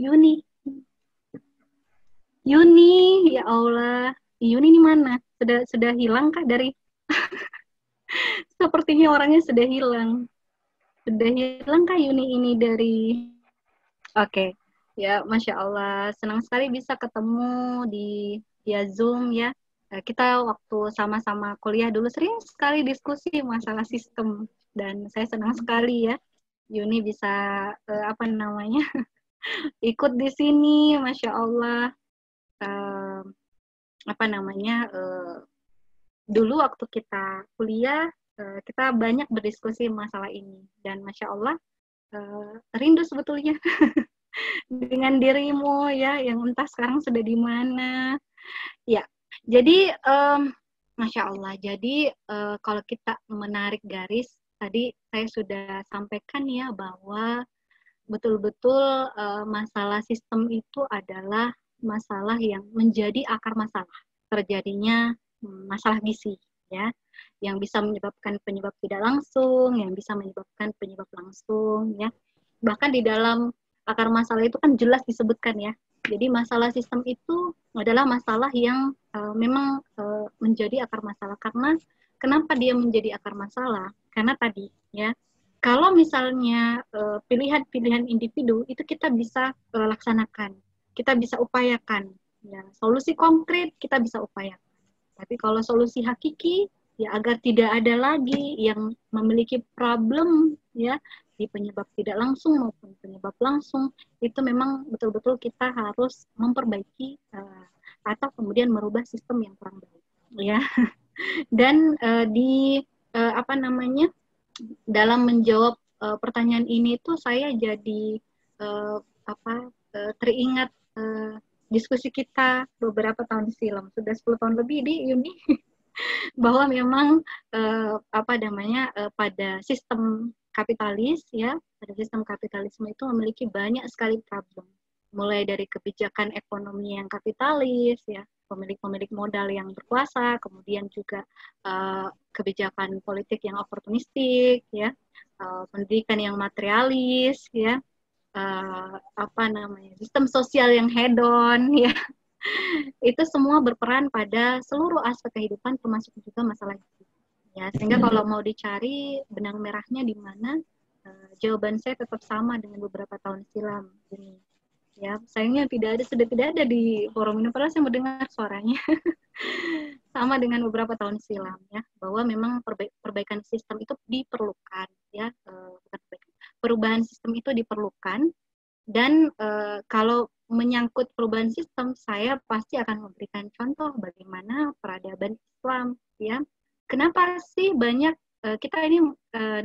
Yuni. Yuni, ya Allah. Yuni ini mana? Sudah sudah hilang kah dari? Sepertinya orangnya sudah hilang. Sudah hilang kah Yuni ini dari? Oke, okay. ya Masya Allah. Senang sekali bisa ketemu di ya Zoom ya. Eh, kita waktu sama-sama kuliah dulu sering sekali diskusi masalah sistem dan saya senang sekali ya Yuni bisa uh, apa namanya ikut di sini, masya Allah. Uh, apa namanya? Uh, dulu waktu kita kuliah uh, kita banyak berdiskusi masalah ini dan masya Allah uh, rindu sebetulnya dengan dirimu ya yang entah sekarang sudah di mana. Ya, jadi um, masya Allah. Jadi uh, kalau kita menarik garis tadi saya sudah sampaikan ya bahwa betul-betul uh, masalah sistem itu adalah masalah yang menjadi akar masalah terjadinya hmm, masalah gizi ya. Yang bisa menyebabkan penyebab tidak langsung yang bisa menyebabkan penyebab langsung ya. Bahkan di dalam akar masalah itu kan jelas disebutkan ya. Jadi masalah sistem itu adalah masalah yang uh, memang uh, menjadi akar masalah. Karena kenapa dia menjadi akar masalah karena tadi ya kalau misalnya eh, pilihan-pilihan individu itu kita bisa uh, laksanakan, kita bisa upayakan. Ya, solusi konkret kita bisa upayakan. Tapi kalau solusi hakiki ya agar tidak ada lagi yang memiliki problem ya di penyebab tidak langsung maupun penyebab langsung itu memang betul-betul kita harus memperbaiki uh, atau kemudian merubah sistem yang kurang baik ya. Dan uh, di uh, apa namanya dalam menjawab uh, pertanyaan ini tuh saya jadi uh, apa uh, teringat uh, diskusi kita beberapa tahun silam. Sudah 10 tahun lebih di Uni bahwa memang uh, apa namanya uh, pada sistem kapitalis ya pada sistem kapitalisme itu memiliki banyak sekali problem. Mulai dari kebijakan ekonomi yang kapitalis ya pemilik-pemilik modal yang berkuasa kemudian juga uh, kebijakan politik yang oportunistik ya uh, pendidikan yang materialis ya uh, apa namanya sistem sosial yang hedon ya. Itu semua berperan pada seluruh aspek kehidupan termasuk juga masalah itu ya. Sehingga kalau mau dicari benang merahnya di mana uh, jawaban saya tetap sama dengan beberapa tahun silam ini ya sayangnya tidak ada sudah tidak ada di forum ini padahal saya mendengar suaranya. Sama dengan beberapa tahun silam ya bahwa memang perba perbaikan sistem itu diperlukan ya perbaikan perubahan sistem itu diperlukan. Dan uh, kalau menyangkut perubahan sistem saya pasti akan memberikan contoh bagaimana peradaban Islam ya. Kenapa sih banyak uh, kita ini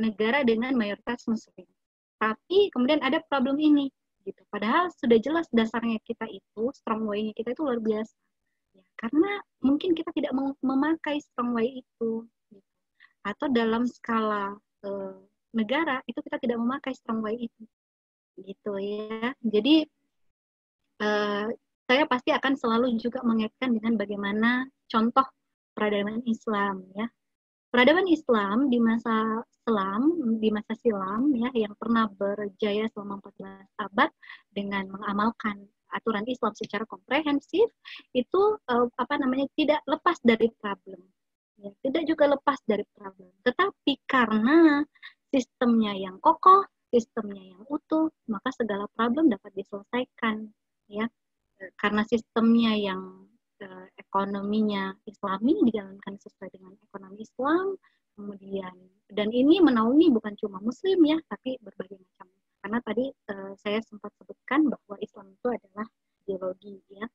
negara dengan mayoritas muslim? Tapi kemudian ada problem ini gitu. Padahal sudah jelas dasarnya kita itu strong way-nya kita itu luar biasa. Ya, karena mungkin kita tidak memakai strong way itu. Gitu. Atau dalam skala uh, negara itu kita tidak memakai strong way itu. Gitu ya. Jadi uh, saya pasti akan selalu juga mengaitkan dengan bagaimana contoh peradaban Islam ya peradaban Islam di masa selam, di masa silam ya yang pernah berjaya selama 14 abad dengan mengamalkan aturan Islam secara komprehensif itu uh, apa namanya tidak lepas dari problem. Ya, tidak juga lepas dari problem. Tetapi karena sistemnya yang kokoh, sistemnya yang utuh, maka segala problem dapat diselesaikan ya. karena sistemnya yang uh, ekonominya Islami dijalankan sesuai dengan ekonomi Islam, kemudian dan ini menaungi bukan cuma Muslim ya, tapi berbagai macam. Karena tadi uh, saya sempat sebutkan bahwa Islam itu adalah ideologi ya,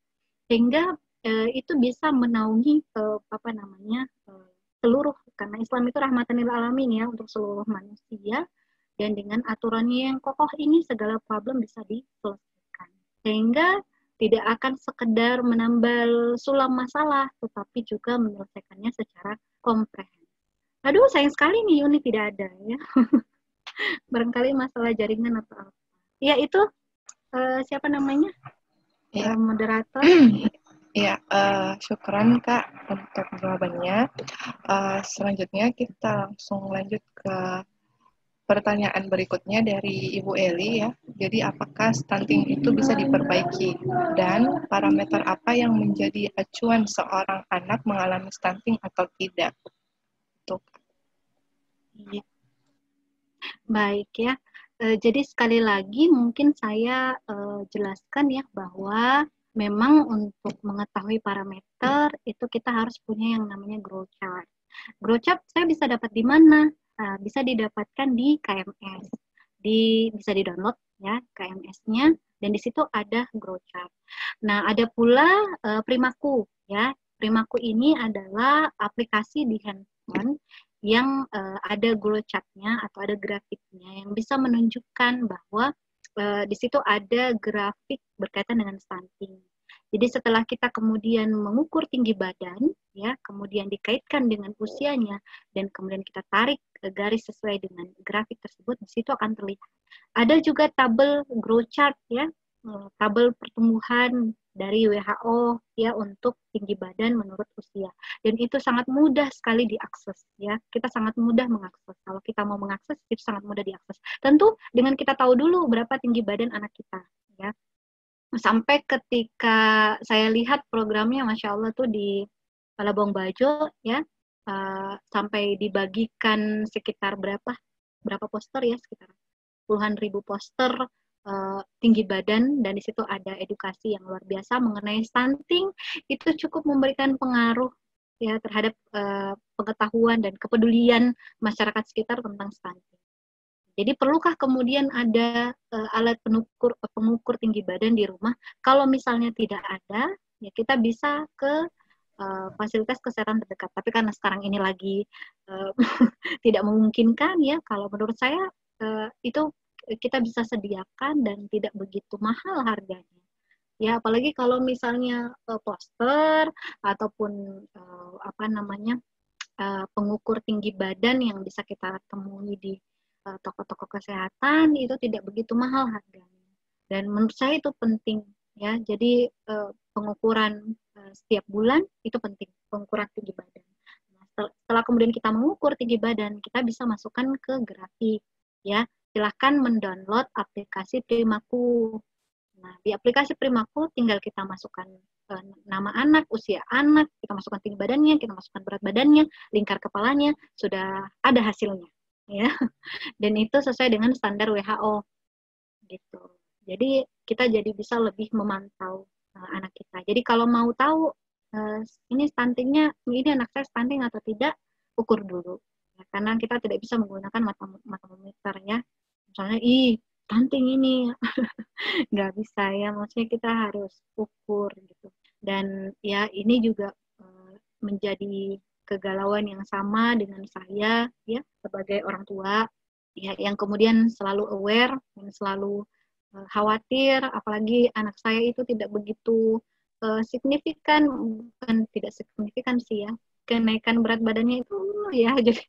sehingga uh, itu bisa menaungi uh, apa namanya uh, seluruh karena Islam itu rahmatan lil alamin ya untuk seluruh manusia dan dengan aturannya yang kokoh ini segala problem bisa diselesaikan. Sehingga tidak akan sekedar menambal sulam masalah, tetapi juga menyelesaikannya secara komprehensif. Aduh, sayang sekali nih Yuni tidak ada ya. Barangkali masalah jaringan atau apa. Ya itu uh, siapa namanya? Ya. Uh, moderator. Ya, uh, syukuran Kak untuk jawabannya. Uh, selanjutnya kita langsung lanjut ke pertanyaan berikutnya dari Ibu Eli ya. Jadi apakah stunting itu bisa diperbaiki dan parameter apa yang menjadi acuan seorang anak mengalami stunting atau tidak? Untuk iya. Baik ya. E, jadi sekali lagi mungkin saya e, jelaskan ya bahwa memang untuk mengetahui parameter itu kita harus punya yang namanya growth chart. Growth chart saya bisa dapat di mana? Uh, bisa didapatkan di KMS. Di bisa di-download ya KMS-nya dan di situ ada grow chart. Nah, ada pula uh, Primaku ya. Primaku ini adalah aplikasi di handphone yang uh, ada grow chart-nya atau ada grafiknya yang bisa menunjukkan bahwa uh, di situ ada grafik berkaitan dengan stunting. Jadi setelah kita kemudian mengukur tinggi badan, ya, kemudian dikaitkan dengan usianya dan kemudian kita tarik garis sesuai dengan grafik tersebut, di situ akan terlihat. Ada juga tabel growth chart ya, eh, tabel pertumbuhan dari WHO ya untuk tinggi badan menurut usia. Dan itu sangat mudah sekali diakses ya. Kita sangat mudah mengakses. Kalau kita mau mengakses itu sangat mudah diakses. Tentu dengan kita tahu dulu berapa tinggi badan anak kita ya sampai ketika saya lihat programnya masya Allah tuh di Palabong Bajo ya uh, sampai dibagikan sekitar berapa berapa poster ya sekitar puluhan ribu poster uh, tinggi badan dan di situ ada edukasi yang luar biasa mengenai stunting itu cukup memberikan pengaruh ya terhadap uh, pengetahuan dan kepedulian masyarakat sekitar tentang stunting. Jadi perlukah kemudian ada uh, alat pengukur pengukur tinggi badan di rumah? Kalau misalnya tidak ada, ya kita bisa ke uh, fasilitas kesehatan terdekat. Tapi karena sekarang ini lagi uh, tidak memungkinkan ya, kalau menurut saya uh, itu kita bisa sediakan dan tidak begitu mahal harganya. Ya, apalagi kalau misalnya uh, poster ataupun uh, apa namanya uh, pengukur tinggi badan yang bisa kita temui di Eh, toko-toko kesehatan itu tidak begitu mahal harganya. Dan menurut saya itu penting ya. Jadi uh, pengukuran uh, setiap bulan itu penting, pengukuran tinggi badan. Nah, setelah kemudian kita mengukur tinggi badan, kita bisa masukkan ke grafik ya. Silahkan mendownload aplikasi Primaku. Nah, di aplikasi Primaku tinggal kita masukkan nama anak, usia anak, kita masukkan tinggi badannya, kita masukkan berat badannya, lingkar kepalanya, sudah ada hasilnya ya. Dan itu sesuai dengan standar WHO gitu. Jadi kita jadi bisa lebih memantau uh, anak kita. Jadi kalau mau tahu uh, ini stuntingnya ini anak saya stunting atau tidak ukur dulu. Ya, karena kita tidak bisa menggunakan matometer ya. Misalnya ih stunting ini. Nggak bisa ya. Maksudnya kita harus ukur gitu. Dan ya ini juga uh, menjadi kegalauan yang sama dengan saya ya sebagai orang tua. Ya yang kemudian selalu aware dan selalu uh, khawatir apalagi anak saya itu tidak begitu uh, signifikan bukan tidak signifikan sih ya kenaikan berat badannya itu ya jadi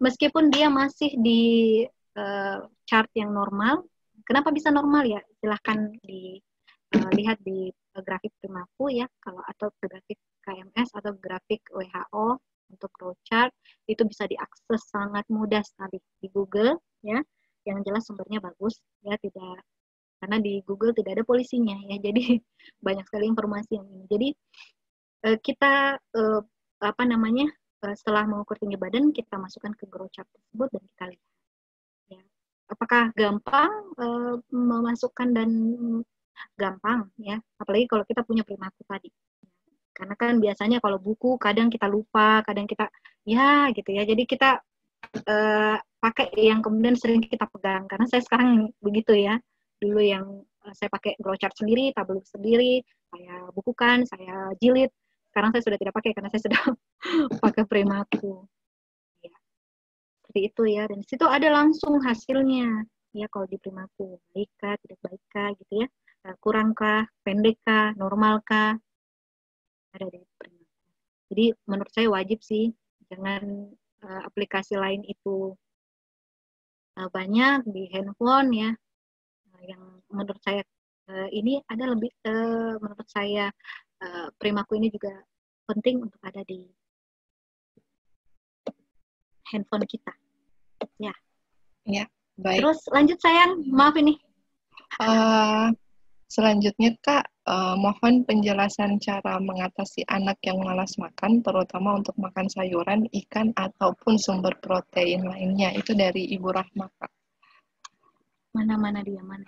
meskipun dia masih di uh, chart yang normal kenapa bisa normal ya? Silahkan dilihat di grafik primaku ya kalau atau grafik KMS atau grafik WHO untuk growth chart itu bisa diakses sangat mudah sekali di Google ya. Yang jelas sumbernya bagus ya tidak karena di Google tidak ada polisinya ya jadi banyak sekali informasi yang ini. Jadi eh, kita eh, apa namanya eh, setelah mengukur tinggi badan kita masukkan ke growth chart tersebut dan kita lihat ya. Apakah gampang memasukkan dan gampang ya. Apalagi kalau kita punya primaku tadi. Karena kan biasanya kalau buku kadang kita lupa kadang kita ya gitu ya. Jadi kita uh, pakai yang kemudian sering kita pegang. Karena saya sekarang begitu ya. Dulu yang uh, saya pakai glowchart sendiri tabel sendiri saya bukukan saya jilid. Sekarang saya sudah tidak pakai karena saya sudah pakai primaku ya. Seperti itu ya. Dan situ ada langsung hasilnya ya kalau di primaku baikkah tidak baikkah gitu ya. eh, kurangkah pendekkah normalkah ada di primaku jadi menurut saya wajib sih jangan uh, aplikasi lain itu uh, banyak di handphone ya. Uh, yang menurut saya uh, ini ada lebih uh, menurut saya uh, primaku ini juga penting untuk ada di handphone kita. Ya. Ya baik. Terus lanjut sayang. Maaf ini. Uh, selanjutnya kak uh, mohon penjelasan cara mengatasi anak yang malas makan, terutama untuk makan sayuran, ikan, ataupun sumber protein lainnya. Itu dari Ibu Rahma, Kak. Mana-mana dia, mana?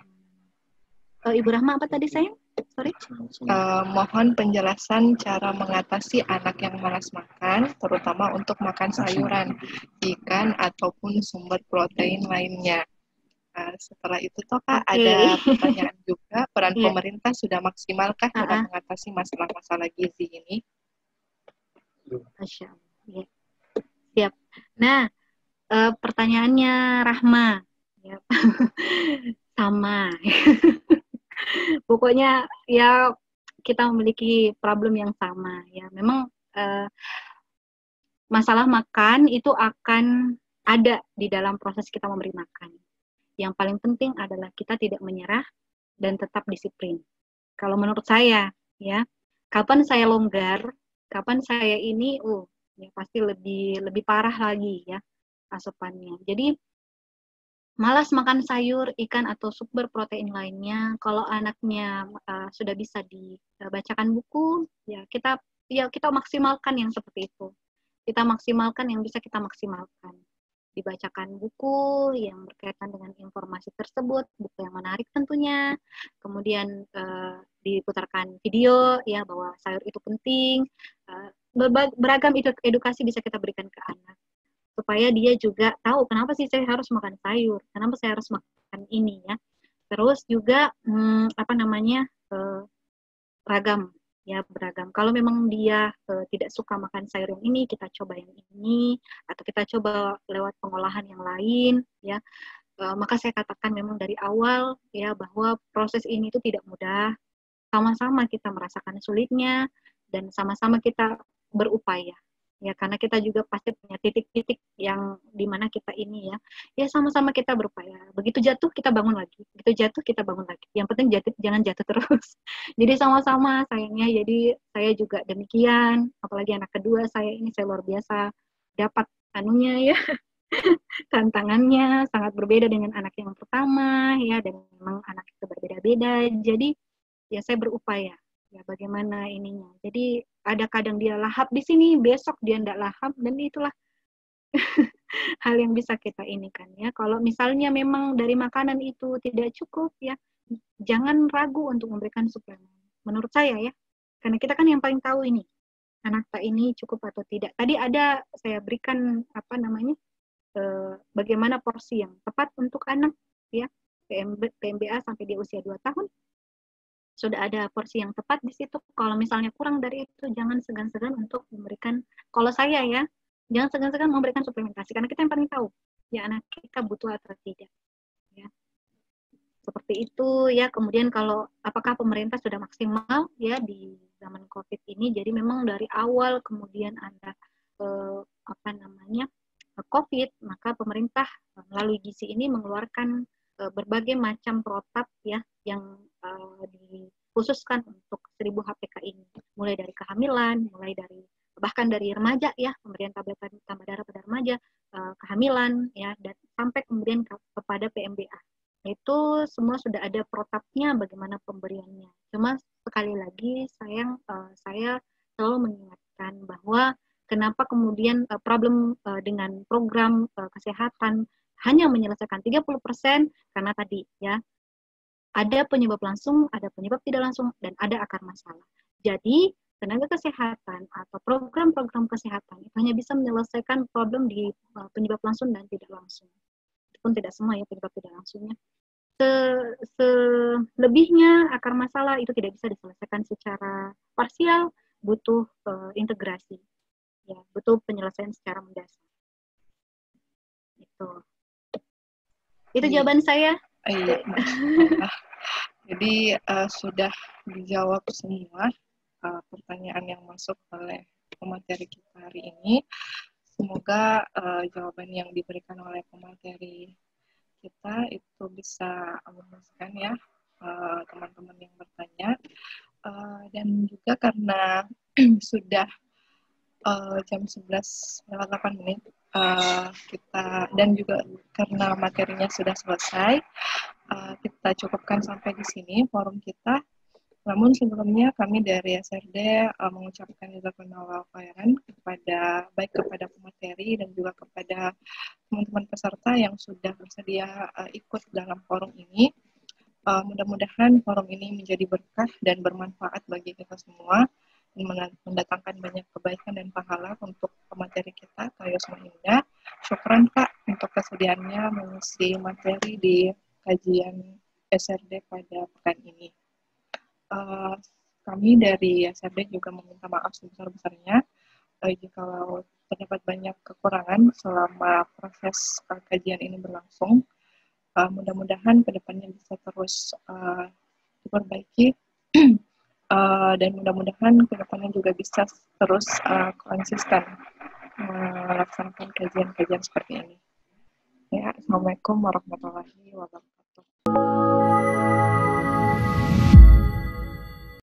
Oh, Ibu Rahma apa tadi, sayang? Sorry. Uh, mohon penjelasan cara mengatasi anak yang malas makan, terutama untuk makan sayuran, ikan, ataupun sumber protein lainnya. Nah, setelah itu toh Kak okay. ada pertanyaan juga peran yeah. pemerintah sudah maksimalkah uh -huh. dalam mengatasi masalah-masalah gizi ini? Masya Allah. Ya. Siap. Nah, uh, pertanyaannya Rahma. Ya. Sama. Pokoknya ya kita memiliki problem yang sama ya. Memang uh, masalah makan itu akan ada di dalam proses kita memberi makan yang paling penting adalah kita tidak menyerah dan tetap disiplin. Kalau menurut saya, ya, kapan saya longgar, kapan saya ini, uh, ya pasti lebih lebih parah lagi ya asupannya. Jadi malas makan sayur, ikan atau sumber protein lainnya, kalau anaknya uh, sudah bisa dibacakan buku, ya kita ya kita maksimalkan yang seperti itu. Kita maksimalkan yang bisa kita maksimalkan dibacakan buku yang berkaitan dengan informasi tersebut, buku yang menarik tentunya. Kemudian uh, diputarkan video ya bahwa sayur itu penting. Uh, beragam edukasi bisa kita berikan ke anak supaya dia juga tahu kenapa sih saya harus makan sayur, kenapa saya harus makan ini ya. Terus juga hmm, apa namanya uh, ragam ya beragam. Kalau memang dia uh, tidak suka makan sayur yang ini, kita coba yang ini, atau kita coba lewat pengolahan yang lain, ya. Uh, maka saya katakan memang dari awal ya bahwa proses ini itu tidak mudah. Sama-sama kita merasakan sulitnya dan sama-sama kita berupaya ya karena kita juga pasti punya titik-titik yang di mana kita ini ya. Ya sama-sama kita berupaya. Begitu jatuh kita bangun lagi. Begitu jatuh kita bangun lagi. Yang penting jatuh jangan jatuh terus. Jadi sama-sama sayangnya. Jadi saya juga demikian. Apalagi anak kedua saya ini saya luar biasa. Dapat anunya ya. Tantangannya sangat berbeda dengan anak yang pertama ya. Dan memang anak itu berbeda-beda. Jadi ya saya berupaya ya bagaimana ininya. Jadi ada kadang dia lahap di sini, besok dia tidak lahap dan itulah hal yang bisa kita ini ya. Kalau misalnya memang dari makanan itu tidak cukup ya, jangan ragu untuk memberikan suplemen. Menurut saya ya, karena kita kan yang paling tahu ini anak tak ini cukup atau tidak. Tadi ada saya berikan apa namanya eh, bagaimana porsi yang tepat untuk anak ya PMB, PMBA sampai dia usia 2 tahun sudah ada porsi yang tepat di situ. Kalau misalnya kurang dari itu, jangan segan-segan untuk memberikan, kalau saya ya, jangan segan-segan memberikan suplementasi, karena kita yang paling tahu, ya anak kita butuh atau tidak. Ya. Seperti itu ya, kemudian kalau apakah pemerintah sudah maksimal ya di zaman COVID ini, jadi memang dari awal kemudian ada eh, apa namanya, COVID, maka pemerintah melalui gizi ini mengeluarkan uh, berbagai macam protap ya yang uh, dikhususkan untuk 1000 HPK ini. Mulai dari kehamilan mulai dari bahkan dari remaja ya pemberian tablet tambah darah pada remaja uh, kehamilan ya dan sampai kemudian ke, kepada PMBA itu semua sudah ada protapnya bagaimana pemberiannya. Cuma sekali lagi sayang uh, saya selalu mengingatkan bahwa kenapa kemudian uh, problem uh, dengan program uh, kesehatan hanya menyelesaikan 30% karena tadi ya Ada penyebab langsung, ada penyebab tidak langsung, dan ada akar masalah. Jadi, tenaga kesehatan atau program-program kesehatan itu hanya bisa menyelesaikan problem di uh, penyebab langsung dan tidak langsung. Itu pun tidak semua ya penyebab tidak langsungnya. Se selebihnya akar masalah itu tidak bisa diselesaikan secara parsial, butuh uh, integrasi. Ya, butuh penyelesaian secara mendasar. Itu. Itu iya. jawaban saya. Iya. Jadi uh, sudah dijawab semua uh, pertanyaan yang masuk oleh pemateri kita hari ini. Semoga uh, jawaban yang diberikan oleh pemateri kita itu bisa memuaskan ya teman-teman uh, yang bertanya. Uh, dan juga karena sudah uh, jam 11 lewat 8 menit uh, kita dan juga karena materinya sudah selesai uh, kita cukupkan sampai di sini forum kita namun sebelumnya kami dari SRD uh, mengucapkan jazakallahu khairan kepada baik kepada pemateri dan juga kepada teman-teman peserta yang sudah bersedia uh, ikut dalam forum ini. Uh, mudah-mudahan forum ini menjadi berkah dan bermanfaat bagi kita semua mendatangkan banyak kebaikan dan pahala untuk pemateri kita, Kak Yosma Indah. Syukran Kak untuk kesediaannya mengisi materi di kajian SRD pada pekan ini. Eh, kami dari SRD juga meminta maaf sebesar-besarnya uh, jika terdapat banyak kekurangan selama proses uh, kajian ini berlangsung. Uh, mudah-mudahan ke depannya bisa terus uh, diperbaiki uh, dan mudah-mudahan ke depannya juga bisa terus uh, konsisten melaksanakan kajian-kajian seperti ini. Ya, Assalamualaikum warahmatullahi wabarakatuh.